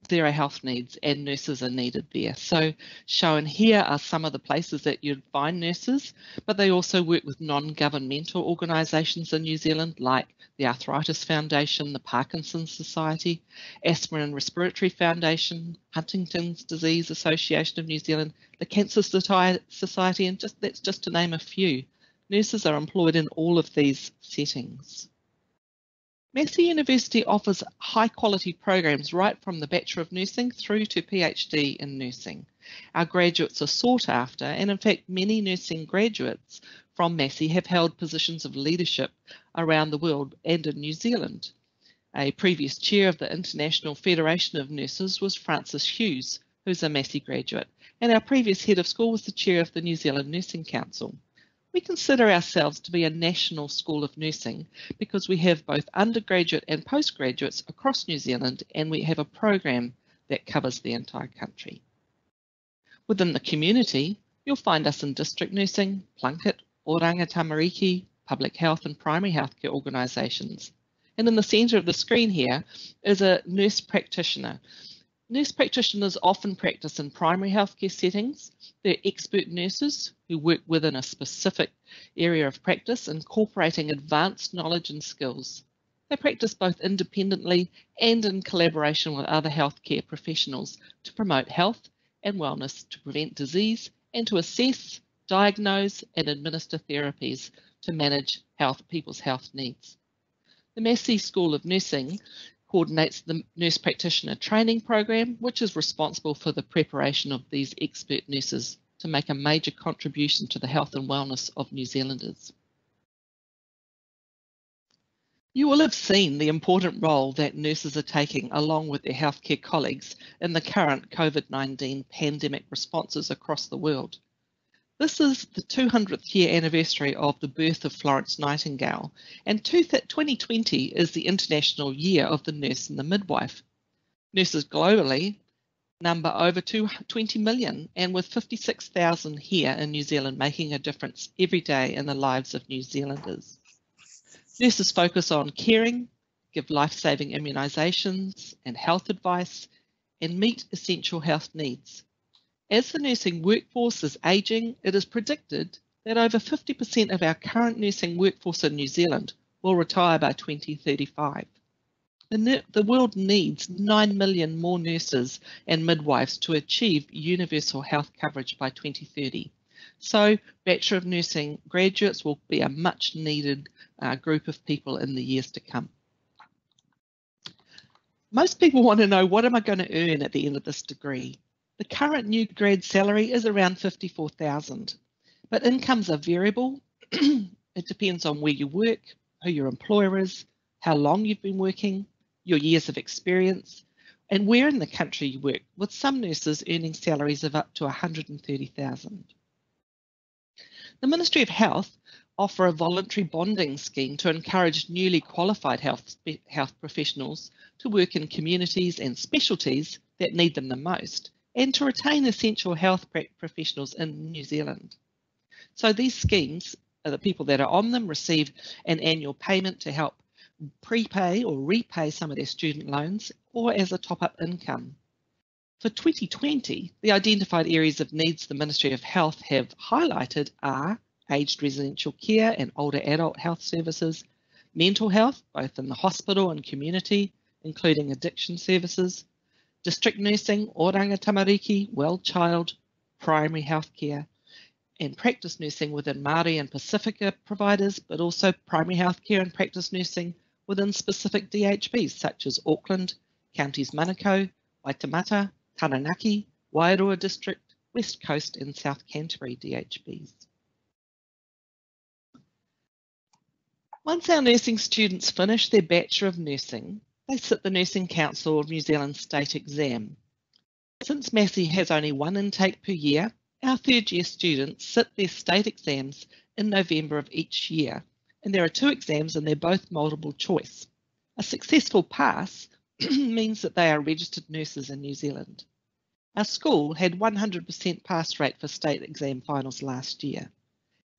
there are health needs and nurses are needed there. So shown here are some of the places that you'd find nurses, but they also work with non-governmental organisations in New Zealand like the Arthritis Foundation, the Parkinson's Society, Asthma and Respiratory Foundation, Huntington's Disease Association of New Zealand, the Cancer Society, and just that's just to name a few. Nurses are employed in all of these settings. Massey University offers high quality programs right from the Bachelor of Nursing through to PhD in nursing. Our graduates are sought after and in fact many nursing graduates from Massey have held positions of leadership around the world and in New Zealand. A previous chair of the International Federation of Nurses was Frances Hughes, who's a Massey graduate, and our previous head of school was the chair of the New Zealand Nursing Council. We consider ourselves to be a national school of nursing because we have both undergraduate and postgraduates across New Zealand and we have a program that covers the entire country. Within the community, you'll find us in district nursing, Plunket, Oranga Tamariki, public health and primary healthcare organisations. And in the centre of the screen here is a nurse practitioner. Nurse practitioners often practice in primary healthcare settings. They're expert nurses who work within a specific area of practice, incorporating advanced knowledge and skills. They practice both independently and in collaboration with other healthcare professionals to promote health and wellness, to prevent disease, and to assess, diagnose, and administer therapies to manage health, people's health needs. The Massey School of Nursing coordinates the nurse practitioner training program, which is responsible for the preparation of these expert nurses to make a major contribution to the health and wellness of New Zealanders. You will have seen the important role that nurses are taking along with their healthcare colleagues in the current COVID-19 pandemic responses across the world. This is the 200th year anniversary of the birth of Florence Nightingale, and 2020 is the International Year of the Nurse and the Midwife. Nurses globally number over 20 million, and with 56,000 here in New Zealand making a difference every day in the lives of New Zealanders. Nurses focus on caring, give life-saving immunisations and health advice, and meet essential health needs. As the nursing workforce is ageing, it is predicted that over 50% of our current nursing workforce in New Zealand will retire by 2035. The, the world needs 9 million more nurses and midwives to achieve universal health coverage by 2030. So, Bachelor of Nursing graduates will be a much needed uh, group of people in the years to come. Most people want to know what am I going to earn at the end of this degree? The current new grad salary is around 54,000, but incomes are variable. it depends on where you work, who your employer is, how long you've been working, your years of experience, and where in the country you work, with some nurses earning salaries of up to 130,000. The Ministry of Health offer a voluntary bonding scheme to encourage newly qualified health, health professionals to work in communities and specialties that need them the most and to retain essential health professionals in New Zealand. So these schemes, the people that are on them receive an annual payment to help prepay or repay some of their student loans or as a top-up income. For 2020, the identified areas of needs the Ministry of Health have highlighted are aged residential care and older adult health services, mental health, both in the hospital and community, including addiction services, district nursing, oranga tamariki, well child, primary healthcare, and practice nursing within Māori and Pacifica providers, but also primary healthcare and practice nursing within specific DHBs such as Auckland, counties Manukau, Waitemata, Taranaki, Wairua District, West Coast and South Canterbury DHBs. Once our nursing students finish their Bachelor of Nursing, they sit the Nursing Council of New Zealand state exam. Since Massey has only one intake per year, our third year students sit their state exams in November of each year, and there are two exams and they're both multiple choice. A successful pass means that they are registered nurses in New Zealand. Our school had 100% pass rate for state exam finals last year.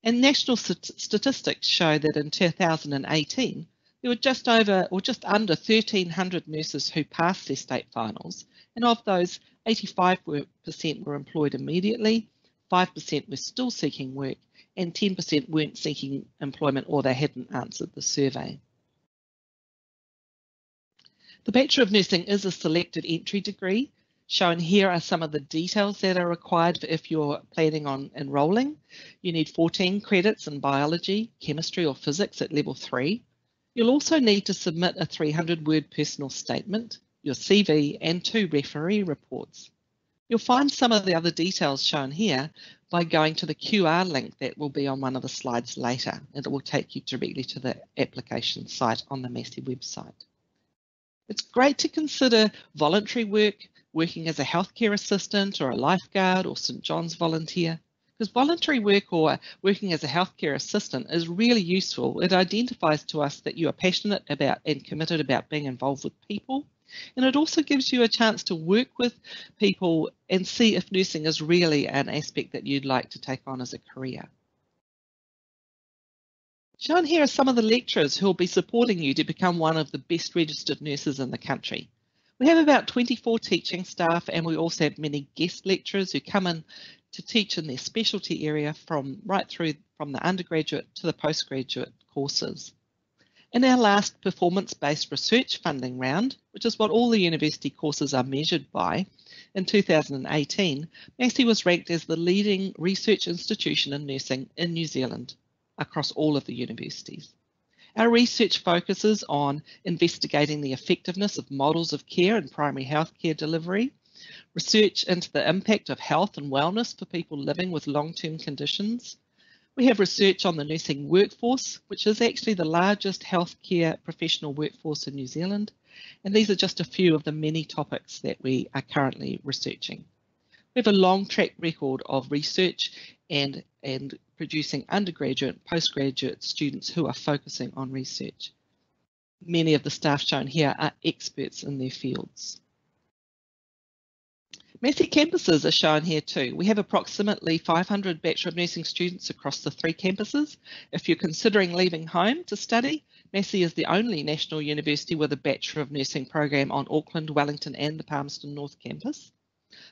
And national statistics show that in 2018, there were just over or just under 1,300 nurses who passed their state finals, and of those, 85% were employed immediately, 5% were still seeking work, and 10% weren't seeking employment or they hadn't answered the survey. The Bachelor of Nursing is a selected entry degree. Shown here are some of the details that are required if you're planning on enrolling. You need 14 credits in biology, chemistry or physics at level 3, You'll also need to submit a 300 word personal statement, your CV and two referee reports. You'll find some of the other details shown here by going to the QR link that will be on one of the slides later and it will take you directly to the application site on the Massey website. It's great to consider voluntary work, working as a healthcare assistant or a lifeguard or St John's volunteer. Because voluntary work or working as a healthcare assistant is really useful. It identifies to us that you are passionate about and committed about being involved with people. And it also gives you a chance to work with people and see if nursing is really an aspect that you'd like to take on as a career. Shown here are some of the lecturers who will be supporting you to become one of the best registered nurses in the country. We have about 24 teaching staff and we also have many guest lecturers who come in to teach in their specialty area from right through from the undergraduate to the postgraduate courses. In our last performance-based research funding round, which is what all the university courses are measured by, in 2018, Massey was ranked as the leading research institution in nursing in New Zealand across all of the universities. Our research focuses on investigating the effectiveness of models of care in primary healthcare delivery, research into the impact of health and wellness for people living with long-term conditions. We have research on the nursing workforce, which is actually the largest healthcare professional workforce in New Zealand. And these are just a few of the many topics that we are currently researching. We have a long track record of research and, and producing undergraduate postgraduate students who are focusing on research. Many of the staff shown here are experts in their fields. Massey campuses are shown here too. We have approximately 500 Bachelor of Nursing students across the three campuses. If you're considering leaving home to study, Massey is the only national university with a Bachelor of Nursing program on Auckland, Wellington and the Palmerston North campus.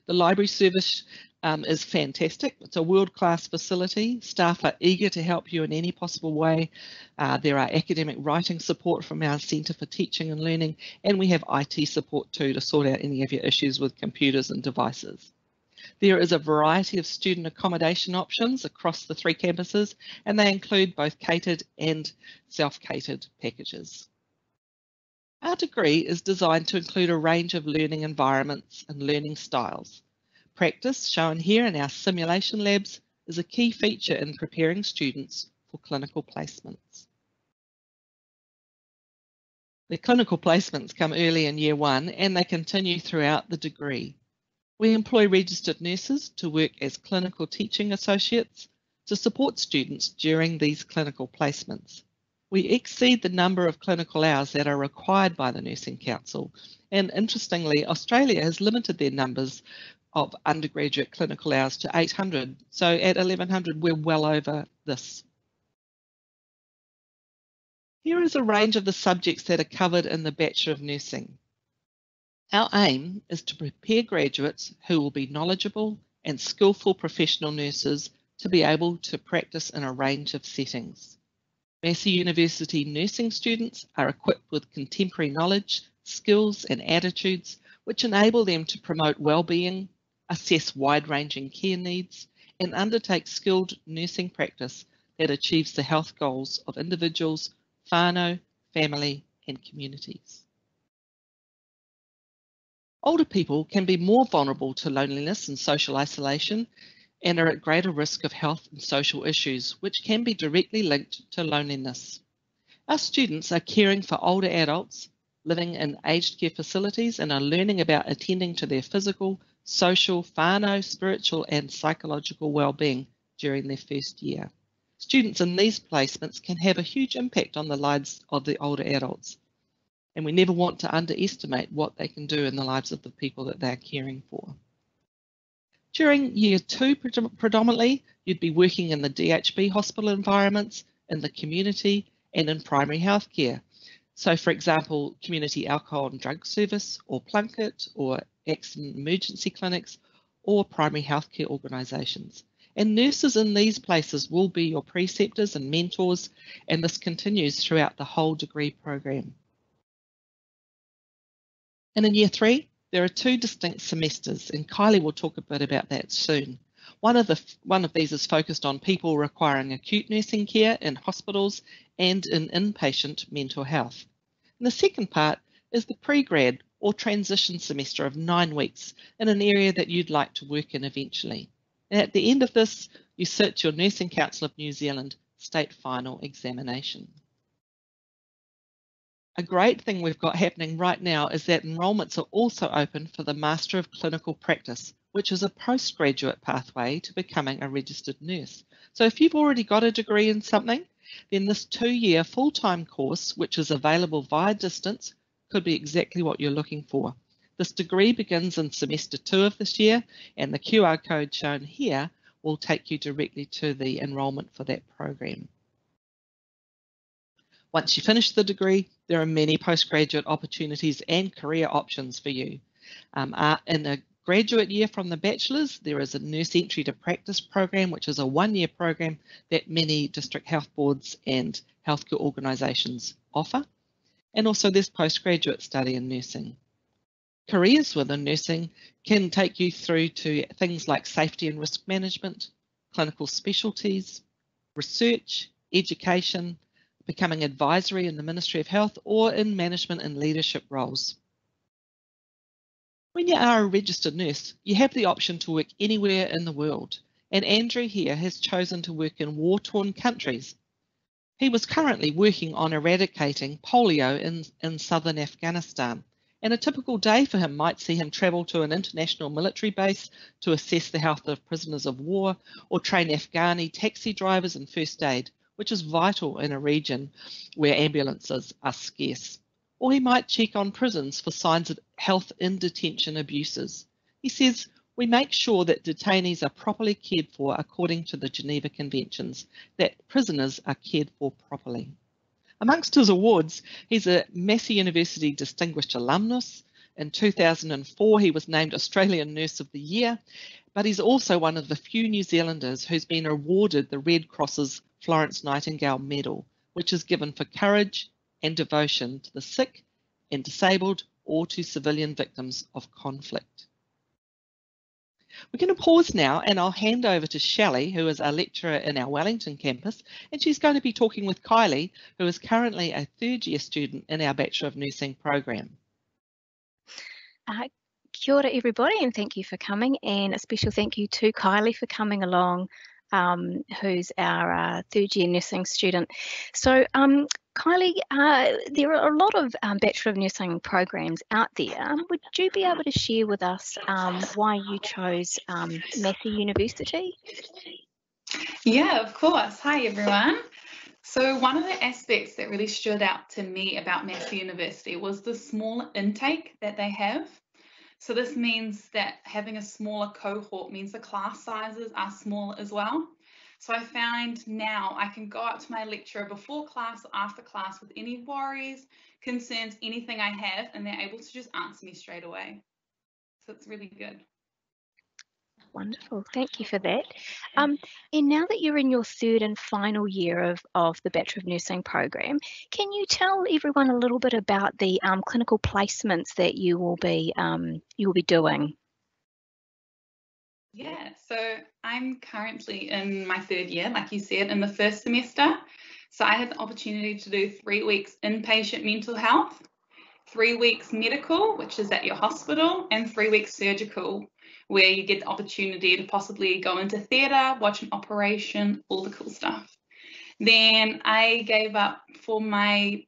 The library service um, is fantastic. It's a world-class facility. Staff are eager to help you in any possible way. Uh, there are academic writing support from our Centre for Teaching and Learning, and we have IT support too to sort out any of your issues with computers and devices. There is a variety of student accommodation options across the three campuses, and they include both catered and self-catered packages. Our degree is designed to include a range of learning environments and learning styles. Practice, shown here in our simulation labs, is a key feature in preparing students for clinical placements. The clinical placements come early in year one and they continue throughout the degree. We employ registered nurses to work as clinical teaching associates to support students during these clinical placements. We exceed the number of clinical hours that are required by the Nursing Council. And interestingly, Australia has limited their numbers of undergraduate clinical hours to 800. So at 1100, we're well over this. Here is a range of the subjects that are covered in the Bachelor of Nursing. Our aim is to prepare graduates who will be knowledgeable and skillful professional nurses to be able to practice in a range of settings. Massey University nursing students are equipped with contemporary knowledge, skills and attitudes which enable them to promote well-being, assess wide-ranging care needs, and undertake skilled nursing practice that achieves the health goals of individuals, whānau, family, and communities. Older people can be more vulnerable to loneliness and social isolation and are at greater risk of health and social issues, which can be directly linked to loneliness. Our students are caring for older adults living in aged care facilities and are learning about attending to their physical, social, whānau, spiritual and psychological well-being during their first year. Students in these placements can have a huge impact on the lives of the older adults. And we never want to underestimate what they can do in the lives of the people that they're caring for. During year two, predominantly, you'd be working in the DHB hospital environments, in the community, and in primary healthcare. So, for example, community alcohol and drug service, or Plunket, or emergency clinics, or primary healthcare organisations. And nurses in these places will be your preceptors and mentors, and this continues throughout the whole degree program. And in year three, there are two distinct semesters, and Kylie will talk a bit about that soon. One of, the, one of these is focused on people requiring acute nursing care in hospitals and in inpatient mental health. And the second part is the pre-grad or transition semester of nine weeks in an area that you'd like to work in eventually. And at the end of this, you sit your Nursing Council of New Zealand state final examination. A great thing we've got happening right now is that enrolments are also open for the Master of Clinical Practice, which is a postgraduate pathway to becoming a registered nurse. So if you've already got a degree in something, then this two-year full-time course, which is available via distance, could be exactly what you're looking for. This degree begins in semester two of this year, and the QR code shown here will take you directly to the enrolment for that program. Once you finish the degree, there are many postgraduate opportunities and career options for you. Um, uh, in the graduate year from the bachelor's, there is a nurse entry to practice program, which is a one-year program that many district health boards and healthcare organisations offer. And also there's postgraduate study in nursing. Careers within nursing can take you through to things like safety and risk management, clinical specialties, research, education, becoming advisory in the Ministry of Health or in management and leadership roles. When you are a registered nurse, you have the option to work anywhere in the world, and Andrew here has chosen to work in war-torn countries. He was currently working on eradicating polio in, in southern Afghanistan, and a typical day for him might see him travel to an international military base to assess the health of prisoners of war or train Afghani taxi drivers in first aid, which is vital in a region where ambulances are scarce or he might check on prisons for signs of health in detention abuses. He says, we make sure that detainees are properly cared for according to the Geneva Conventions, that prisoners are cared for properly. Amongst his awards, he's a Massey University Distinguished Alumnus. In 2004, he was named Australian Nurse of the Year, but he's also one of the few New Zealanders who's been awarded the Red Cross's Florence Nightingale Medal, which is given for courage, and devotion to the sick and disabled or to civilian victims of conflict. We're going to pause now and I'll hand over to Shelley, who is a lecturer in our Wellington campus, and she's going to be talking with Kylie, who is currently a third year student in our Bachelor of Nursing program. Uh, kia ora everybody and thank you for coming and a special thank you to Kylie for coming along um, who's our uh, third year nursing student. So um, Kylie, uh, there are a lot of um, Bachelor of Nursing programs out there. Would you be able to share with us um, why you chose um, Massey University? Yeah, of course. Hi, everyone. So one of the aspects that really stood out to me about Massey University was the small intake that they have. So this means that having a smaller cohort means the class sizes are smaller as well. So I find now I can go up to my lecturer before class after class with any worries, concerns, anything I have, and they're able to just answer me straight away. So it's really good. Wonderful, thank you for that. Um, and now that you're in your third and final year of, of the Bachelor of Nursing program, can you tell everyone a little bit about the um, clinical placements that you will be um, you will be doing? Yeah, so I'm currently in my third year, like you said, in the first semester. So I had the opportunity to do three weeks inpatient mental health, three weeks medical, which is at your hospital, and three weeks surgical, where you get the opportunity to possibly go into theatre, watch an operation, all the cool stuff. Then I gave up for my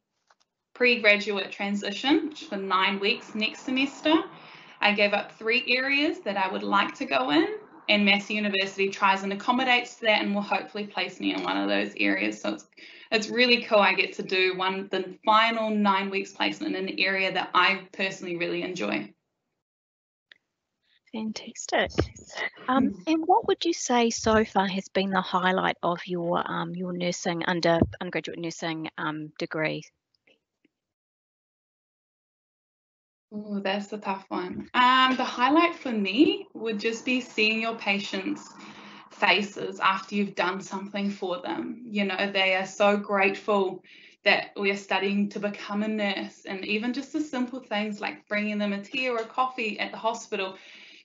pre-graduate transition for nine weeks next semester I gave up three areas that I would like to go in, and Massey University tries and accommodates that and will hopefully place me in one of those areas. So it's it's really cool. I get to do one the final nine weeks placement in an area that I personally really enjoy. Fantastic. Um, and what would you say so far has been the highlight of your um, your nursing under undergraduate nursing um, degree? Oh, that's a tough one. Um, the highlight for me would just be seeing your patients' faces after you've done something for them. You know, they are so grateful that we are studying to become a nurse, and even just the simple things like bringing them a tea or a coffee at the hospital.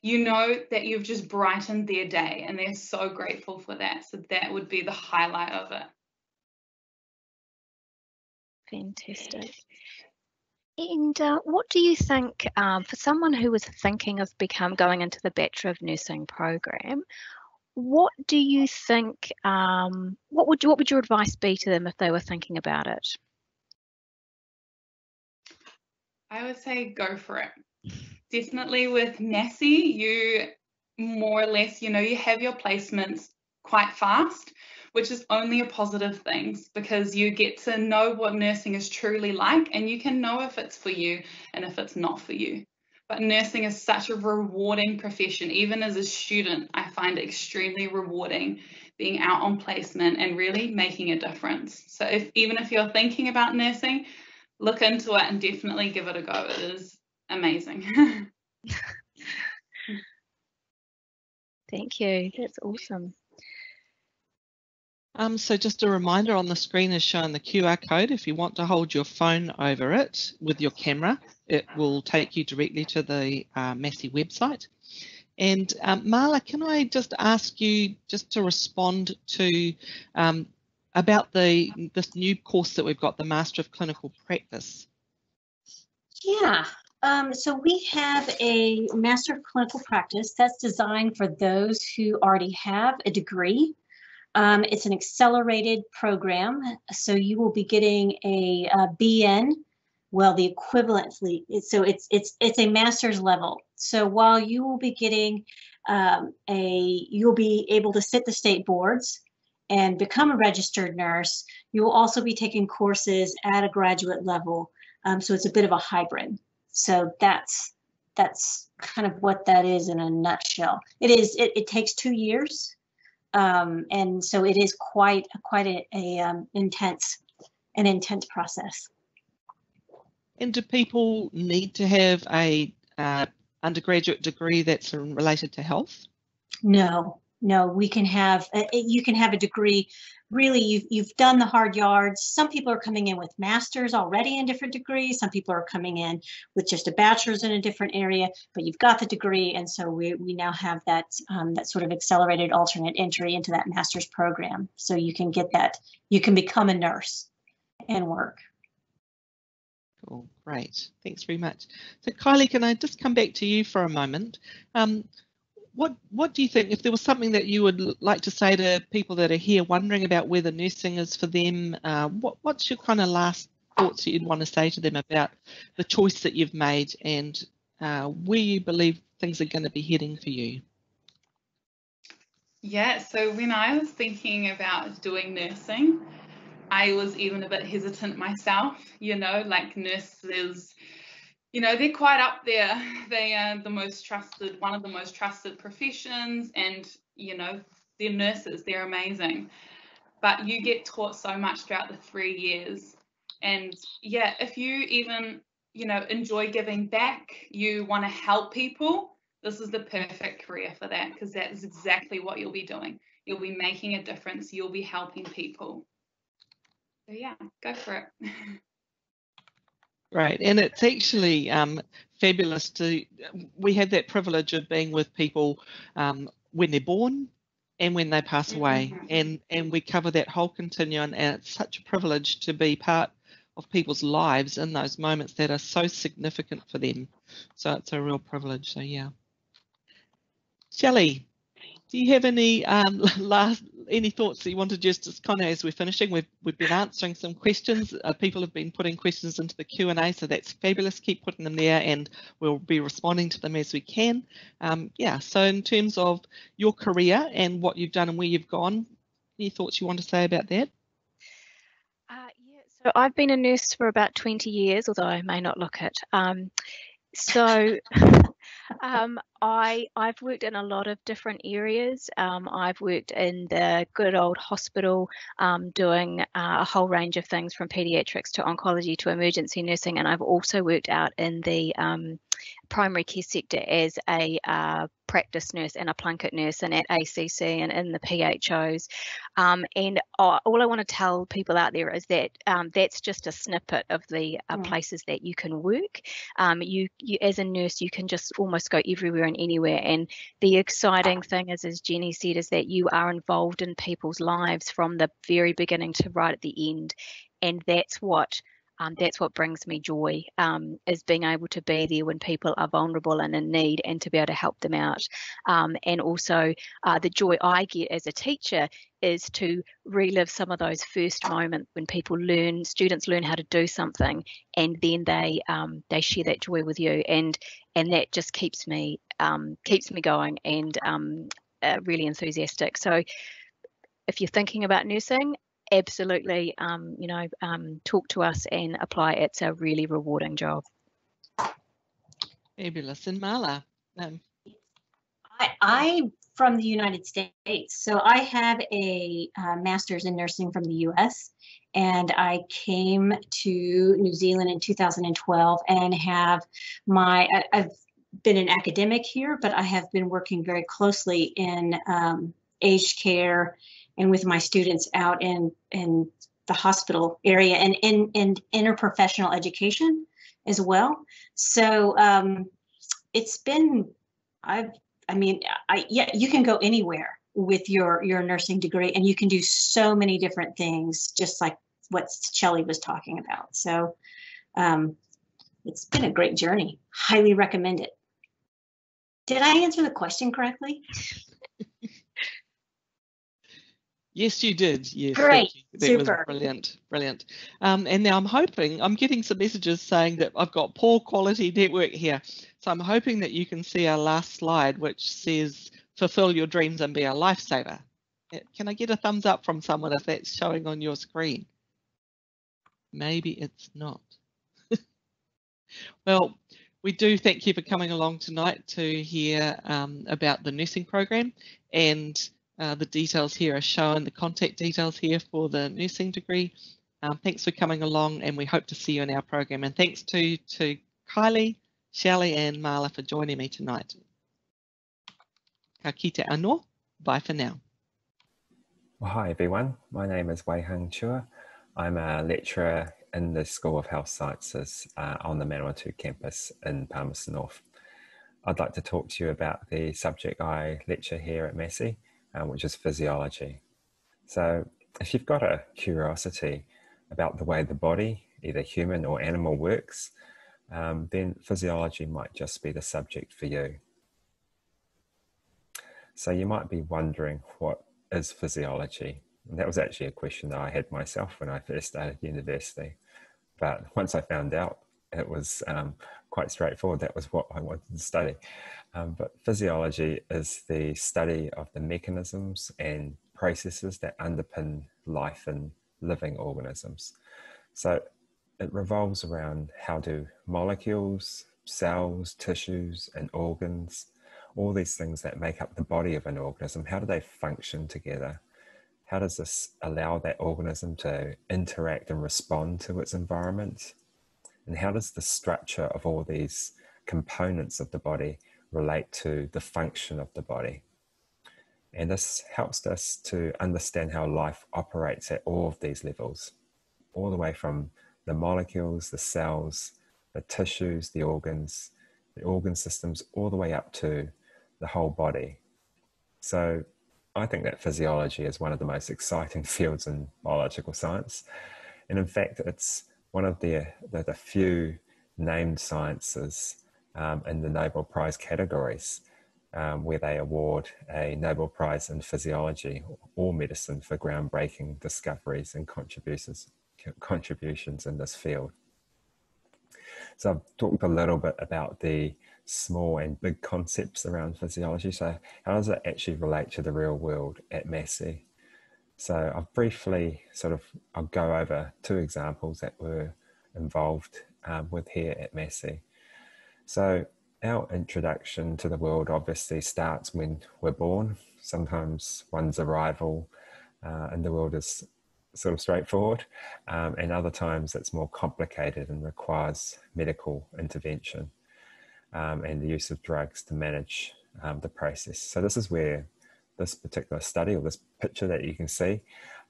You know that you've just brightened their day, and they're so grateful for that. So that would be the highlight of it. Fantastic. And uh, what do you think um, for someone who was thinking of become going into the Bachelor of Nursing program? What do you think? Um, what would what would your advice be to them if they were thinking about it? I would say go for it. Definitely with Massey, you more or less, you know, you have your placements quite fast which is only a positive thing because you get to know what nursing is truly like and you can know if it's for you and if it's not for you. But nursing is such a rewarding profession. Even as a student, I find it extremely rewarding being out on placement and really making a difference. So if even if you're thinking about nursing, look into it and definitely give it a go. It is amazing. Thank you. That's awesome. Um, so just a reminder on the screen is showing the QR code. If you want to hold your phone over it with your camera, it will take you directly to the uh, Massey website. And um, Marla, can I just ask you just to respond to um, about the this new course that we've got, the Master of Clinical Practice? Yeah, um, so we have a Master of Clinical Practice that's designed for those who already have a degree. Um, it's an accelerated program, so you will be getting a, a BN, well, the equivalently. So it's it's it's a master's level. So while you will be getting um, a, you'll be able to sit the state boards and become a registered nurse. You will also be taking courses at a graduate level. Um, so it's a bit of a hybrid. So that's that's kind of what that is in a nutshell. It is. It, it takes two years, um, and so it is quite quite a, a um, intense an intense process. And do people need to have a uh, undergraduate degree that's related to health? No, no. We can have uh, you can have a degree really you've, you've done the hard yards. Some people are coming in with masters already in different degrees. Some people are coming in with just a bachelor's in a different area, but you've got the degree. And so we, we now have that, um, that sort of accelerated alternate entry into that master's program. So you can get that, you can become a nurse and work. Cool, great. Thanks very much. So Kylie, can I just come back to you for a moment? Um, what what do you think if there was something that you would like to say to people that are here wondering about whether nursing is for them uh, what what's your kind of last thoughts you'd want to say to them about the choice that you've made and uh, where you believe things are going to be heading for you? Yeah so when i was thinking about doing nursing i was even a bit hesitant myself you know like nurses you know they're quite up there. They are the most trusted one of the most trusted professions and you know they're nurses they're amazing. But you get taught so much throughout the three years. And yeah if you even you know enjoy giving back you want to help people this is the perfect career for that because that's exactly what you'll be doing. You'll be making a difference. You'll be helping people. So yeah go for it Right, and it's actually um, fabulous to. We have that privilege of being with people um, when they're born and when they pass away, mm-hmm. and and we cover that whole continuum, and it's such a privilege to be part of people's lives in those moments that are so significant for them. So it's a real privilege. So yeah, Shelley, do you have any um, last any thoughts that you want to just, just kind of as we're finishing? We've we've been answering some questions. Uh, people have been putting questions into the Q and A, so that's fabulous. Keep putting them there, and we'll be responding to them as we can. Um, yeah. So in terms of your career and what you've done and where you've gone, any thoughts you want to say about that? Uh, yeah. So I've been a nurse for about 20 years, although I may not look it. Um, so um, I I've worked in a lot of different areas. Um, I've worked in the good old hospital, um, doing uh, a whole range of things from pediatrics to oncology to emergency nursing, and I've also worked out in the um, primary care sector as a uh, practice nurse and a Plunket nurse and at ACC and in the PHOs. Um, and all I want to tell people out there is that um, that's just a snippet of the uh, mm. places that you can work. Um, you, you, as a nurse, you can just almost go everywhere and anywhere. And the exciting thing is, as Jenny said, is that you are involved in people's lives from the very beginning to right at the end. And that's what um, that's what brings me joy um, is being able to be there when people are vulnerable and in need and to be able to help them out. Um, and also uh, the joy i get as a teacher is to relive some of those first moments when people learn students learn how to do something and then they um, they share that joy with you. And and that just keeps me um, keeps me going and um, uh, really enthusiastic. So if you're thinking about nursing absolutely, um, you know, um, talk to us and apply. It's a really rewarding job. Fabulous. And Marla? Um. I, I from the United States. So I have a uh, master's in nursing from the US, and I came to New Zealand in 2012 and have my, I, I've been an academic here, but I have been working very closely in um, aged care and with my students out in, in the hospital area and in, in interprofessional education as well. So um, it's been, I've, I mean, I, yeah, you can go anywhere with your your nursing degree and you can do so many different things just like what Shelly was talking about. So um, it's been a great journey. Highly recommend it. Did I answer the question correctly Yes, you did. Yes, Great. That Super. brilliant, brilliant. Um, and now I'm hoping I'm getting some messages saying that I've got poor quality network here. So I'm hoping that you can see our last slide, which says "Fulfill your dreams and be a lifesaver." Uh, Can I get a thumbs up from someone if that's showing on your screen? Maybe it's not. well, we do thank you for coming along tonight to hear um, about the nursing program and uh, the details here are shown, the contact details here for the nursing degree. Um, thanks for coming along and we hope to see you in our program. And thanks to, to Kylie, Shelley and Marla for joining me tonight. Ka kite anō. Bye for now. Well, hi everyone. My name is Wei Hung Chua. I'm a lecturer in the School of Health Sciences uh, on the Manawatu campus in Palmerston North. I'd like to talk to you about the subject I lecture here at Massey, uh, which is physiology. So, if you've got a curiosity about the way the body, either human or animal, works, um, then physiology might just be the subject for you. So, you might be wondering what is physiology? And that was actually a question that I had myself when I first started university. But once I found out, it was um, quite straightforward. That was what I wanted to study. Um, but physiology is the study of the mechanisms and processes that underpin life in living organisms. So it revolves around how do molecules, cells, tissues, and organs, all these things that make up the body of an organism, how do they function together? How does this allow that organism to interact and respond to its environment? And how does the structure of all these components of the body relate to the function of the body? And this helps us to understand how life operates at all of these levels, all the way from the molecules, the cells, the tissues, the organs, the organ systems, all the way up to the whole body. So I think that physiology is one of the most exciting fields in biological science. And in fact, it's one of the, the, the few named sciences um, in the Nobel Prize categories um, where they award a Nobel Prize in physiology or medicine for groundbreaking discoveries and contributions, contributions in this field. So I've talked a little bit about the small and big concepts around physiology. So how does it actually relate to the real world at Massey? So I've briefly sort of, I'll go over two examples that were involved um, with here at Massey. So our introduction to the world obviously starts when we're born. Sometimes one's arrival uh, in the world is sort of straightforward, um, and other times it's more complicated and requires medical intervention um, and the use of drugs to manage um, the process. So this is where this particular study or this picture that you can see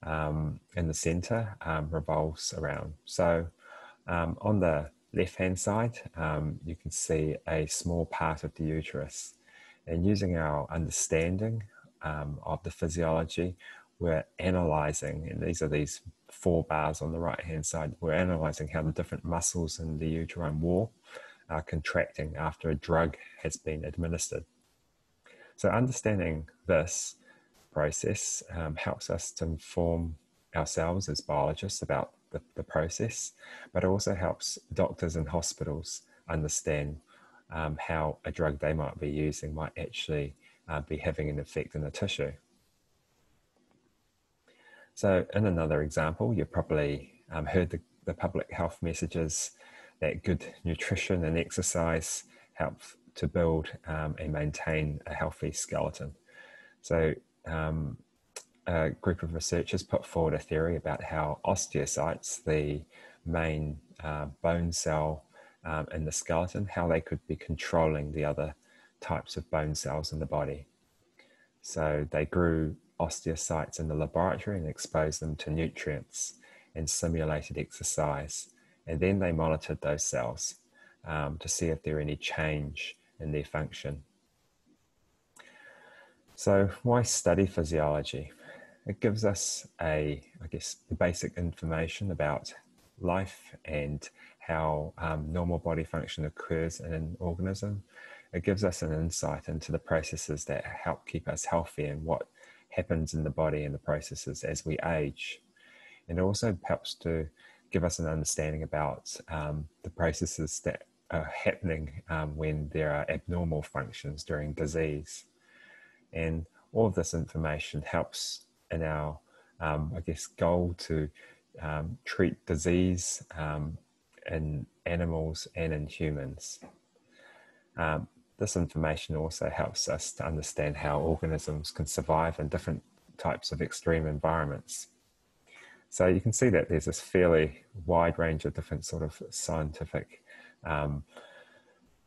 um, in the center um, revolves around. So um, on the left hand side, um, you can see a small part of the uterus. And using our understanding of the physiology, we're analyzing, and these are these four bars on the right hand side, we're analyzing how the different muscles in the uterine wall are contracting after a drug has been administered. So, understanding this process um, helps us to inform ourselves as biologists about the, the process, but it also helps doctors and hospitals understand um, how a drug they might be using might actually uh, be having an effect in the tissue. So, in another example, you've probably um, heard the, the public health messages that good nutrition and exercise help to build um, and maintain a healthy skeleton. So um, a group of researchers put forward a theory about how osteocytes, the main uh, bone cell um, in the skeleton, how they could be controlling the other types of bone cells in the body. So they grew osteocytes in the laboratory and exposed them to nutrients and simulated exercise. And then they monitored those cells um, to see if there any change in their function. So why study physiology? It gives us a, I guess, the basic information about life and how um, normal body function occurs in an organism. It gives us an insight into the processes that help keep us healthy and what happens in the body and the processes as we age. And it also helps to give us an understanding about um, the processes that are happening um, when there are abnormal functions during disease. And all of this information helps in our, um, I guess, goal to um, treat disease um, in animals and in humans. Um, this information also helps us to understand how organisms can survive in different types of extreme environments. So you can see that there's this fairly wide range of different sort of scientific um,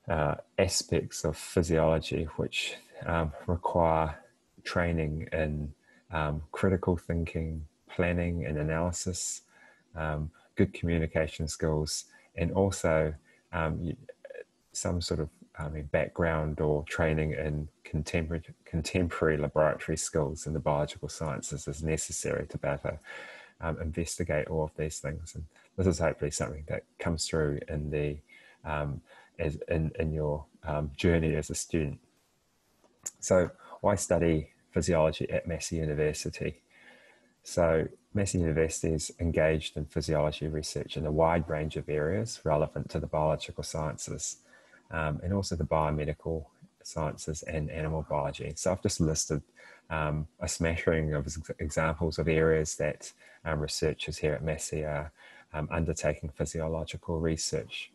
uh, aspects of physiology which um, require training in um, critical thinking, planning and analysis, um, good communication skills, and also um, some sort of I mean, background or training in contemporary, contemporary laboratory skills in the biological sciences is necessary to better um, investigate all of these things. And this is hopefully something that comes through in the um, as in, in your um, journey as a student. So why study physiology at Massey University? So Massey University is engaged in physiology research in a wide range of areas relevant to the biological sciences um, and also the biomedical sciences and animal biology. So I've just listed um, a smattering of examples of areas that um, researchers here at Massey are um, undertaking physiological research.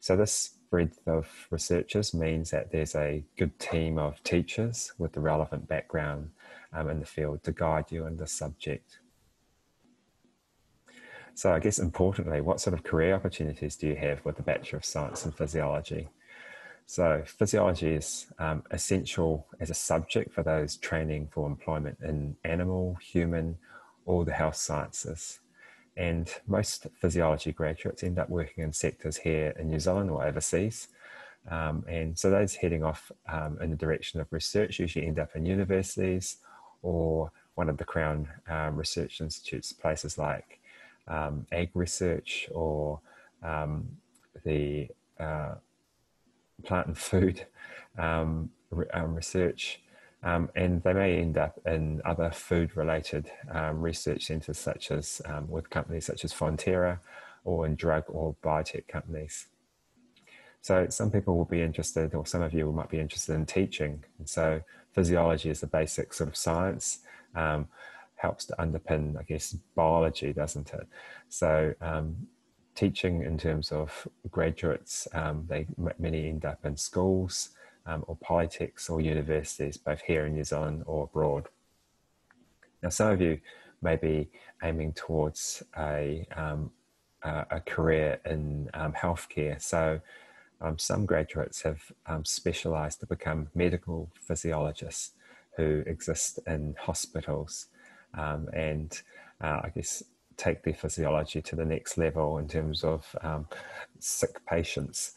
So this breadth of researchers means that there's a good team of teachers with the relevant background um, in the field to guide you in this subject. So I guess importantly, what sort of career opportunities do you have with the Bachelor of Science in Physiology? So physiology is um, essential as a subject for those training for employment in animal, human, or the health sciences. And most physiology graduates end up working in sectors here in New Zealand or overseas. Um, and so those heading off um, in the direction of research usually end up in universities or one of the Crown um, Research Institutes, places like um, AgResearch or um, the uh, plant and food um, research. Um, and they may end up in other food related um, research centres, such as um, with companies such as Fonterra or in drug or biotech companies. So, some people will be interested, or some of you might be interested in teaching. And so, physiology is the basic sort of science, um, helps to underpin, I guess, biology, doesn't it? So, teaching in terms of graduates, um, they many end up in schools um, or politics or universities, both here in New Zealand or abroad. Now, some of you may be aiming towards a, um, a career in um, healthcare. So, um, some graduates have um, specialised to become medical physiologists who exist in hospitals. and uh, I guess take their physiology to the next level in terms of um, sick patients.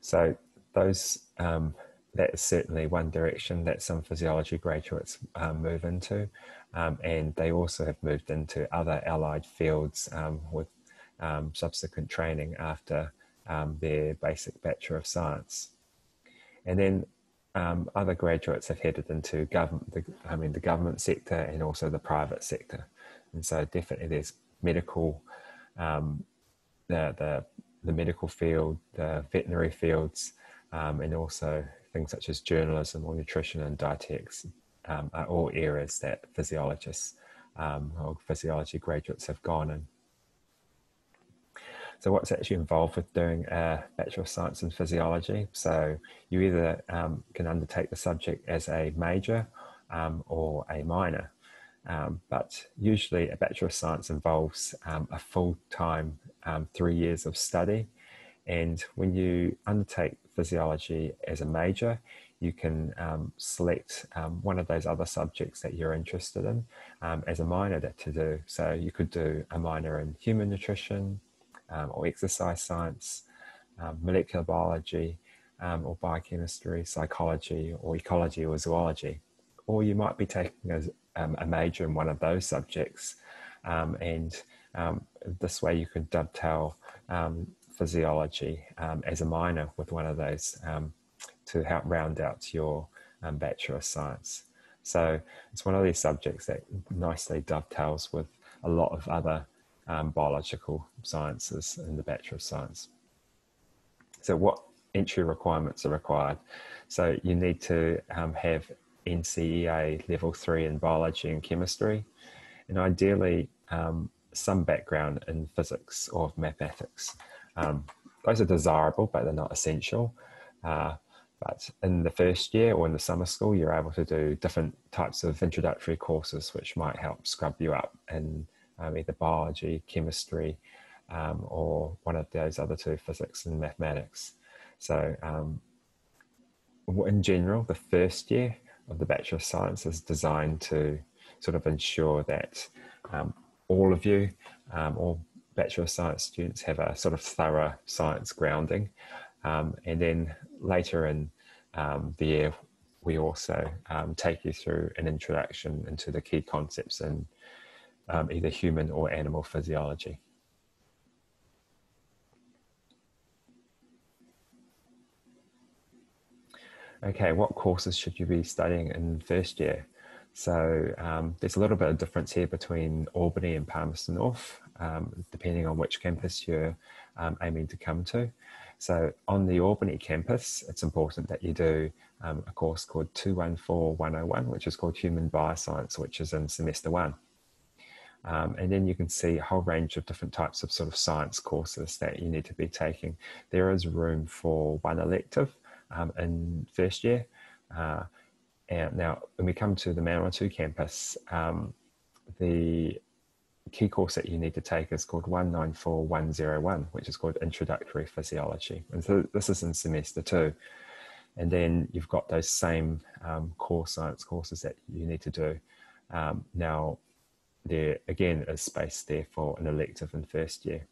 So those um, that is certainly one direction that some physiology graduates um, move into, um, and they also have moved into other allied fields um, with um, subsequent training after their basic Bachelor of Science. And then um, other graduates have headed into government, the, I mean, the government sector and also the private sector. And so definitely there's medical, um, the, the, the medical field, the veterinary fields, um, and also things such as journalism or nutrition and dietetics um, are all areas that physiologists um, or physiology graduates have gone in. So what's actually involved with doing a Bachelor of Science in Physiology? So you either um, can undertake the subject as a major um, or a minor. Um, but usually a Bachelor of Science involves um, a full-time three years of study. And when you undertake physiology as a major, you can um, select um, one of those other subjects that you're interested in um, as a minor to do. So you could do a minor in human nutrition or exercise science, molecular biology, or biochemistry, psychology, or ecology or zoology or you might be taking a, um, a major in one of those subjects. Um, and um, this way you can dovetail um, physiology um, as a minor with one of those um, to help round out your Bachelor of Science. So it's one of these subjects that nicely dovetails with a lot of other biological sciences in the Bachelor of Science. So what entry requirements are required? So you need to have NCEA level three in biology and chemistry, and ideally um, some background in physics or mathematics. Um, those are desirable, but they're not essential. Uh, but in the first year or in the summer school, you're able to do different types of introductory courses, which might help scrub you up in um, either biology, chemistry, um, or one of those other two, physics and mathematics. So, um, in general, the first year of the Bachelor of Science is designed to sort of ensure that um, all of you, um, all Bachelor of Science students, have a sort of thorough science grounding. Um, and then later in um, the year, we also um, take you through an introduction into the key concepts in um, either human or animal physiology. okay, what courses should you be studying in first year? So um, there's a little bit of difference here between Albany and Palmerston North, um, depending on which campus you're um, aiming to come to. So on the Albany campus, it's important that you do um, a course called 214101, which is called Human Bioscience, which is in semester one. Um, and then you can see a whole range of different types of sort of science courses that you need to be taking. There is room for one elective, um, in first year. Uh, and now, when we come to the Manawatu campus, um, the key course that you need to take is called 194101, which is called Introductory Physiology. And so this is in semester two. And then you've got those same um, core science courses that you need to do. Um, now, there again is space there for an elective in first year.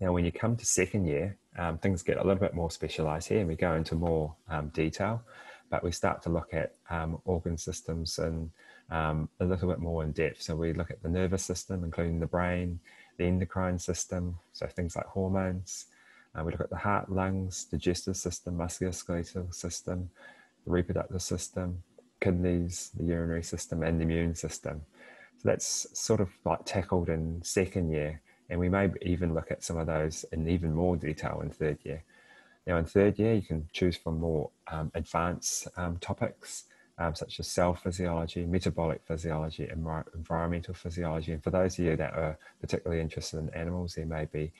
Now, when you come to second year, um, things get a little bit more specialized here and we go into more um, detail, but we start to look at um, organ systems and um, a little bit more in depth. So we look at the nervous system, including the brain, the endocrine system, so things like hormones. Uh, we look at the heart, lungs, digestive system, musculoskeletal system, the reproductive system, kidneys, the urinary system, and the immune system. So that's sort of like tackled in second year and we may even look at some of those in even more detail in third year. Now, in third year, you can choose from more um, advanced um, topics um, such as cell physiology, metabolic physiology, and environmental physiology. And for those of you that are particularly interested in animals, there may be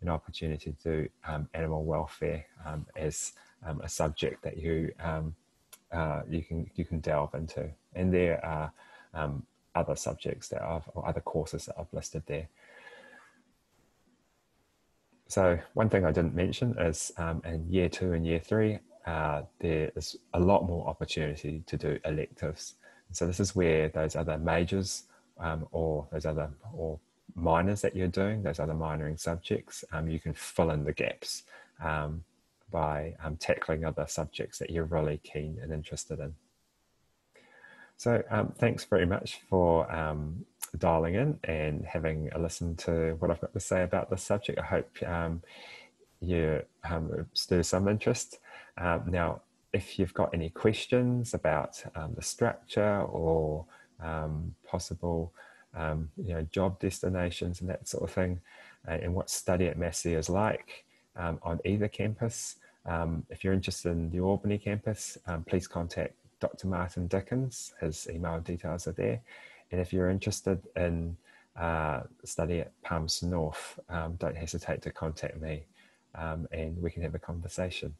an opportunity to do um, animal welfare um, as um, a subject that you uh, you can you can delve into. And there are other subjects that I've or other courses that I've listed there. So one thing I didn't mention is um, in year two and year three, uh, there is a lot more opportunity to do electives. So this is where those other majors um, or those other or minors that you're doing, those other minoring subjects, um, you can fill in the gaps um, by um, tackling other subjects that you're really keen and interested in. So um, thanks very much for dialing in and having a listen to what I've got to say about this subject. I hope um, you um, stir some interest. Um, now, if you've got any questions about um, the structure or um, possible um, you know, job destinations and that sort of thing, uh, and what study at Massey is like on either campus, if you're interested in the Albany campus, please contact Dr. Martin Dickens. His email details are there. And if you're interested in uh, study at Palms North, um, don't hesitate to contact me um, and we can have a conversation.